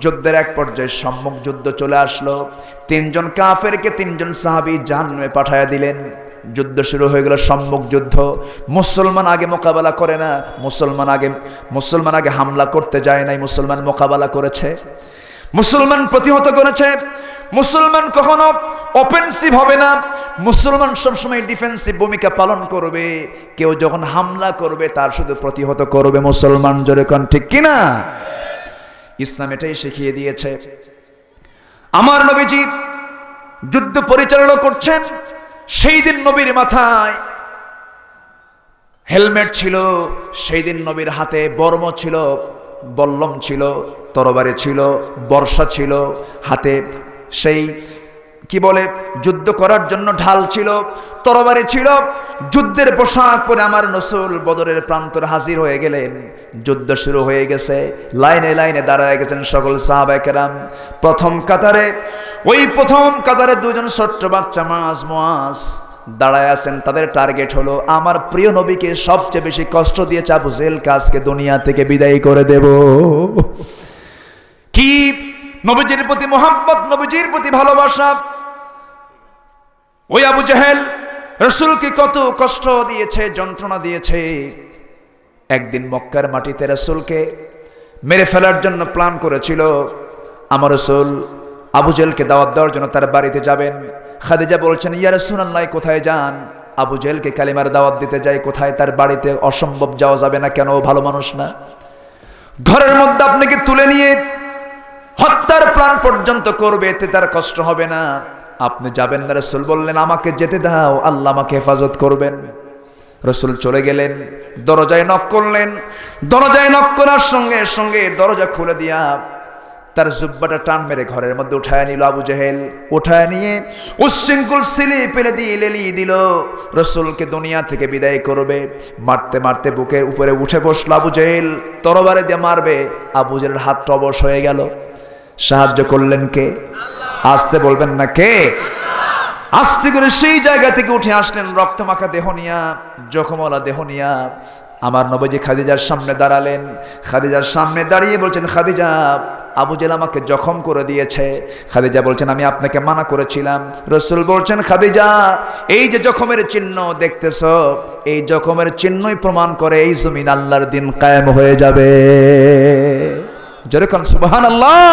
যুদ্ধের এক পর্যায়ে সম্মুখ যুদ্ধ চলে আসলো। তিনজন কাফেরকে তিনজন সাহাবি জাহান্নামে পাঠায়া দিলেন। যুদ্ধ শুরু হয়ে গেল সম্মুখ যুদ্ধ। মুসলমান আগে মোকাবেলা করে না। মুসলমান আগে মুসলমান আগে হামলা করতে যায় নাই। মুসলমান মোকাবেলা করেছে। মুসলমান প্রতিহত করেছে। মুসলমান কখনো অফেন্সিভ হবে না। মুসলমান সবসময় ডিফেন্সিভ ভূমিকা পালন করবে। কেউ যখন হামলা করবে, তার শুধু প্রতিহত করবে মুসলমান। জোরে কন ঠিক কিনা? ইসলাম এটাই শিখিয়ে দিয়েছে। আমার নবীজি যুদ্ধ পরিচালনা করছেন। সেই দিন নবীর মাথায় হেলমেট ছিল, সেই দিন নবীর হাতে বর্ম ছিল। বল্লম ছিল, তরবারি ছিল, বর্ষা ছিল, হাতে সেই, কি বলে, যুদ্ধ করার জন্য ঢাল ছিল, তরবারি ছিল, যুদ্ধের পোশাক পরে আমার নসুল বদরের প্রান্তরে হাজির হয়ে গেলেন। যুদ্ধ শুরু হয়ে গেছে, লাইনে লাইনে দাঁড়ায় গেছেন সকল সাহাবাকেরাম প্রথম কাতারে, ওই প্রথম কাতারে দুজন ছোট্ট বাচ্চা মাস মাস দাঁড়ায় আছেন, তাদের টার্গেট হলো, আমার প্রিয় নবীকে সবচেয়ে বেশি কষ্ট দিয়ে চাবু জেল কাজকে দুনিয়া থেকে বিদায় করে দেব। কি? নবীজির প্রতি মোহাম্মদ, নবীজির প্রতি ভালোবাসা? ওই আবু জাহেল রসুলকে কত কষ্ট দিয়েছে, যন্ত্রণা দিয়েছে? একদিন মক্কার মাটিতে রসুলকে মেরে ফেলার জন্য প্ল্যান করেছিল, আমার রসুল আবু জেলকে দাওয়াত দেওয়ার জন্য তার বাড়িতে যাবেন। খাদিজা বলছেন, ইয়া রসুল্লাহ কোথায় যান? আবু জেলকে কালিমার দাওয়াত দিতে যায় কোথায় তার বাড়িতে? অসম্ভব যাওয়া যাবে না কেন? ভালো মানুষ না। ঘরের মধ্যে আপনাকে তুলে নিয়ে হত্যার প্রাণ পর্যন্ত করবে? এতে তার কষ্ট হবে না। আপনি যাবেন না, রসুল বললেন, আমাকে যেতে দাও, আল্লাহ আমাকে হেফাজত করবেন। রসুল চলে গেলেন, দরজায় নক করলেন। দরজায় নক করার সঙ্গে সঙ্গে দরজা খুলে দিয়া তার জুব্বাটা টান মেরে ঘরের মধ্যে উঠায় নিল আবু জেহেল। উঠায় নিয়ে উশৃঙ্খল সিলি পেলে দিয়ে লেলিয়ে দিল। রসুলকে দুনিয়া থেকে বিদায় করবে। মারতে মারতে বুকের উপরে উঠে বসল আবু জেহেল। তরবারে দিয়ে মারবে। আবু জেহেল হাতটা অবশ হয়ে গেল। সাহায্য করলেন কে? আসতে বলবেন না কে? আস্তে করে সেই জায়গা থেকে উঠে আসলেন রক্তমাখা দেহ নিয়া জখমলা দেহ নিয়া। আমার নবজি খাদিজার সামনে দাঁড়ালেন। খাদিজার সামনে দাঁড়িয়ে বলছেন, খাদিজা, আবু জেল আমাকে জখম করে দিয়েছে। খাদিজা বলছেন, আমি আপনাকে মানা করেছিলাম। রসুল বলছেন, খাদিজা, এই যে জখমের চিহ্ন দেখতেছ, এই জখমের চিহ্নই প্রমাণ করে এই জমিন আল্লাহর দিন কায়েম হয়ে যাবে। যেরকম সুবাহান আল্লাহ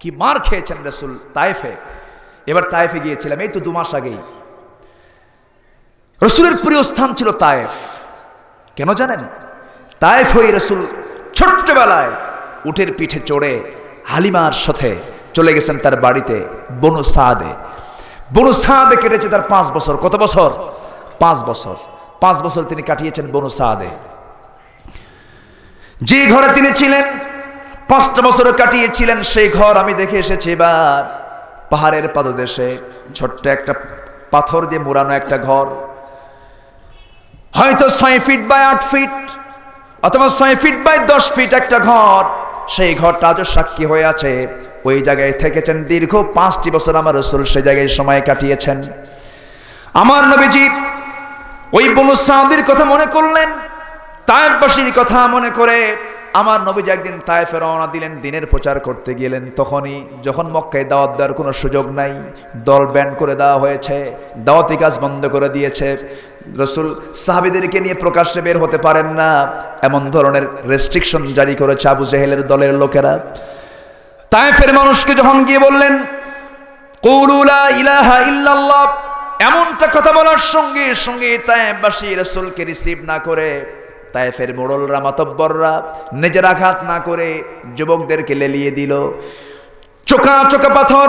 কি মার খেয়েছেন রসুল? তাইফে এবার তাইফে গিয়েছিলাম, এই তো দু মাস আগেই। রসুলের প্রিয় স্থান ছিল তায়েফ। কেন জানেন? তাই হয়ে রসুল ছোট্টবেলায় উটের পিঠে চড়ে হালিমার সাথে চলে গেছেন তার বাড়িতে বনু সাদে। বনু সাদে কেটেছে তার পাঁচ বছর। কত বছর? পাঁচ বছর। পাঁচ বছর তিনি কাটিয়েছেন বনু সাদে। যে ঘরে তিনি ছিলেন, পাঁচটা বছর কাটিয়েছিলেন, সেই ঘর আমি দেখে এসেছি এবার। পাহাড়ের পাদদেশে ছোট্ট একটা পাথর দিয়ে মোড়ানো একটা ঘর। হয়তো ছয় ফিট বাই আট ফিট অথবা ছয় ফিট বাই দশ ফিট একটা ঘর। সেই ঘরটা আজও সাক্ষী হয়ে আছে। ওই জায়গায় থেকেছেন দীর্ঘ পাঁচটি বছর আমার রসুল সেই জায়গায় সময় কাটিয়েছেন। আমার নবীজি ওই বনু সাহাদির কথা মনে করলেন তায়েববাসীর কথা মনে করে আমার নবীজি একদিন তায়েফে রওনা দিলেন, দিনের প্রচার করতে গেলেন। তখনই যখন মক্কায় দাওয়াত দেওয়ার কোনো সুযোগ নাই, দল ব্যান করে দেওয়া হয়েছে, দাওয়াতি কাজ বন্ধ করে দিয়েছে। রসুল সাহাবিদেরকে নিয়ে প্রকাশ্যে বের হতে পারেন না, এমন ধরনের রেস্ট্রিকশন জারি করেছে আবু জেহেলের দলের লোকেরা। তায়েফের মানুষকে যখন গিয়ে বললেন কৌলুলা ইলাহা ইল্লাল্লাহ, এমনটা কথা বলার সঙ্গে সঙ্গে তায়েববাসী রসুলকে রিসিভ না করে তায়েফের মোড়লরা, মাতব্বররা নিজের আঘাত না করে যুবকদেরকে লেলিয়ে দিল। চোখা চোখা পাথর,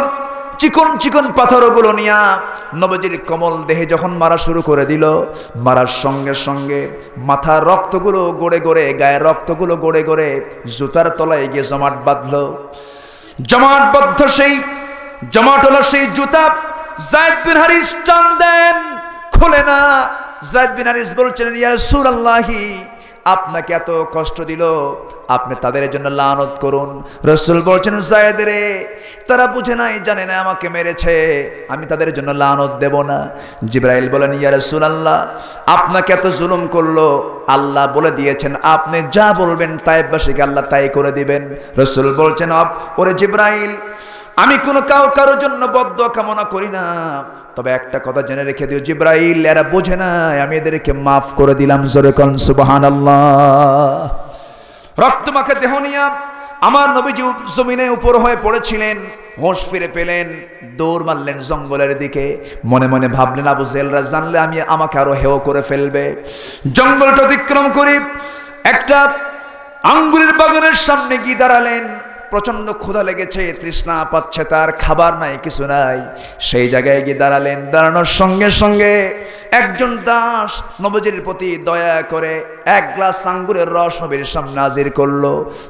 চিকন চিকন পাথরগুলো নিয়া নবজির কমল দেহে যখন মারা শুরু করে দিল, মারার সঙ্গে সঙ্গে মাথার রক্তগুলো গড়ে গড়ে, গায়ের রক্তগুলো গড়ে গড়ে জুতার তলায় গিয়ে জমাট বাঁধলো। জমাটবদ্ধ সেই জমাটলা সেই জুতা, জায়দ হারিস টান দেন, খোলে না। জায়দ বিন হারিস বলছেন ইয়া রাসূলুল্লাহি। আপনাকে এত কষ্ট দিল, আপনি তাদের জন্য লানত করুন। রসুল বলছেন জায়দ রে, তারা বুঝে নাই, জানে না আমাকে মেরেছে, আমি তাদের জন্য লানত দেব না। জিব্রাইল বলেন, ইয়া রাসূলুল্লাহ, আপনাকে এত জুলুম করল, আল্লাহ বলে দিয়েছেন, আপনি যা বলবেন তাইবাসীকে আল্লাহ তাই করে দিবেন। রসুল বলছেন ওরে জিব্রাইল আমি কোনো কাউ কারোর জন্য বদ্ধ কামনা করি না। তবে একটা কথা জেনে রেখে দিও, জিব্রাইল, এরা বোঝে না, আমি এদেরকে মাফ করে দিলাম, জোরে কন সুবাহান রক্তমাখা দেহ নিয়া আমার নবীজি জমিনে উপর হয়ে পড়েছিলেন, হোঁশ ফিরে পেলেন, দৌড় মারলেন জঙ্গলের দিকে। মনে মনে ভাবলেন, আবু জেলরা জানলে আমি আমাকে আরও হেও করে ফেলবে। জঙ্গলটা অতিক্রম করে একটা আঙ্গুরের বাগানের সামনে গিয়ে দাঁড়ালেন। প্রচণ্ড ক্ষুধা লেগেছে, তৃষ্ণা পাচ্ছে, তার খাবার নাই, কিছু নাই। সেই জায়গায় গিয়ে দাঁড়ালেন। দাঁড়ানোর সঙ্গে সঙ্গে একজন দাস নবজির প্রতি দয়া করে এক গ্লাস আঙ্গুরের রস নবীর সামনে হাজির করল।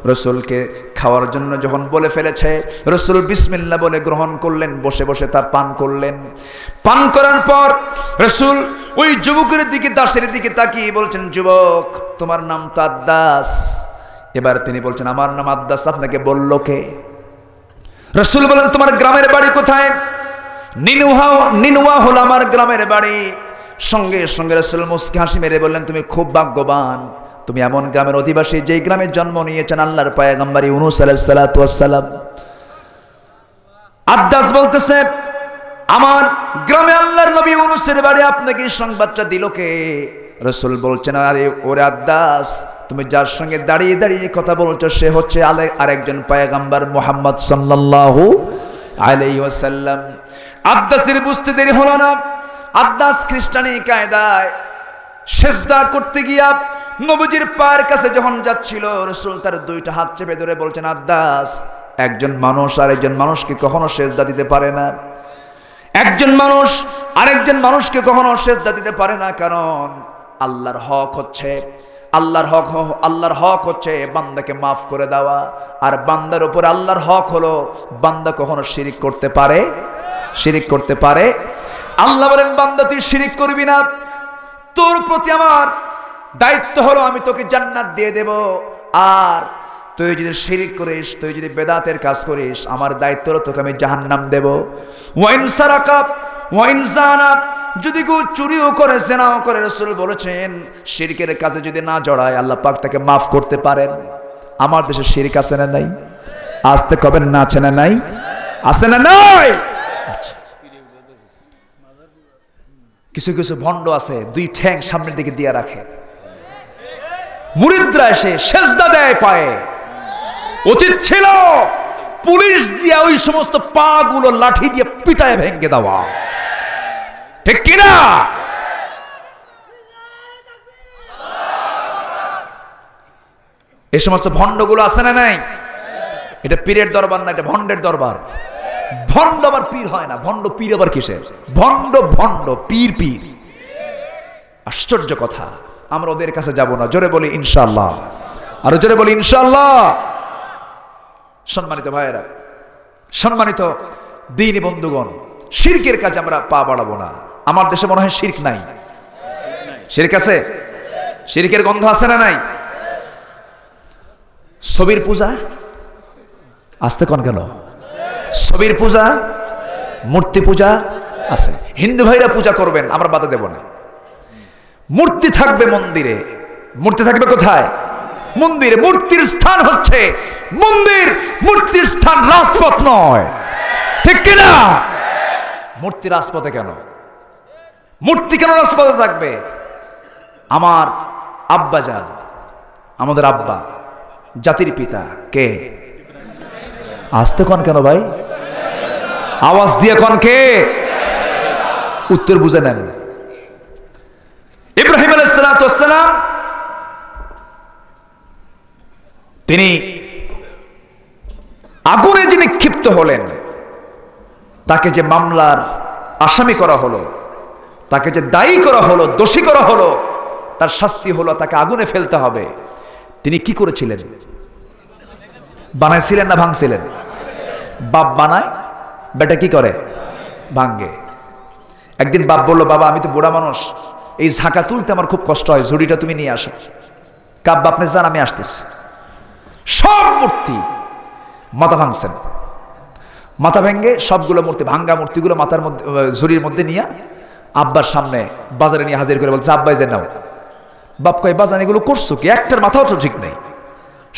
রসুলকে খাওয়ার জন্য যখন বলে ফেলেছে, রসুল বিসমিল্লা বলে গ্রহণ করলেন, বসে বসে তা পান করলেন। পান করার পর রসুল ওই যুবকের দিকে, দাসের দিকে তাকিয়ে বলছেন, যুবক, তোমার নাম তার দাস এবার তিনি বলছেন, আমার নাম আদ্দাস, আপনাকে বলল কে? রসুল বলেন, তোমার গ্রামের বাড়ি কোথায়? নিনুহা নিনুয়া হল আমার গ্রামের বাড়ি। সঙ্গে সঙ্গে রসুল মুসকে হাসি মেরে বললেন, তুমি খুব ভাগ্যবান, তুমি এমন গ্রামের অধিবাসী যেই গ্রামে জন্ম নিয়েছেন আল্লাহর পায়গাম্বারি উনুস আলাইসালাম আদ্দাস বলতেছে, আমার গ্রামে আল্লাহর নবী উনুসের বাড়ি, আপনাকে সংবাদটা দিল কে? রসুল বলছেন, আরে ওরে আদাস, তুমি যার সঙ্গে দাঁড়িয়ে দাঁড়িয়ে কথা বলছো, সে হচ্ছে আলে, আরেকজন পায়গাম্বার মোহাম্মদ সাল্লাল্লাহু আলাইহি ওয়াসাল্লাম। আদাসের বুঝতে দেরি হলো না। আদাস খ্রিস্টানি কায়দায় সেজদা করতে গিয়া নবজির পায়ের কাছে যখন যাচ্ছিল, রসুল তার দুইটা হাত চেপে ধরে বলছেন, আদাস, একজন মানুষ আর একজন মানুষকে কখনো সেজদা দিতে পারে না। একজন মানুষ, আরেকজন মানুষকে কখনো সেজদা দিতে পারে না, কারণ আল্লাহর হক হচ্ছে, আল্লাহর হক আল্লাহর হক হচ্ছে বান্দাকে মাফ করে দেওয়া। আর বান্দার উপর আল্লাহর হক হলো বান্দা কখনো শিরিক করতে পারে, শিরিক করতে পারে। আল্লাহ বলেন, বান্দা, তুই শিরিক করবি না। তোর প্রতি আমার দায়িত্ব হলো, আমি তোকে জান্নাত দিয়ে দেব। আর তুই যদি শিরিক করিস, তুই যদি বেদাতের কাজ করিস, আমার দায়িত্ব হলো তোকে আমি জাহান্নাম দেব। ওয়াইন সারাকা ওয়াইন জানা যদি কেউ চুরিও করে, জেনাও করে, রসুল বলেছেন, শিরকের কাজে যদি না জড়ায়, আল্লাহ পাক তাকে মাফ করতে পারেন। আমার দেশে শিরিক আছে না নাই? আসতে কবেন না, আছে না নাই? আছে না নাই? আচ্ছা। কিছু কিছু ভণ্ড আছে, দুই ঠ্যাং সামনের দিকে দিয়ে রাখে। মুরিদরা এসে সেজদা দেয় পায়ে। উচিত ছিল পুলিশ দিয়ে ওই সমস্ত পা গুলো লাঠি দিয়ে পিটায় ভেঙে দেওয়া। ঠিক কিনা? এই সমস্ত ভণ্ডগুলো আছে না নাই? এটা পীরের দরবার না, এটা ভণ্ডের দরবার। ভণ্ড আবার পীর হয় না, ভণ্ড পীর আবার কিসের? ভণ্ড ভণ্ড, পীর পীর। আশ্চর্য কথা, আমরা ওদের কাছে যাব না। জোরে বলি ইনশাল্লাহ আরও জোরে বলি ইনশাল্লাহ সম্মানিত ভাইয়েরা, সম্মানিত দিনী বন্ধুগণ, শিরকের কাজে আমরা পা বাড়াবো না। আমার দেশে মনে হয় শির্ক নাই। শির্ক আছে? শিরকের গন্ধ আছে না নাই? ছবির পূজা? আসতে কন কেন? ছবির পূজা? মূর্তি পূজা? আছে। হিন্দু ভাইরা পূজা করবেন, আমরা বাধা দেব না। মূর্তি থাকবে মন্দিরে। মূর্তি থাকবে কোথায়? মন্দিরে। মূর্তির স্থান হচ্ছে মন্দির। মূর্তির স্থান রাজপথ নয়। ঠিক কিনা? মূর্তি রাজপথে কেন? মূর্তি কেন রাজপথে থাকবে? আমার আব্বা যান আমাদের আব্বা, জাতির পিতা, কে? আসতে কন কেন ভাই? আওয়াজ দিয়ে কন কে? উত্তর বুঝে নেন। ইব্রাহিম আলাইসালাম তিনি আগুনে যিনি ক্ষিপ্ত হলেন, তাকে যে মামলার আসামি করা হলো তাকে যে দায়ী করা হলো, দোষী করা হলো, তার শাস্তি হলো, তাকে আগুনে ফেলতে হবে। তিনি কি করেছিলেন? বানাইছিলেন না ভাঙছিলেন? বাপ বানায়, বেটা কি করে? ভাঙ্গে একদিন বাপ বলল, বাবা, আমি তো বুড়া মানুষ। এই ঝাঁকা তুলতে আমার খুব কষ্ট হয়, ঝুড়িটা তুমি নিয়ে আসো। কাপ আপনি যান, আমি আসতেছি। সব মূর্তি মাথা ভাঙছেন। মাথা ভেঙ্গে সবগুলো মূর্তি, ভাঙ্গা মূর্তিগুলো মাথার মধ্যে, ঝুড়ির মধ্যে নিয়ে আব্বার সামনে বাজারে নিয়ে হাজির করে বলছে আব্বাই যে নাও। বাপ কয় বাজান এগুলো করছ কি? একটার মাথাও তো ঠিক নেই।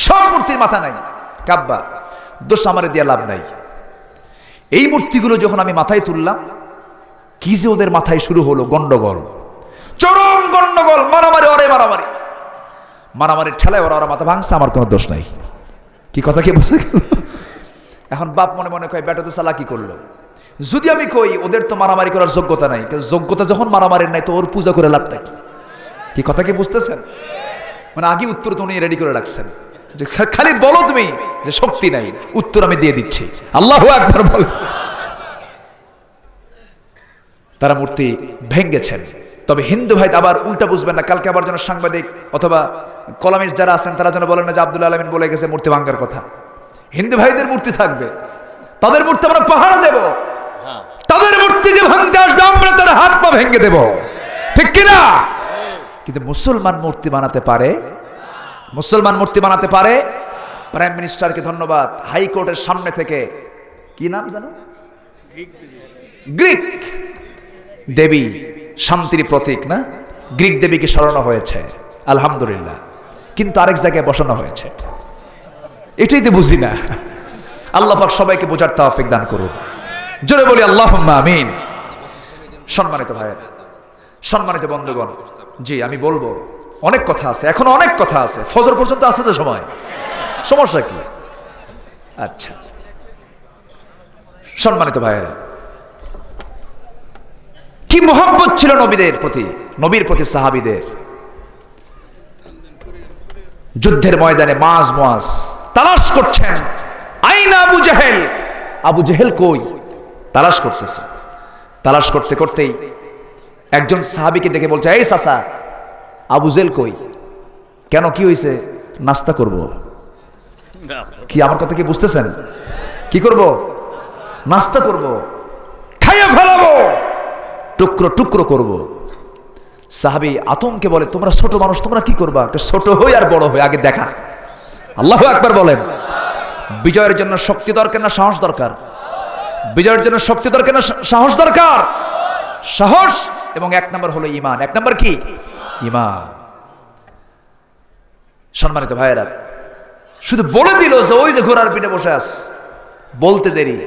সব মূর্তির মাথা নাই। কাব্বা দোষ আমারে দিয়া লাভ নাই। এই মূর্তিগুলো যখন আমি মাথায় তুললাম, কি যে ওদের মাথায় শুরু হলো গন্ডগোল। চরম গন্ডগোল, মারামারি, অরে মারামারি। মারামারির ঠেলায় ওরা ওরা মাথা ভাঙছে, আমার কোনো দোষ নাই। কি কথা কি গেল এখন বাপ মনে মনে কয়, বেটা, তো চালা কি করল? যদি আমি কই, ওদের তো মারামারি করার যোগ্যতা নাই যোগ্যতা যখন মারামারির নাই, তো ওর পূজা করে লাভটা কি? কি কথা কি বুঝতেছেন? মানে আগে উত্তর তো উনি রেডি করে রাখছেন। যে খালি বলো তুমি যে শক্তি নাই, উত্তর আমি দিয়ে দিচ্ছি। আল্লাহ একবার বল। তারা মূর্তি ভেঙ্গেছেন। তবে হিন্দু ভাই আবার উল্টা বুঝবেন না, কালকে আবার যেন সাংবাদিক অথবা কলামিস্ট যারা আছেন, তারা যেন বলেন না যে আব্দুল আলমিন বলে গেছে মূর্তি ভাঙ্গার কথা। হিন্দু ভাইদের মূর্তি থাকবে। তাদের মূর্তি আমরা পাহারা দেব। মূর্তি যে ভাঙতে আসবে, আমরা তার হাত পা ভেঙে দেব। ঠিক কিনা? কিন্তু মুসলমান মূর্তি বানাতে পারে? মুসলমান মূর্তি বানাতে পারে? প্রাইম মিনিস্টারকে ধন্যবাদ। হাইকোর্টের সামনে থেকে কি নাম জানো? গ্রিক। দেবী শান্তির প্রতীক, না? গ্রিক দেবীকে সরানো হয়েছে, আলহামদুলিল্লাহ। কিন্তু আরেক জায়গায় বসানো হয়েছে। এটাই তো বুঝি না। আল্লাহফাক সবাইকে বোঝার তাওফিক দান করুন জোরে বলি আল্লাহ আমিন। সম্মানিত ভাইয়ের, সম্মানিত বন্ধুগণ, জি, আমি বলব, অনেক কথা আছে, এখন অনেক কথা আছে, ফজর পর্যন্ত আছে তো সময়। সমস্যা কি? আচ্ছা সম্মানিত ভাইয়েরা, কি মোহাম্মত ছিল নবীদের প্রতি, নবীর প্রতি সাহাবিদের? যুদ্ধের ময়দানে মাজ মাজ তালাশ করছেন আইন আবু জাহেল। আবু জেহেল কই? তালাশ করতেছে। তালাশ করতে করতেই একজন সাহাবিকে ডেকে বলছে, এই সাসা আবু জেল কই? কেন কি হয়েছে নাস্তা করব। কি, আমার কথা কি বুঝতেছেন? কি করব? নাস্তা করব। খাইয়ে ফেলাবো। টুকরো টুকরো করব। সাহাবি আতঙ্কে বলে, তোমরা ছোট মানুষ, তোমরা কি করবা? ছোট হই আর বড় হই, আগে দেখা। আল্লাহ একবার বলেন। বিজয়ের জন্য শক্তি দরকার না সাহস দরকার? বিজয়ের জন্য শক্তি দরকার না, সাহস দরকার? সাহস এবং এক নম্বর হলো ইমান। এক নম্বর কি? ইমান। সম্মানিত ভাইয়েরা, শুধু বলে দিল যে ওই যে ঘোড়ার পিঠে বসে আস। বলতে দেরি।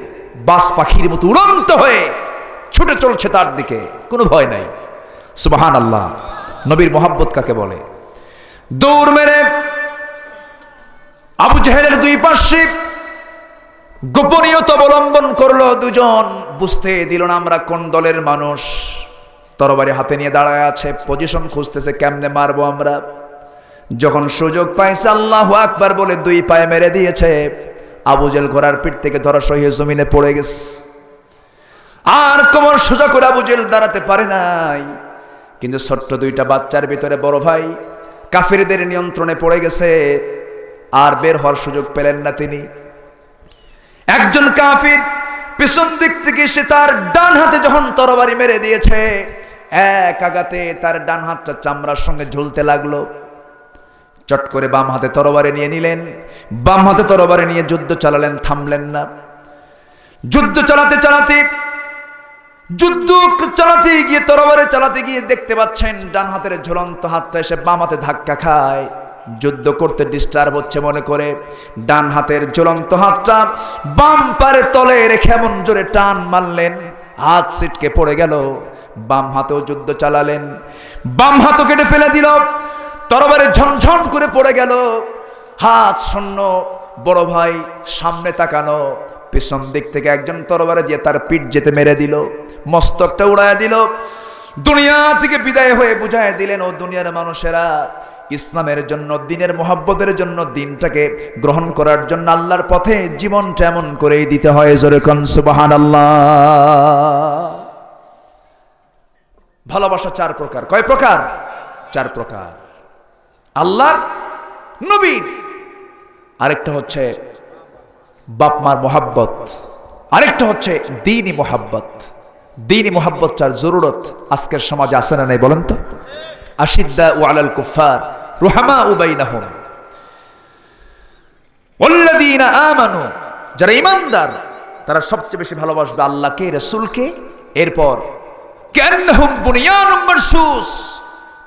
বাস পাখির মতো উড়ন্ত হয়ে ছুটে চলছে তার দিকে। কোনো ভয় নাই। সুবাহান আল্লাহ নবীর মোহাব্বত কাকে বলে? দৌড় মেরে আবু জাহেলের দুই পাশে গোপনীয়তা অবলম্বন করল দুজন। বুঝতে দিল না আমরা কোন দলের মানুষ। তরবারি হাতে নিয়ে দাঁড়ায় আছে পজিশন খুঁজতেছে কেমনে মারবো আমরা। যখন সুযোগ পাইছে, আল্লাহ আকবার বলে দুই পায়ে মেরে দিয়েছে। আবুজেল ঘোড়ার পিঠ থেকে ধরা সহিয়ে জমিনে পড়ে গেছে। আর কোমর সোজা করে আবুজেল দাঁড়াতে পারে নাই। কিন্তু ছোট্ট দুইটা বাচ্চার ভিতরে বড় ভাই কাফিরদের নিয়ন্ত্রণে পড়ে গেছে। আর বের হওয়ার সুযোগ পেলেন না তিনি। একজন কাফির পিছন দিক থেকে সে তার ডান হাতে যখন তরবারি মেরে দিয়েছে, এক আগাতে তার ডান হাতটা চামড়ার সঙ্গে ঝুলতে লাগল। চট করে বাম হাতে তরবারি নিয়ে নিলেন, বাম হাতে তরবারি নিয়ে যুদ্ধ চালালেন, থামলেন না। যুদ্ধ চালাতে চালাতে, যুদ্ধ চালাতে গিয়ে তরবারে চালাতে গিয়ে দেখতে পাচ্ছেন, ডান হাতের ঝুলন্ত হাতটা এসে বাম হাতে ধাক্কা খায়। যুদ্ধ করতে ডিস্টার্ব হচ্ছে মনে করে। ডান হাতের ঝুলন্ত হাতটা বাম পারে তলে রেখে এমন জোরে টান মারলেন। হাত সিটকে পড়ে গেল। বাম হাতেও যুদ্ধ চালালেন। বাম হাতও কেটে ফেলে দিল। তরবারে ঝনঝন করে পড়ে গেল। হাত শূন্য। বড় ভাই সামনে তাকানো। পেছন দিক থেকে একজন তরবারে দিয়ে তার পিঠ যেতে মেরে দিল। মস্তকটা উড়ায় দিল। দুনিয়া থেকে বিদায় হয়ে বুঝায় দিলেন, ও দুনিয়ার মানুষেরা ইসলামের জন্য, দিনের মোহাব্বতের জন্য দিনটাকে গ্রহণ করার জন্য আল্লাহর পথে জীবনটা এমন করেই দিতে হয়। জোরে কনসুবাহান আল্লাহ ভালোবাসা চার প্রকার। কয় প্রকার? চার প্রকার। আল্লাহর নবীর। আরেকটা হচ্ছে বাপ মার মোহাব্বত। আরেকটা হচ্ছে দিনই মোহাব্বত। দিনই মোহাব্বত চার জরুরত। আজকের সমাজে আসে না নাই বলেন তো? আশিদ্দা ও আলাল কুফার রুহামা ওল্লাদিনা আমানু, যারা ইমানদার তারা সবচেয়ে বেশি ভালোবাসবে আল্লাহকে, রসুলকে। এরপর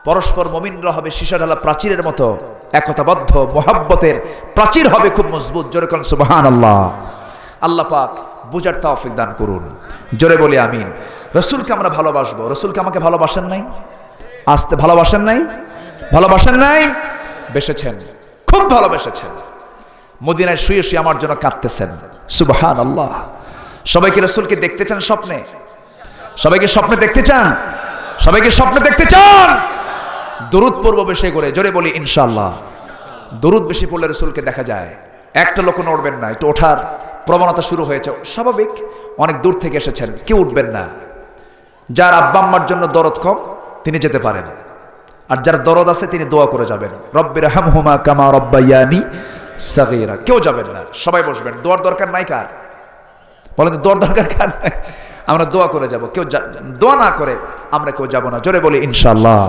পরস্পর মমিনরা হবে ঢালা প্রাচীরের মতো, একতাবদ্ধ, মোহাব্বতের প্রাচীর হবে খুব মজবুত। জোরে কোন সুবহান আল্লাহ আল্লাহ পাক বুঝার তৌফিক দান করুন। জোরে বলি, আমিন। রসুলকে আমরা ভালোবাসবো। রসুলকে আমাকে ভালোবাসেন নাই? আসতে ভালোবাসেন নাই? ভালোবাসেন নাই? বেসেছেন। খুব ভালোবেসেছেন। মদিনায় শুয়ে শুয়ে আমার জন্য কাঁদতেছেন। সুবহান আল্লাহ সবাইকে রসুলকে দেখতে চান স্বপ্নে? সবাইকে স্বপ্নে দেখতে চান? সবাইকে স্বপ্নে দেখতে চান? দরুদ পড়ব বেশি করে, জোরে বলি ইনশাল্লাহ দরুদ বেশি পড়লে রসুলকে দেখা যায়। একটা লোক নড়বেন না, একটু ওঠার প্রবণতা শুরু হয়েছে। স্বাভাবিক, অনেক দূর থেকে এসেছেন, কেউ উঠবেন না। যার আব্বা আম্মার জন্য দরদ কম, তিনি যেতে পারেন। আর যার দরদ আছে তিনি দোয়া করে যাবেন। রব্বির হামহুমা কামা রব্বাইয়ানি সাগীরা। কেউ যাবেন না, সবাই বসবেন। দোয়ার দরকার নাই কার? বলেন দোয়ার দরকার কার? আমরা দোয়া করে যাব। কেউ দোয়া না করে আমরা কেউ যাব না। জোরে বলি ইনশাল্লাহ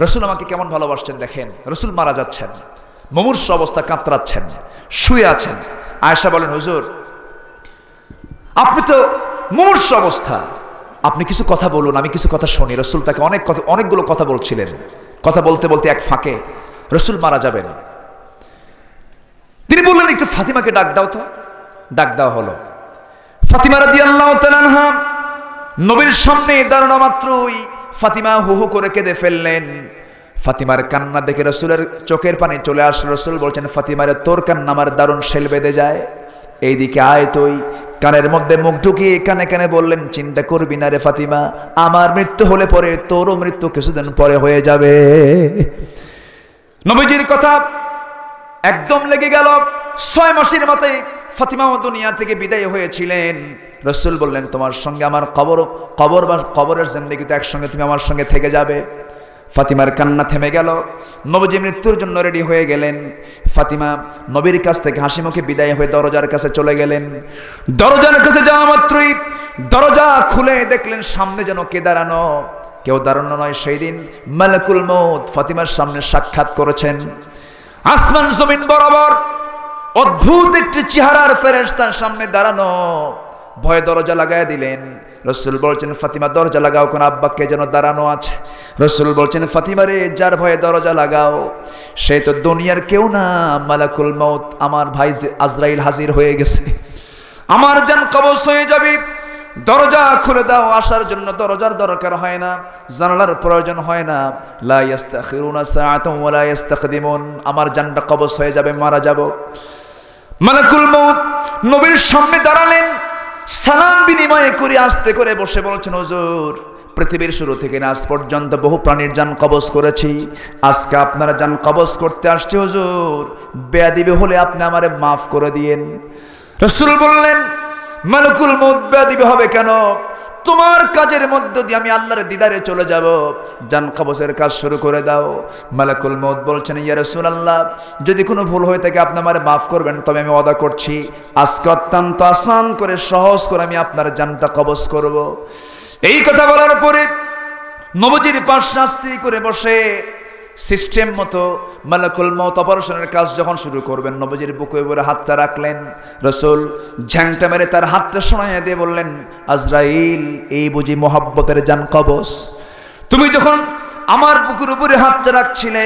রসুল আমাকে কেমন ভালোবাসছেন দেখেন। রসুল মারা যাচ্ছেন। মমূর্ষ অবস্থা কাতরাচ্ছেন। শুয়ে আছেন। আয়েশা বলেন, হুজুর, আপনি তো মুমূর্ষ অবস্থা। আপনি কিছু কথা বলুন, আমি কিছু কথা শুনি। রসুল তাকে অনেক কথা অনেকগুলো কথা বলছিলেন। কথা বলতে বলতে এক ফাঁকে রসুল মারা যাবেন। তিনি বললেন, একটু ফাতিমাকে ডাক দাও তো। ডাক দেওয়া হলো। ফাতিমা রাদি আল্লাহ নবীর সামনে দাঁড়ানো মাত্রই ফাতিমা হু হু করে কেঁদে ফেললেন। ফাতিমার কান্না দেখে রসুলের চোখের পানি চলে আসলো। রসুল বলছেন, ফাতিমারে, তোর কান্না আমার দারুণ শেল বেঁধে যায়। এইদিকে আয় তুই। কানের মধ্যে মুখ ঢুকিয়ে কানে কানে বললেন, চিন্তা করবি না রে ফাতিমা, আমার মৃত্যু হলে পরে তোরও মৃত্যু কিছুদিন পরে হয়ে যাবে। নবীজির কথা একদম লেগে গেল। ছয় মাসের মাথায় ফাতিমাও দুনিয়া থেকে বিদায় হয়েছিলেন। রসুল বললেন, তোমার সঙ্গে আমার কবর কবর বা কবরের জিন্দগিতে একসঙ্গে তুমি আমার সঙ্গে থেকে যাবে। ফাতিমার কান্না থেমে গেল। নবজি মৃত্যুর জন্য রেডি হয়ে গেলেন। ফাতিমা নবীর কাছ থেকে হাসি মুখে বিদায় হয়ে দরজার কাছে চলে গেলেন। দরজার কাছে যাওয়া মাত্রই দরজা খুলে দেখলেন সামনে যেন কে দাঁড়ানো। কেউ দাঁড়ানো নয় সেই দিন মালাকুল মৌত ফাতিমার সামনে সাক্ষাৎ করেছেন। আসমান জমিন বরাবর অদ্ভুত একটি চেহারার ফেরেশতার সামনে দাঁড়ানো। ভয় দরজা লাগায় দিলেন। রসুল বলছেন, ফাতিমা, দরজা লাগাও, কোন আব্বাকে যেন দাঁড়ানো আছে। রসুল বলছেন, ফাতিমা রে, যার ভয়ে দরজা লাগাও, সে তো দুনিয়ার কেউ না। মালাকুল মৌত আমার ভাই আজরাইল হাজির হয়ে গেছে। আমার যান কবচ হয়ে যাবে। দরজা খুলে দাও, আসার জন্য দরজার দরকার হয় না, জানালার প্রয়োজন হয় না। লা ইয়াস্তাখিরুনা সাআতান ওয়া লা ইস্তাকদিমুন আমার জানটা কবজ হয়ে যাবে, মারা যাব। মালাকুল মউত নবীর সামনে দাঁড়ালেন। সালাম বিনিময়ে করে আসতে করে বসে বলছেন, হজুর, পৃথিবীর শুরু থেকে আজ পর্যন্ত বহু প্রাণীর যান কবজ করেছি। আজকে আপনারা যান কবজ করতে আসছে, হজুর। বেয়াদিবে হলে আপনি আমারে মাফ করে দিয়েন। রসুল বললেন, মালকুল মুখ বেয়াদিবে হবে কেন? তোমার কাজের মধ্য দিয়ে আমি আল্লাহর দিদারে চলে যাব। জান কবজের কাজ শুরু করে দাও। মালাকুল মত বলছেন ইয়ার আল্লাহ যদি কোনো ভুল হয়ে থাকে, আপনি আমার মাফ করবেন, তবে আমি অদা করছি, আজকে অত্যন্ত আসান করে, সহজ করে আমি আপনার জানটা কবজ করব। এই কথা বলার পরে নবজির পাশ শাস্তি করে বসে সিস্টেম মতো মালাকুল মত অপারেশনের কাজ যখন শুরু করবেন, নবজির বুকে উপরে হাতটা রাখলেন, রসুল ঝ্যাংটা মেরে তার হাতটা শোনাইয়া দিয়ে বললেন, আজরাইল, এই বুঝি মোহাব্বতের যান কবস তুমি যখন আমার বুকের উপরে হাতটা রাখছিলে,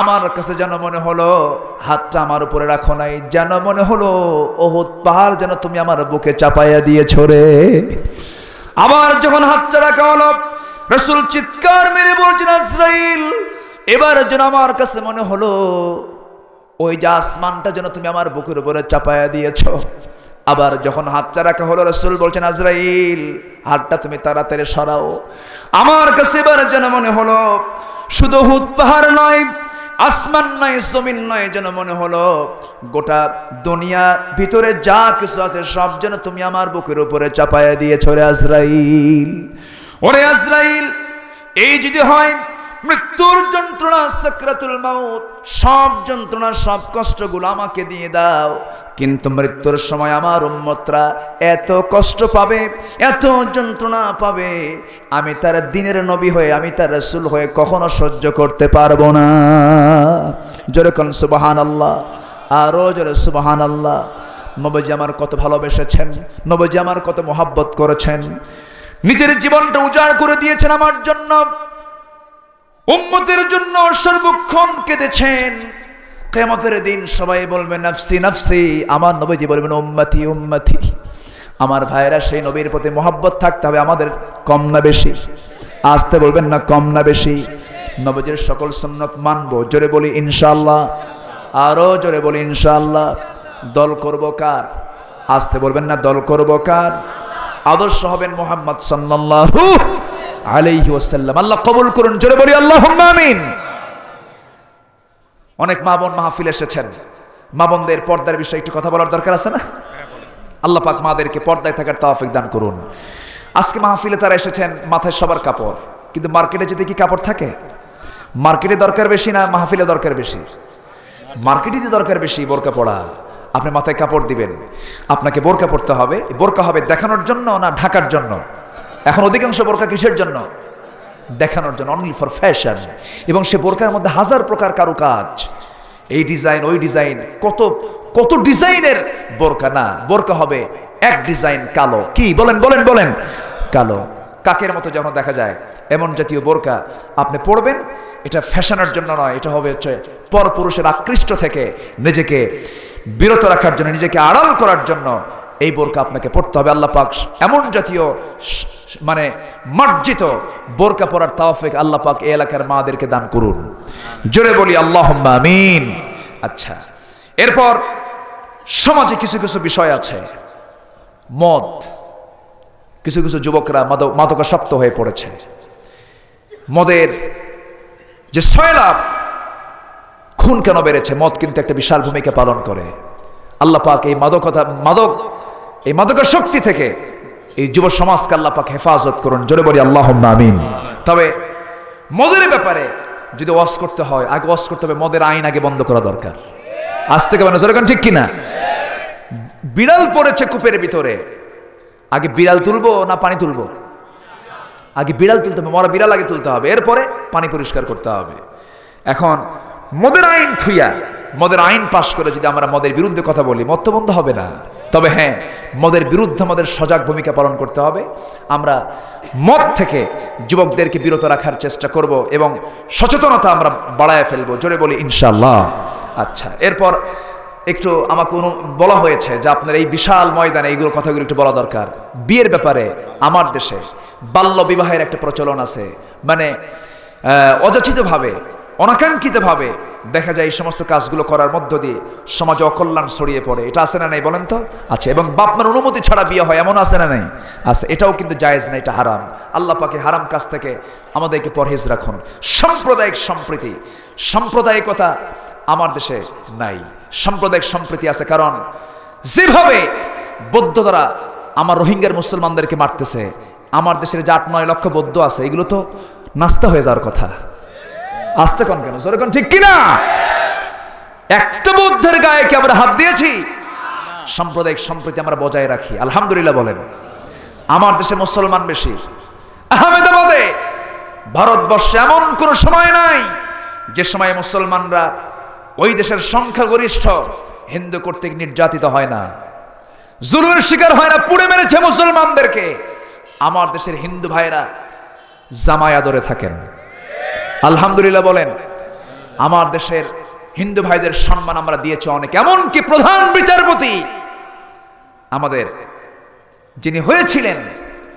আমার কাছে যেন মনে হলো, হাতটা আমার উপরে রাখো নাই, যেন মনে হলো, ওহদ পাহাড় যেন তুমি আমার বুকে চাপাইয়া দিয়ে রে। আবার যখন হাতটা রাখা হলো, রসুল চিৎকার মেরে বলছেন, আজরাইল এবার যেন আমার কাছে মনে হলো, ওই যে আসমানটা যেন তুমি আমার বুকের উপরে চাপায়া দিয়েছ। আবার যখন হাতটা রাখা হলো, রসুল বলছেন, আজরাইল, হাতটা তুমি তাড়াতাড়ি সরাও। আমার কাছে এবার যেন মনে হলো, শুধু হুদ পাহাড় নয়, আসমান নয়, জমিন নয়, যেন মনে হলো, গোটা দুনিয়া ভিতরে যা কিছু আছে, সব যেন তুমি আমার বুকের উপরে চাপায়া দিয়েছ রে আজরাইল। ওরে আজরাইল, এই যদি হয় মৃত্যুর যন্ত্রণা, সাকরাতুল মাউত, সব যন্ত্রণা, সব কষ্টগুলো আমাকে দিয়ে দাও। কিন্তু মৃত্যুর সময় আমার উম্মতরা এত কষ্ট পাবে, এত যন্ত্রণা পাবে, আমি তার দিনের নবী হয়ে, আমি তার রসুল হয়ে কখনো সহ্য করতে পারব না। জোরে কোন সুবাহান আল্লাহ আরও জোরে সুবাহান আল্লাহ নবজি আমার কত ভালোবেসেছেন, নবজি আমার কত মোহাব্বত করেছেন। নিজের জীবনটা উজাড় করে দিয়েছেন আমার জন্য। উম্মতের জন্য সর্বক্ষণ কেঁদেছেন। কেমতের দিন সবাই বলবে, নাফসি নাফসি, আমার নবীজি বলবেন, উম্মতি উম্মতি। আমার ভাইয়েরা সেই নবীর প্রতি মোহাব্বত থাকতে হবে, আমাদের কম না বেশি। আসতে বলবেন না, কম না বেশি। নবজির সকল সুন্নত মানবো। জোরে বলি ইনশাল্লাহ আরও জোরে বলি ইনশাল্লাহ দল করব কার? আসতে বলবেন না, দল করব কার? আদর্শ হবেন মোহাম্মদ সাল্লাল্লাহু আলাইহি ওয়াসাল্লাম। আল্লাহ কবুল করুন, জোরে বলি, আল্লাহুম্মা আমিন। অনেক মা বোন মাহফিল এসেছেন। মা বোনদের পর্দার বিষয়ে একটু কথা বলার দরকার আছে না? আল্লাহ পাক মাদেরকে পর্দায় থাকার তাওফিক দান করুন। আজকে মাহফিলে তারা এসেছেন মাথায় সবার কাপড়। কিন্তু মার্কেটে যেতে কি কাপড় থাকে? মার্কেটে দরকার বেশি না মাহফিলে দরকার বেশি? মার্কেটে দরকার বেশি, বোরকা পড়া। আপনি মাথায় কাপড় দিবেন। আপনাকে বোরকা পড়তে হবে। বোরকা হবে দেখানোর জন্য না ঢাকার জন্য? এখন অধিকাংশ বোরকা কিসের জন্য? দেখানোর জন্য অনলি ফর ফ্যাশন এবং সে বোরকার মধ্যে হাজার প্রকার কারুকাজ। এই ডিজাইন ওই ডিজাইন কত কত ডিজাইনের বোরকা না বোরকা হবে এক ডিজাইন কালো। কি? বলেন বলেন বলেন। কালো। কাকের মতো যেন দেখা যায়। এমন জাতীয় বোরকা আপনি পড়বেন এটা ফ্যাশনের জন্য নয়, এটা হবে হচ্ছে পরপুরুষের আকৃষ্ট থেকে নিজেকে বিরত রাখার জন্য, নিজেকে আড়াল করার জন্য এই বোরকা আপনাকে পড়তে হবে, আল্লাহ পাক এমন জাতীয় মানে মার্জিত বোরকা পরার তাওফিক আল্লাহ পাক এই এলাকার মাদেরকে দান করুন। জোরে বলি আল্লাহ আমিন। আচ্ছা এরপর সমাজে কিছু কিছু বিষয় আছে। মদ, কিছু কিছু যুবকরা মাদক, মাদকাসক্ত হয়ে পড়েছে। মদের যে সয়লাভ খুন কেন বেড়েছে? মদ কিন্তু একটা বিশাল ভূমিকা পালন করে। আল্লাহ পাক এই মাদকতা মাদক এই মাদকের শক্তি থেকে এই যুব সমাজকে আল্লাহ পাক হেফাজত করুন। জোরে বলি আল্লাহ আমিন। তবে মদের ব্যাপারে যদি ওয়াশ করতে হয়, আগে ওয়াশ করতে হবে, মদের আইন আগে বন্ধ করা দরকার। আজ থেকে মানে জোরে ঠিক কিনা? বিড়াল পড়েছে কূপের ভিতরে। আগে বিড়াল তুলবো না পানি তুলবো? আগে বিড়াল তুলতে হবে, মরা বিড়াল আগে তুলতে হবে, এরপরে পানি পরিষ্কার করতে হবে। এখন মদের আইন থুইয়া, মদের আইন পাশ করে যদি আমরা মদের বিরুদ্ধে কথা বলি মত বন্ধ হবে না। তবে হ্যাঁ মদের বিরুদ্ধে আমাদের সজাগ ভূমিকা পালন করতে হবে। আমরা মদ থেকে যুবকদেরকে বিরত রাখার চেষ্টা করব এবং সচেতনতা আমরা বাড়ায় ফেলব। জোরে বলি ইনশাল্লাহ আচ্ছা এরপর একটু আমাকে বলা হয়েছে যে আপনার এই বিশাল ময়দানে এইগুলো কথাগুলো একটু বলা দরকার। বিয়ের ব্যাপারে আমার দেশে বাল্য বিবাহের একটা প্রচলন আছে। মানে অযাচিতভাবে, অনাকাঙ্ক্ষিতভাবে দেখা যায় এই সমস্ত কাজগুলো করার মধ্য দিয়ে সমাজে অকল্যাণ ছড়িয়ে পড়ে। এটা আছে না নাই বলেন তো? আচ্ছা এবং বাপমার অনুমতি ছাড়া বিয়ে হয়, এমন আছে না নাই? আছে এটাও কিন্তু জায়েজ না, এটা হারাম। আল্লাহ পাকে হারাম কাজ থেকে আমাদেরকে পরহেজ রাখুন। সাম্প্রদায়িক সম্প্রীতি। সাম্প্রদায়িকতা আমার দেশে নাই। সাম্প্রদায়িক সম্প্রীতি আছে কারণ যেভাবে বৌদ্ধ দ্বারা আমার রোহিঙ্গার মুসলমানদেরকে মারতেছে, আমার দেশের যে আট নয় লক্ষ বৌদ্ধ আছে, এগুলো তো নাস্তা হয়ে যাওয়ার কথা। আসতে কন কেন? জোরে কন, ঠিক কিনা? একটা বৌদ্ধের গায়ে কি আমরা হাত দিয়েছি? সাম্প্রদায়িক সম্প্রীতি আমরা বজায় রাখি। আলহামদুলিল্লাহ বলেন। আমার দেশে মুসলমান বেশি। আহমেদাবাদে ভারতবর্ষে এমন কোন সময় নাই যে সময় মুসলমানরা ওই দেশের সংখ্যাগরিষ্ঠ হিন্দু কর্তৃক নির্যাতিত হয় না। জুলুমের শিকার হয় না, পুড়ে মেরেছে মুসলমানদেরকে। আমার দেশের হিন্দু ভাইরা জামায় আদরে থাকেন। আলহামদুলিল্লাহ বলেন, আমার দেশের হিন্দু ভাইদের সম্মান আমরা দিয়েছি অনেক, এমনকি প্রধান বিচারপতি। আমাদের যিনি হয়েছিলেন,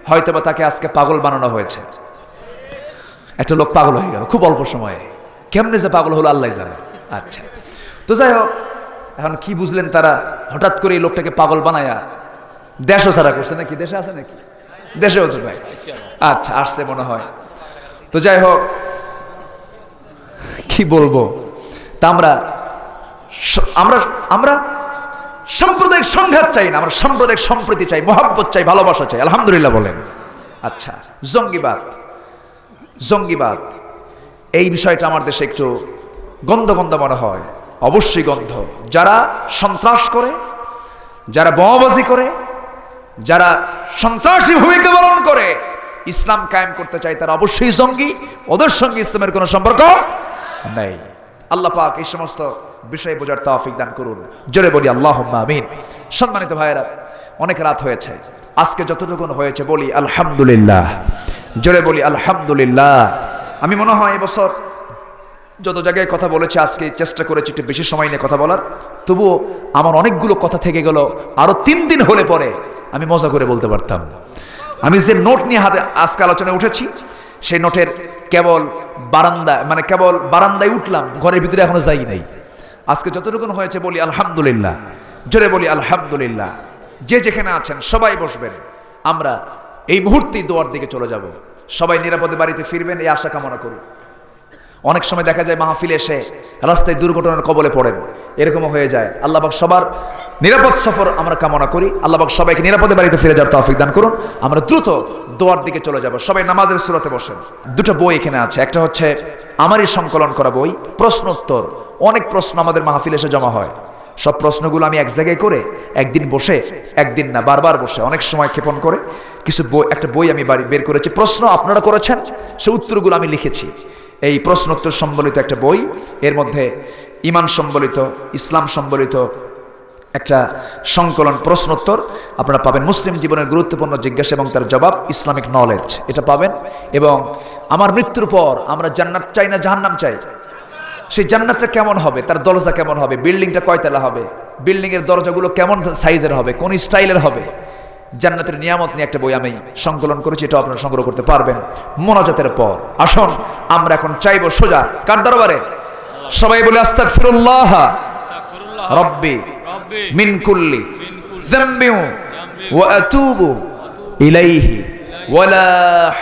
হয়তোবা তাকে আজকে পাগল বানানো হয়েছে। একটা লোক পাগল হয়ে গেল, খুব অল্প সময়ে। কেমনে যে পাগল হলো আল্লাহ জানে। আচ্ছা। তো যাই হোক, এখন কি বুঝলেন তারা? হঠাৎ করে এই লোকটাকে পাগল বানায়া দেশও ছাড়া করছে নাকি? দেশে আছে নাকি? দেশেও তো ভাই আচ্ছা আসছে মনে হয়। তো যাই হোক কি বলব? তা আমরা আমরা আমরা সাম্প্রদায়িক সংঘাত চাই না, আমরা সাম্প্রদায়িক সম্প্রীতি চাই, মহাব্বত চাই, ভালোবাসা চাই। আলহামদুলিল্লাহ বলেন। আচ্ছা জঙ্গিবাদ। জঙ্গিবাদ, এই বিষয়টা আমার দেশে একটু গন্ধ গন্ধ মনে হয়, অবশ্যই গন্ধ। যারা সন্ত্রাস করে, যারা বোমাবাজি করে, যারা সন্ত্রাসী ভূমিকা পালন করে, ইসলাম কায়েম করতে চায় তারা অবশ্যই জঙ্গি। ওদের সঙ্গে ইসলামের কোনো সম্পর্ক নেই। আল্লাহ পাক এই সমস্ত বিষয় বোঝার তৌফিক দান করুন। জোরে বলি আল্লাহ আমিন। সম্মানিত ভাইয়েরা, অনেক রাত হয়েছে। আজকে যতটুকুন হয়েছে বলি, আলহামদুলিল্লাহ। জোরে বলি, আলহামদুলিল্লাহ। আমি মনে হয় এবছর যত জায়গায় কথা বলেছি, আজকে চেষ্টা করেছি একটু বেশি সময় নিয়ে কথা বলার। তবুও আমার অনেকগুলো কথা থেকে গেল আরও তিন দিন হলে পরে আমি মজা করে বলতে পারতাম। আমি যে নোট নিয়ে হাতে আজকে আলোচনায় উঠেছি সেই নোটের কেবল বারান্দা মানে কেবল বারান্দায় উঠলাম, ঘরের ভিতরে এখনও যাই নাই। আজকে যতটুকুন হয়েছে বলি আলহামদুলিল্লাহ, জোরে বলি আলহামদুলিল্লাহ। যে যেখানে আছেন, সবাই বসবেন। আমরা এই মুহূর্তেই দোয়ার দিকে চলে যাব। সবাই নিরাপদে বাড়িতে ফিরবেন, এই আশা কামনা করি। অনেক সময় দেখা যায় মাহফিল এসে রাস্তায় দুর্ঘটনার কবলে পড়েন। এরকমও হয়ে যায়। আল্লাহবাক সবার নিরাপদ সফর আমরা কামনা করি। আল্লাহবাক সবাইকে নিরাপদে বাড়িতে ফিরে যাওয়ার তৌফিক দান করুন। আমরা দ্রুত দোয়ার দিকে চলে যাব। সবাই নামাজের সুরতে বসেন। দুটো বই এখানে আছে। একটা হচ্ছে আমারই সংকলন করা বই, প্রশ্নোত্তর। অনেক প্রশ্ন আমাদের মাহফিল এসে জমা হয়। সব প্রশ্নগুলো আমি এক জায়গায় করে একদিন বসে, একদিন না, বারবার বসে, অনেক সময় ক্ষেপণ করে কিছু বই, একটা বই আমি বাড়ি বের করেছি। প্রশ্ন আপনারা করেছেন, সে উত্তরগুলো আমি লিখেছি। এই প্রশ্নোত্তর সম্বলিত একটা বই, এর মধ্যে ইমান সম্বলিত, ইসলাম সম্বলিত একটা সংকলন প্রশ্নোত্তর। আপনারা পাবেন মুসলিম জীবনের গুরুত্বপূর্ণ জিজ্ঞাসা এবং তার জবাব, ইসলামিক নলেজ এটা পাবেন। এবং আমার মৃত্যুর পর আমরা জান্নাত চাই না জাহান্নাম চাই? সেই জান্নাতটা কেমন হবে? তার দরজা কেমন হবে? বিল্ডিংটা কয়তলা হবে? বিল্ডিংয়ের দরজাগুলো কেমন সাইজের হবে? কোন স্টাইলের হবে? জান্নাতের নিয়ামত নিয়ে একটা বই আমি সংকলন করেছি এটা আপনারা সংগ্রহ করতে পারবেন। মোনাজাতের পর। আসুন আমরা এখন চাইব সোজা। কার দরবারে? সবাই বলে আস্তাগফিরুল্লাহ। রব্বি মিন কুল্লি। আতুবু ইলাইহি। ওয়ালা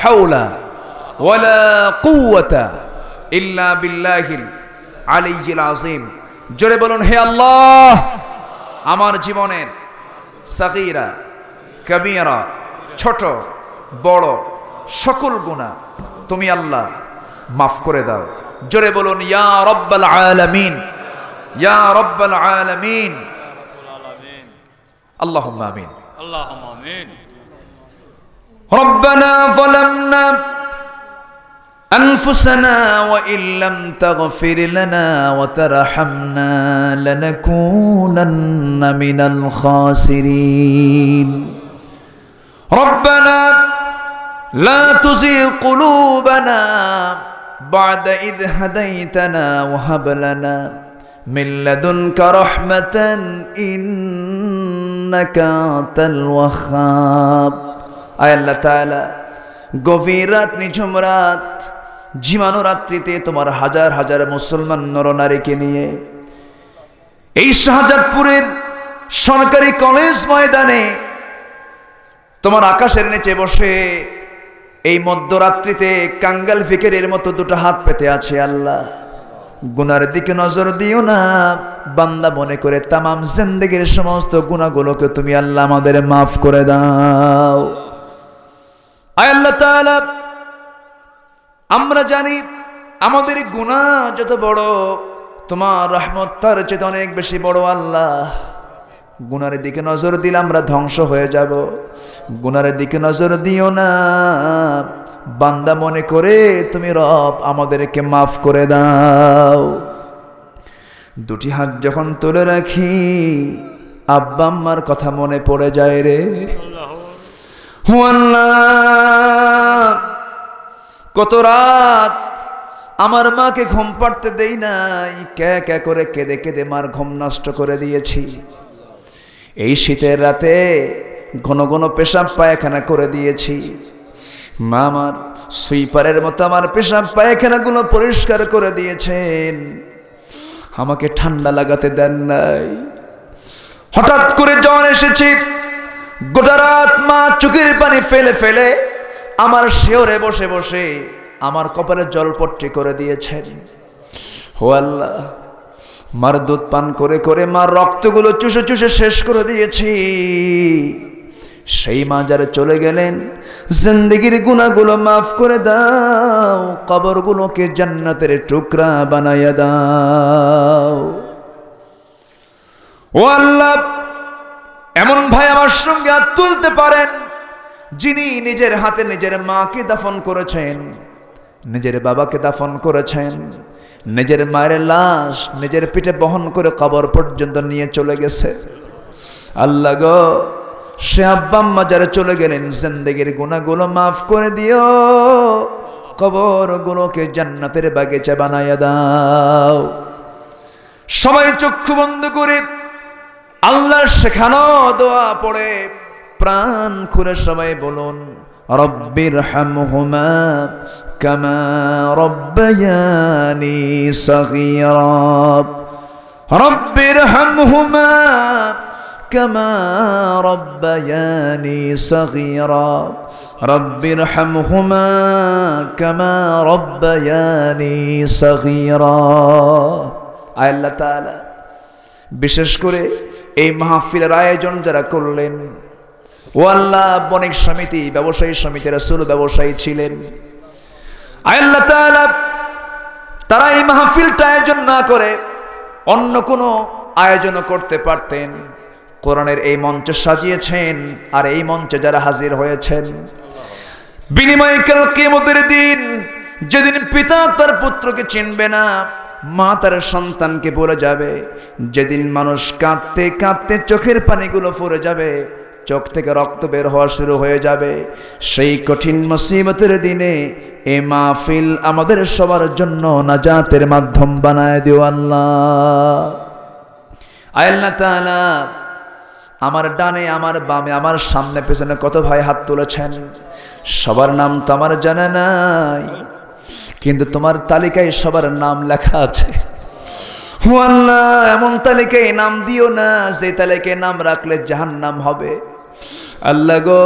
হাওলা ওয়ালা কুওয়াতা ইল্লা বিল্লাহিল আলিয়্যিল আযীম। জোরে বলুন হে আল্লাহ আমার জীবনের সাগীরা কবিরা ছোট বড় সকল গুণা তুমি আল্লাহ মাফ করে দাও জোরে বলুন ইয়া রব্বাল আলামিন ইয়া রব্বাল আলামিন আল্লাহুম্মা আমিন اللهم امين ربنا ظلمنا أنفسنا وإن لم تغفر لنا وترحمنا لنكونن من الخاسرين ربنا لا تزغ قلوبنا بعد إذ هديتنا وهب لنا من لدنك رحمة إنك أنت الوهاب আয় আল্লাহ তাআলা গভীর রাত নিঝুম রাত জীবাণু রাত্রিতে তোমার হাজার হাজার মুসলমান নরনারীকে নিয়ে এই শাহজাদপুরের সরকারি কলেজ ময়দানে তোমার আকাশের নিচে বসে এই মধ্যরাত্রিতে কাঙ্গাল ফিকেরের মতো দুটো হাত পেতে আছে আল্লাহ। গুনার দিকে নজর দিও না। বান্দা মনে করে তামাম জিন্দগির সমস্ত গুণাগুলোকে তুমি আল্লাহ আমাদের মাফ করে দাও। আয় আল্লাহ তাআলা, আমরা জানি আমাদের গুণা যত বড়, তোমার রহমত তার চেয়ে অনেক বেশি বড় আল্লাহ। গুনার দিকে নজর দিলে আমরা ধ্বংস হয়ে যাব। গুনার দিকে নজর দিও না। বান্দা মনে করে, তুমি রব, আমাদেরকে মাফ করে দাও। দুটি হাত যখন তুলে রাখি, আব্বা আম্মার কথা মনে পড়ে যায় রে। কত রাত আমার মাকে ঘুম পাড়তে দেই নাই কে কে করে কেঁদে কেঁদে মার ঘুম নষ্ট করে দিয়েছি। এই শীতের রাতে ঘন ঘন পেশাব পায়খানা করে দিয়েছি। মা আমার সুইপারের মতো আমার পেশাব পায়খানাগুলো পরিষ্কার করে দিয়েছেন। আমাকে ঠান্ডা লাগাতে দেন নাই। হঠাৎ করে জ্বর এসেছি। গোটা রাত মা চোখের পানি ফেলে ফেলে আমার শেওরে বসে বসে আমার কপালে জলপট্টি করে দিয়েছেন। হো আল্লাহ, মার দুধ পান করে করে মার রক্তগুলো চুষে চুষে শেষ করে দিয়েছি। সেই মা যারা চলে গেলেন। জিন্দগির গুণাগুলো মাফ করে দাও, কবরগুলোকে জান্নাতের টুকরা বানাইয়া দাও। ও আল্লাহ, এমন ভাই আমার সঙ্গে হাত তুলতে পারেন, যিনি নিজের হাতে নিজের মাকে দাফন করেছেন, নিজের বাবাকে দাফন করেছেন, নিজের মায়ের লাশ নিজের পিঠে বহন করে কবর পর্যন্ত নিয়ে চলে গেছে। আল্লাহ গো সে আব্বাম্মা যারা চলে গেলেন, জিন্দগির গুণাগুলো মাফ করে দিও। কবর গুলোকে জান্নাতের বাগিচা বানাইয়া দাও। সবাই চক্ষু বন্ধ করে আল্লাহর শেখানো দোয়া পড়ে। প্রাণ খুলে সবাই বলুন, রব্বির হামহুমা কামা রব্বায়ানি সগীরা। রব্বির হামহুমা كما ربياني صغيرا رب ارحمهما كما ربياني صغيرا আয় আল্লাহ তাআলা বিশেষ করে এই মাহফিলের আয়োজন যারা করলেন ও আল্লাহ বণিক সমিতি ব্যবসায়ী সমিতি রাসূল ব্যবসায়ী ছিলেন আয় আল্লাহ তাআলা তারা এই মাহফিলটা আয়োজন না করে অন্য কোনো আয়োজনও করতে পারতেন কোরআনের এই মঞ্চ সাজিয়েছেন আর এই মঞ্চে যারা হাজির হয়েছেন। বিনিময় কাল কিয়ামতের দিন যেদিন পিতা তার পুত্রকে চিনবে না, মা তার সন্তানকে বলে যাবে, যেদিন মানুষ কাঁদতে কাঁদতে চোখের পানিগুলো পড়ে যাবে, চোখ থেকে রক্ত বের হওয়া শুরু হয়ে যাবে। সেই কঠিন মুসিবতের দিনে এ মাহফিল আমাদের সবার জন্য নাজাতের মাধ্যম বানায় দিও আল্লাহ। আল্লাহ তাআলা আমার ডানে, আমার বামে, আমার সামনে, পেছনে কত ভাই হাত তুলেছেন? সবার নাম তো আমার জানা নাই, কিন্তু তোমার তালিকায় সবার নাম লেখা আছে। আল্লাহ এমন তালিকায় নাম দিও না, যে তালিকায় নাম রাখলে জাহান নাম হবে। আল্লাহ গো,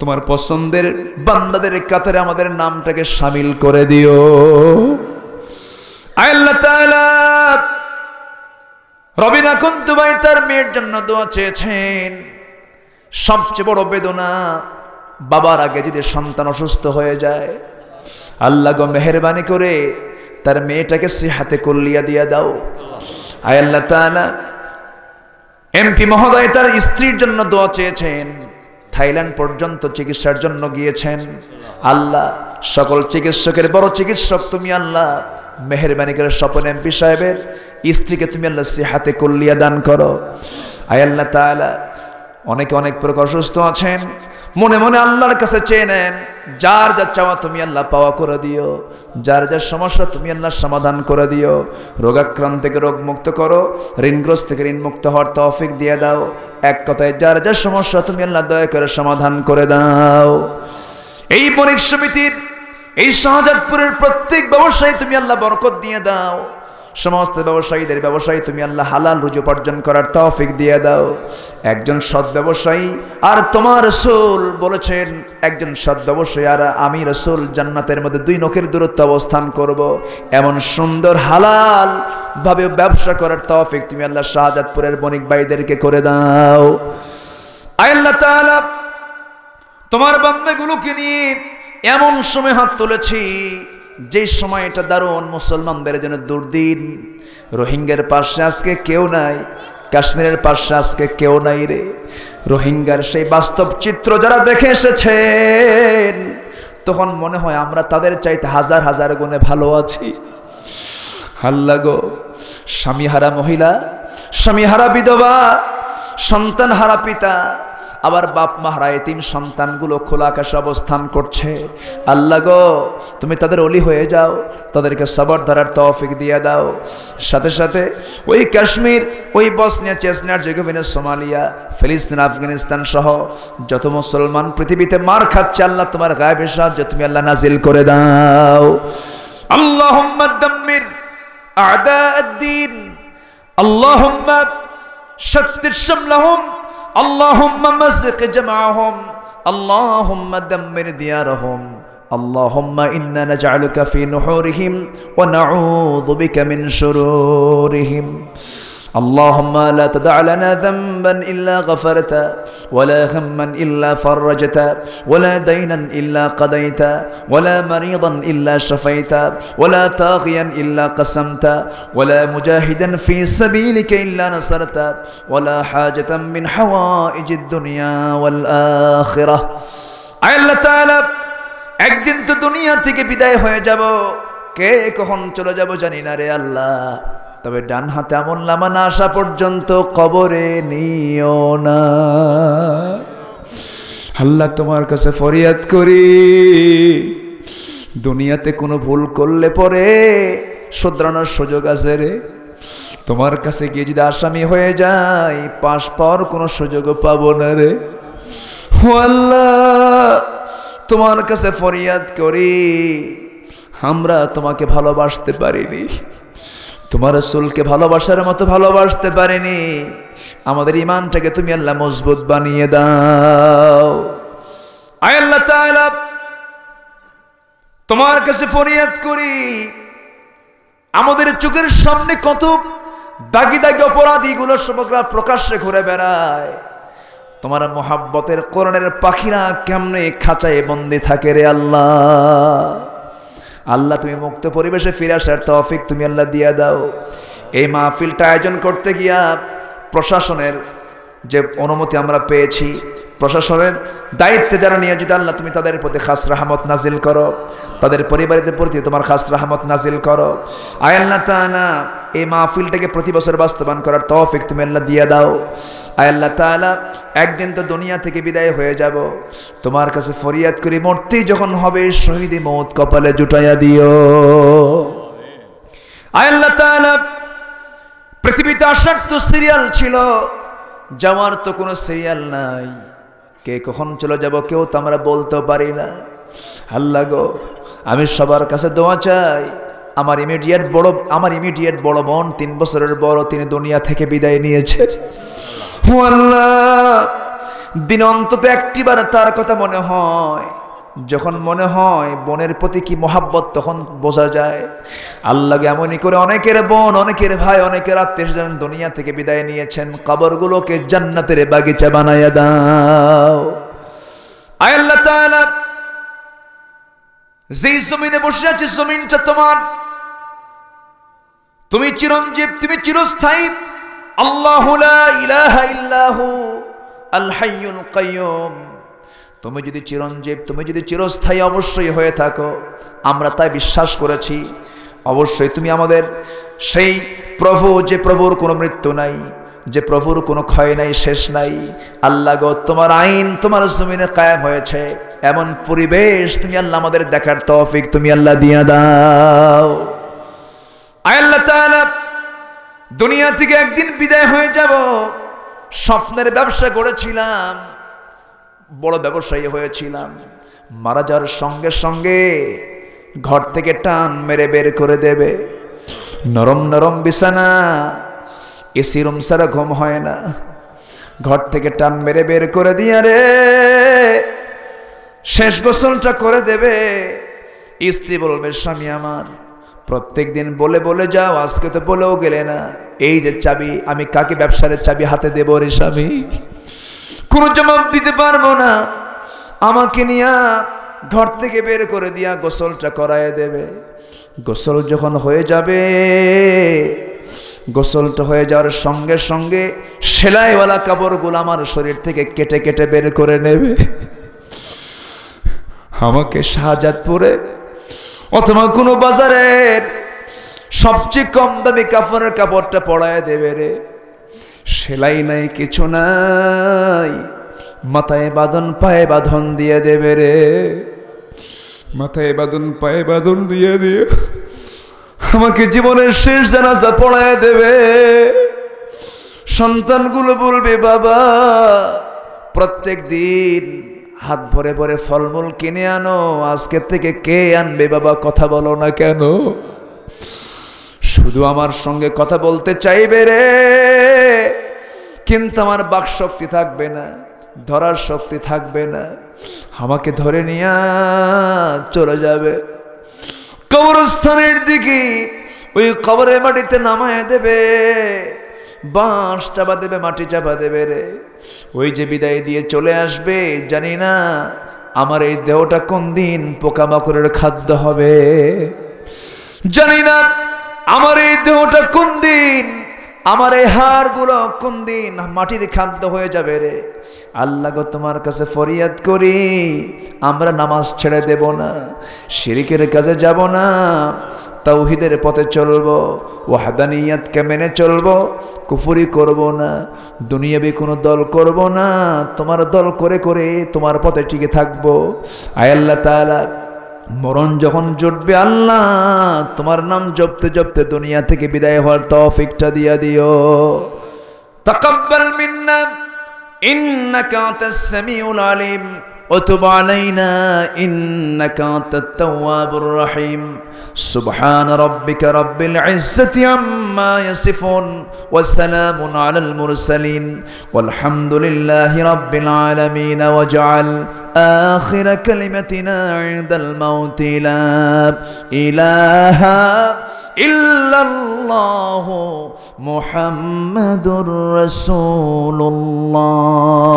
তোমার পছন্দের বান্দাদের কাতারে আমাদের নামটাকে সামিল করে দিও। আল্লাহ রবিনা কুন্তুবাই তার মেয়ের জন্য দোয়া চেয়েছেন। সবচেয়ে বড় বেদনা, বাবার আগে যদি সন্তান অসুস্থ হয়ে যায়, আল্লাহ গো মেহরবানি করে তার মেয়েটাকে সে হাতে কল্লিয়া দিয়া দাও। আয় আল্লাহ তাআলা, এমপি মহোদয় তার স্ত্রীর জন্য দোয়া চেয়েছেন। থাইল্যান্ড পর্যন্ত চিকিৎসার জন্য গিয়েছেন। আল্লাহ, সকল চিকিৎসকের বড় চিকিৎসক তুমি আল্লাহ। মেহরবানি করে স্বপন এমপি সাহেবের স্ত্রীকে তুমি আল্লাহ হাতে কল্লিয়া দান করো। আয় আল্লাহ তাআলা, অনেকে অনেক প্রকার অসুস্থ আছেন, মনে মনে আল্লাহর কাছে চেয়ে নেন, যার যা চাওয়া তুমি আল্লাহ পাওয়া করে দিও, যার যার সমস্যা তুমি আল্লাহ সমাধান করে দিও। রোগাক্রান্ত থেকে রোগ মুক্ত করো, ঋণগ্রস্ত থেকে ঋণ মুক্ত হওয়ার তৌফিক দিয়ে দাও। এক কথায়, যার যার সমস্যা তুমি আল্লাহ দয়া করে সমাধান করে দাও। এই সমিতির এই শাহজাদপুরের প্রত্যেক ব্যবসায়ী তুমি আল্লাহ বরকত দিয়ে দাও। সমস্ত ব্যবসায়ীদের ব্যবসায়ী তুমি আল্লাহ হালাল রুজু উপার্জন করার তৌফিক দিয়ে দাও। একজন সৎ ব্যবসায়ী, আর তোমার রসুল বলেছেন, একজন সৎ ব্যবসায়ী আর আমি রসুল জান্নাতের মধ্যে দুই নখের দূরত্ব অবস্থান করব। এমন সুন্দর হালাল ভাবে ব্যবসা করার তৌফিক তুমি আল্লাহ শাহজাদপুরের বণিক ভাইদেরকে করে দাও। আল্লাহ তাআলা, তোমার বান্দাগুলোকে নিয়ে এমন সময় হাত তুলেছি, যে সময়টা দারুণ মুসলমানদের জন্য দুর্দিন। রোহিঙ্গার পাশে আজকে কেউ নাই, কাশ্মীরের পাশে আজকে কেউ নাই রে। রোহিঙ্গার সেই বাস্তব চিত্র যারা দেখে এসেছেন, তখন মনে হয় আমরা তাদের চাইতে হাজার হাজার গুণে ভালো আছি। হাল্লা গো, স্বামীহারা মহিলা, স্বামীহারা বিধবা সন্তান হারা পিতা আবার বাপ মাহারা এতিম সন্তানগুলো খোলা আকাশে অবস্থান করছে আল্লাহ গো তুমি তাদের অলি হয়ে যাও তাদেরকে সবর ধরার তৌফিক দিয়ে দাও সাথে সাথে ওই কাশ্মীর ওই বসনিয়া চেসনিয়ার জেগোভিনা সোমালিয়া ফিলিস্তিন আফগানিস্তান সহ যত মুসলমান পৃথিবীতে মার খাচ্ছে আল্লাহ তোমার গায়েবের সাহায্য তুমি আল্লাহ নাজিল করে দাও আল্লাহ দাম্মির أعداء الدين اللهم شتت شملهم اللهم مزق جمعهم. اللهم دمر ديارهم. اللهم إنا نجعلك في نحورهم ونعوذ بك من شرورهم. اللهم لا تدع لنا ذنبا إلا غفرت ولا هما إلا فرجت ولا دينا إلا قضيت ولا مريضا إلا شفيت ولا طاغيا إلا قسمت ولا مجاهدا في سبيلك إلا نصرت ولا حاجة من حوائج الدنيا والآخرة আল্লাহ তাআলা একদিন তো দুনিয়া থেকে বিদায় হয়ে যাব কে কখন চলে যাব জানি না রে আল্লাহ তবে ডান হাতে আমল নামা না আসা পর্যন্ত কবরে নিও না। আল্লাহ তোমার কাছে ফরিয়াদ করি। দুনিয়াতে কোনো ভুল করলে পরে শোধরানোর সুযোগ আছে রে। তোমার কাছে গিয়ে যদি আসামি হয়ে যায় পাশ পাওয়ার কোনো সুযোগও পাবো না রে। আল্লাহ, তোমার কাছে ফরিয়াদ করি। আমরা তোমাকে ভালোবাসতে পারিনি। তোমার রসুলকে ভালোবাসার মতো ভালোবাসতে পারিনি। আমাদের ইমানটাকে তুমি আল্লাহ মজবুত বানিয়ে দাও। আল্লাহ তোমার কাছে ফরিয়াদ করি। আমাদের চোখের সামনে কত দাগি দাগি অপরাধীগুলো সমগ্র প্রকাশ্যে ঘুরে বেড়ায়। তোমার মোহাব্বতের কোরআনের পাখিরা কেমনে খাঁচায় বন্দি থাকে রে আল্লাহ? আল্লাহ, তুমি মুক্ত পরিবেশে ফিরে আসার তৌফিক তুমি আল্লাহ দিয়ে দাও। এই মাহফিলটা আয়োজন করতে গিয়া প্রশাসনের যে অনুমতি আমরা পেয়েছি প্রশাসনের দায়িত্বে যারা নিয়োজিত আল্লাহ তুমি তাদের প্রতি খাস রাহমত নাজিল করো, তাদের পরিবারের প্রতি তোমার খাস রাহমত নাজিল করো। আয় আল্লাহ তাআলা, এই মাহফিলটাকে প্রতি বছর বাস্তবায়ন করার তৌফিক তুমি আল্লাহ দিয়ে দাও। আয় আল্লাহ তাআলা, একদিন তো দুনিয়া থেকে বিদায় হয়ে যাব। তোমার কাছে ফরিয়াদ করি মূর্তি যখন হবে, শহীদি মৌত কপালে জুটাইয়া দিও। আয় আল্লাহ তাআলা, পৃথিবীতে আসার তো সিরিয়াল ছিল। যাওয়ার তো কোনো সিরিয়াল নাই। কে কখন চলে যাব কেউ তো আমরা বলতে পারি না। আল্লাহ গো, আমি সবার কাছে দোয়া চাই। আমার ইমিডিয়েট বড়, আমার ইমিডিয়েট বড় বোন তিন বছরের বড় তিনি দুনিয়া থেকে বিদায় নিয়েছে। আল্লাহ, দিন অন্তত একটিবার তার কথা মনে হয়। যখন মনে হয় বোনের প্রতি কি মোহাব্বত, তখন বোঝা যায়, আল্লাহ এমনই করে অনেকের বোন, অনেকের ভাই, অনেকের আত্মীয় স্বজন দুনিয়া থেকে বিদায় নিয়েছেন। কবরগুলোকে জান্নাতের বাগিচা বানাইয়া দাও। আল্লাহ তাআলা, যেই জমিনে বসে আছে, জমিনটা তোমার। তুমি চিরঞ্জীব, তুমি চিরস্থায়ী। আল্লাহ ইলাহা ইল্লাহু, আল হাইয়ুল কাইয়ুম। তুমি যদি চিরঞ্জীব, তুমি যদি চিরস্থায়ী অবশ্যই হয়ে থাকো। আমরা তাই বিশ্বাস করেছি। অবশ্যই তুমি আমাদের সেই প্রভু, যে প্রভুর কোনো মৃত্যু নাই, যে প্রভুর কোনো ক্ষয় নাই, শেষ নাই। আল্লাহ গো, তোমার আইন তোমার জমিনে কায়েম হয়েছে। এমন পরিবেশ তুমি আল্লাহ আমাদের দেখার তৌফিক তুমি আল্লাহ দিয়া দাও। আল্লাহ দুনিয়া থেকে একদিন বিদায় হয়ে যাব। স্বপ্নের ব্যবসা করেছিলাম। বড় ব্যবসায়ী হয়েছিলাম। মারা যাওয়ার সঙ্গে সঙ্গে ঘর থেকে টান মেরে বের করে দেবে। নরম নরম বিছানা, এসি রুম ছাড়া ঘুম হয় না। ঘর থেকে টান মেরে বের করে দিয়া রে শেষ গোসলটা করে দেবে। স্ত্রী বলবে, স্বামী আমার, প্রত্যেক দিন বলে বলে যাও, আজকে তো বলেও গেলে না। এই যে চাবি, আমি কাকে ব্যবসার চাবি হাতে দেবো রে স্বামী? কোনো জবাব দিতে পারব না। আমাকে নিয়া ঘর থেকে বের করে দিয়া গোসলটা করায় দেবে। গোসল যখন হয়ে যাবে, গোসলটা হয়ে যাওয়ার সঙ্গে সঙ্গে সেলাইওয়ালা কাপড়গুলো আমার শরীর থেকে কেটে কেটে বের করে নেবে। আমাকে শাহজাদপুরে অথবা কোনো বাজারের সবচেয়ে কম দামি কাপড়ের কাপড়টা পড়ায় দেবে রে। সেলাই নাই, কিছু নাই। মাথায় বাঁধন, পায়ে বাঁধন দিয়ে দেবে রে। মাথায় বাঁধন, পায়ে বাঁধন দিয়ে দিয়ে আমাকে জীবনের শেষ জানাজা পড়ায় দেবে। সন্তানগুলো বলবে, বাবা, প্রত্যেক দিন হাত ভরে ভরে ফলমূল কিনে আনো। আজকের থেকে কে আনবে বাবা? কথা বলো না কেন? শুধু আমার সঙ্গে কথা বলতে চাইবে রে। কিন্তু আমার বাক শক্তি থাকবে না, ধরার শক্তি থাকবে না। আমাকে ধরে নিয়ে চলে যাবে। কবরস্থানের দিকে ওই কবরের মাটিতে নামায় দেবে। বাঁশ চাপা দেবে, মাটি চাপা দেবে রে। ওই যে বিদায় দিয়ে চলে আসবে, জানি না আমার এই দেহটা কোন দিন পোকামাকড়ের খাদ্য হবে। জানি না আমার এই দেহটা কোন দিন? আমার এই হাড়গুলো কোন দিন মাটির খাদ্য হয়ে যাবে রে? আল্লাহ গো, তোমার কাছে ফরিয়াদ করি, আমরা নামাজ ছেড়ে দেব না, শিরিকের কাজে যাব না, তাওহিদের পথে চলবো, ওয়াহাদানিয়াতকে মেনে চলবো, কুফুরি করব না, দুনিয়াবি কোনো দল করব না, তোমার দল করে করে তোমার পথে টিকে থাকব। আয় আল্লাহ তাআলা মরণ যখন জুটবে আল্লাহ, তোমার নাম জপতে জপতে দুনিয়া থেকে বিদায় হওয়ার তফিকটা দিয়া দিও। তাকাব্বাল মিন্না, ইন্নাকা তাসসামিউল আলিম। وتب علينا إنك أنت التواب الرحيم. سبحان ربك رب العزة عما يصفون والسلام على المرسلين. والحمد لله رب العالمين. وجعل آخر كلمتنا عند الموت لا إله إلا الله محمد رسول الله.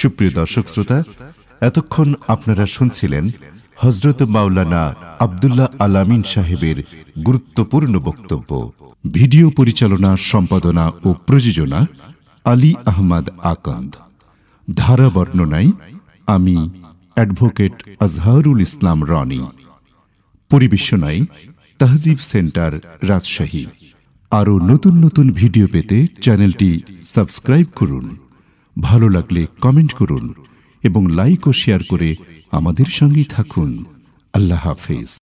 সুপ্রিয় দর্শক শ্রোতা, এতক্ষণ আপনারা শুনছিলেন হজরত মাওলানা আবদুল্লাহ আলামিন সাহেবের গুরুত্বপূর্ণ বক্তব্য। ভিডিও পরিচালনা, সম্পাদনা ও প্রযোজনা আলী আহমদ আকন্দ। ধারা বর্ণনায় আমি অ্যাডভোকেট আজহারুল ইসলাম রনি। পরিবেশনায় তাহজিব সেন্টার রাজশাহী। আরও নতুন নতুন ভিডিও পেতে চ্যানেলটি সাবস্ক্রাইব করুন। ভালো লাগলে কমেন্ট করুন এবং লাইক ও শেয়ার করে আমাদের সঙ্গেই থাকুন। আল্লাহ হাফেজ।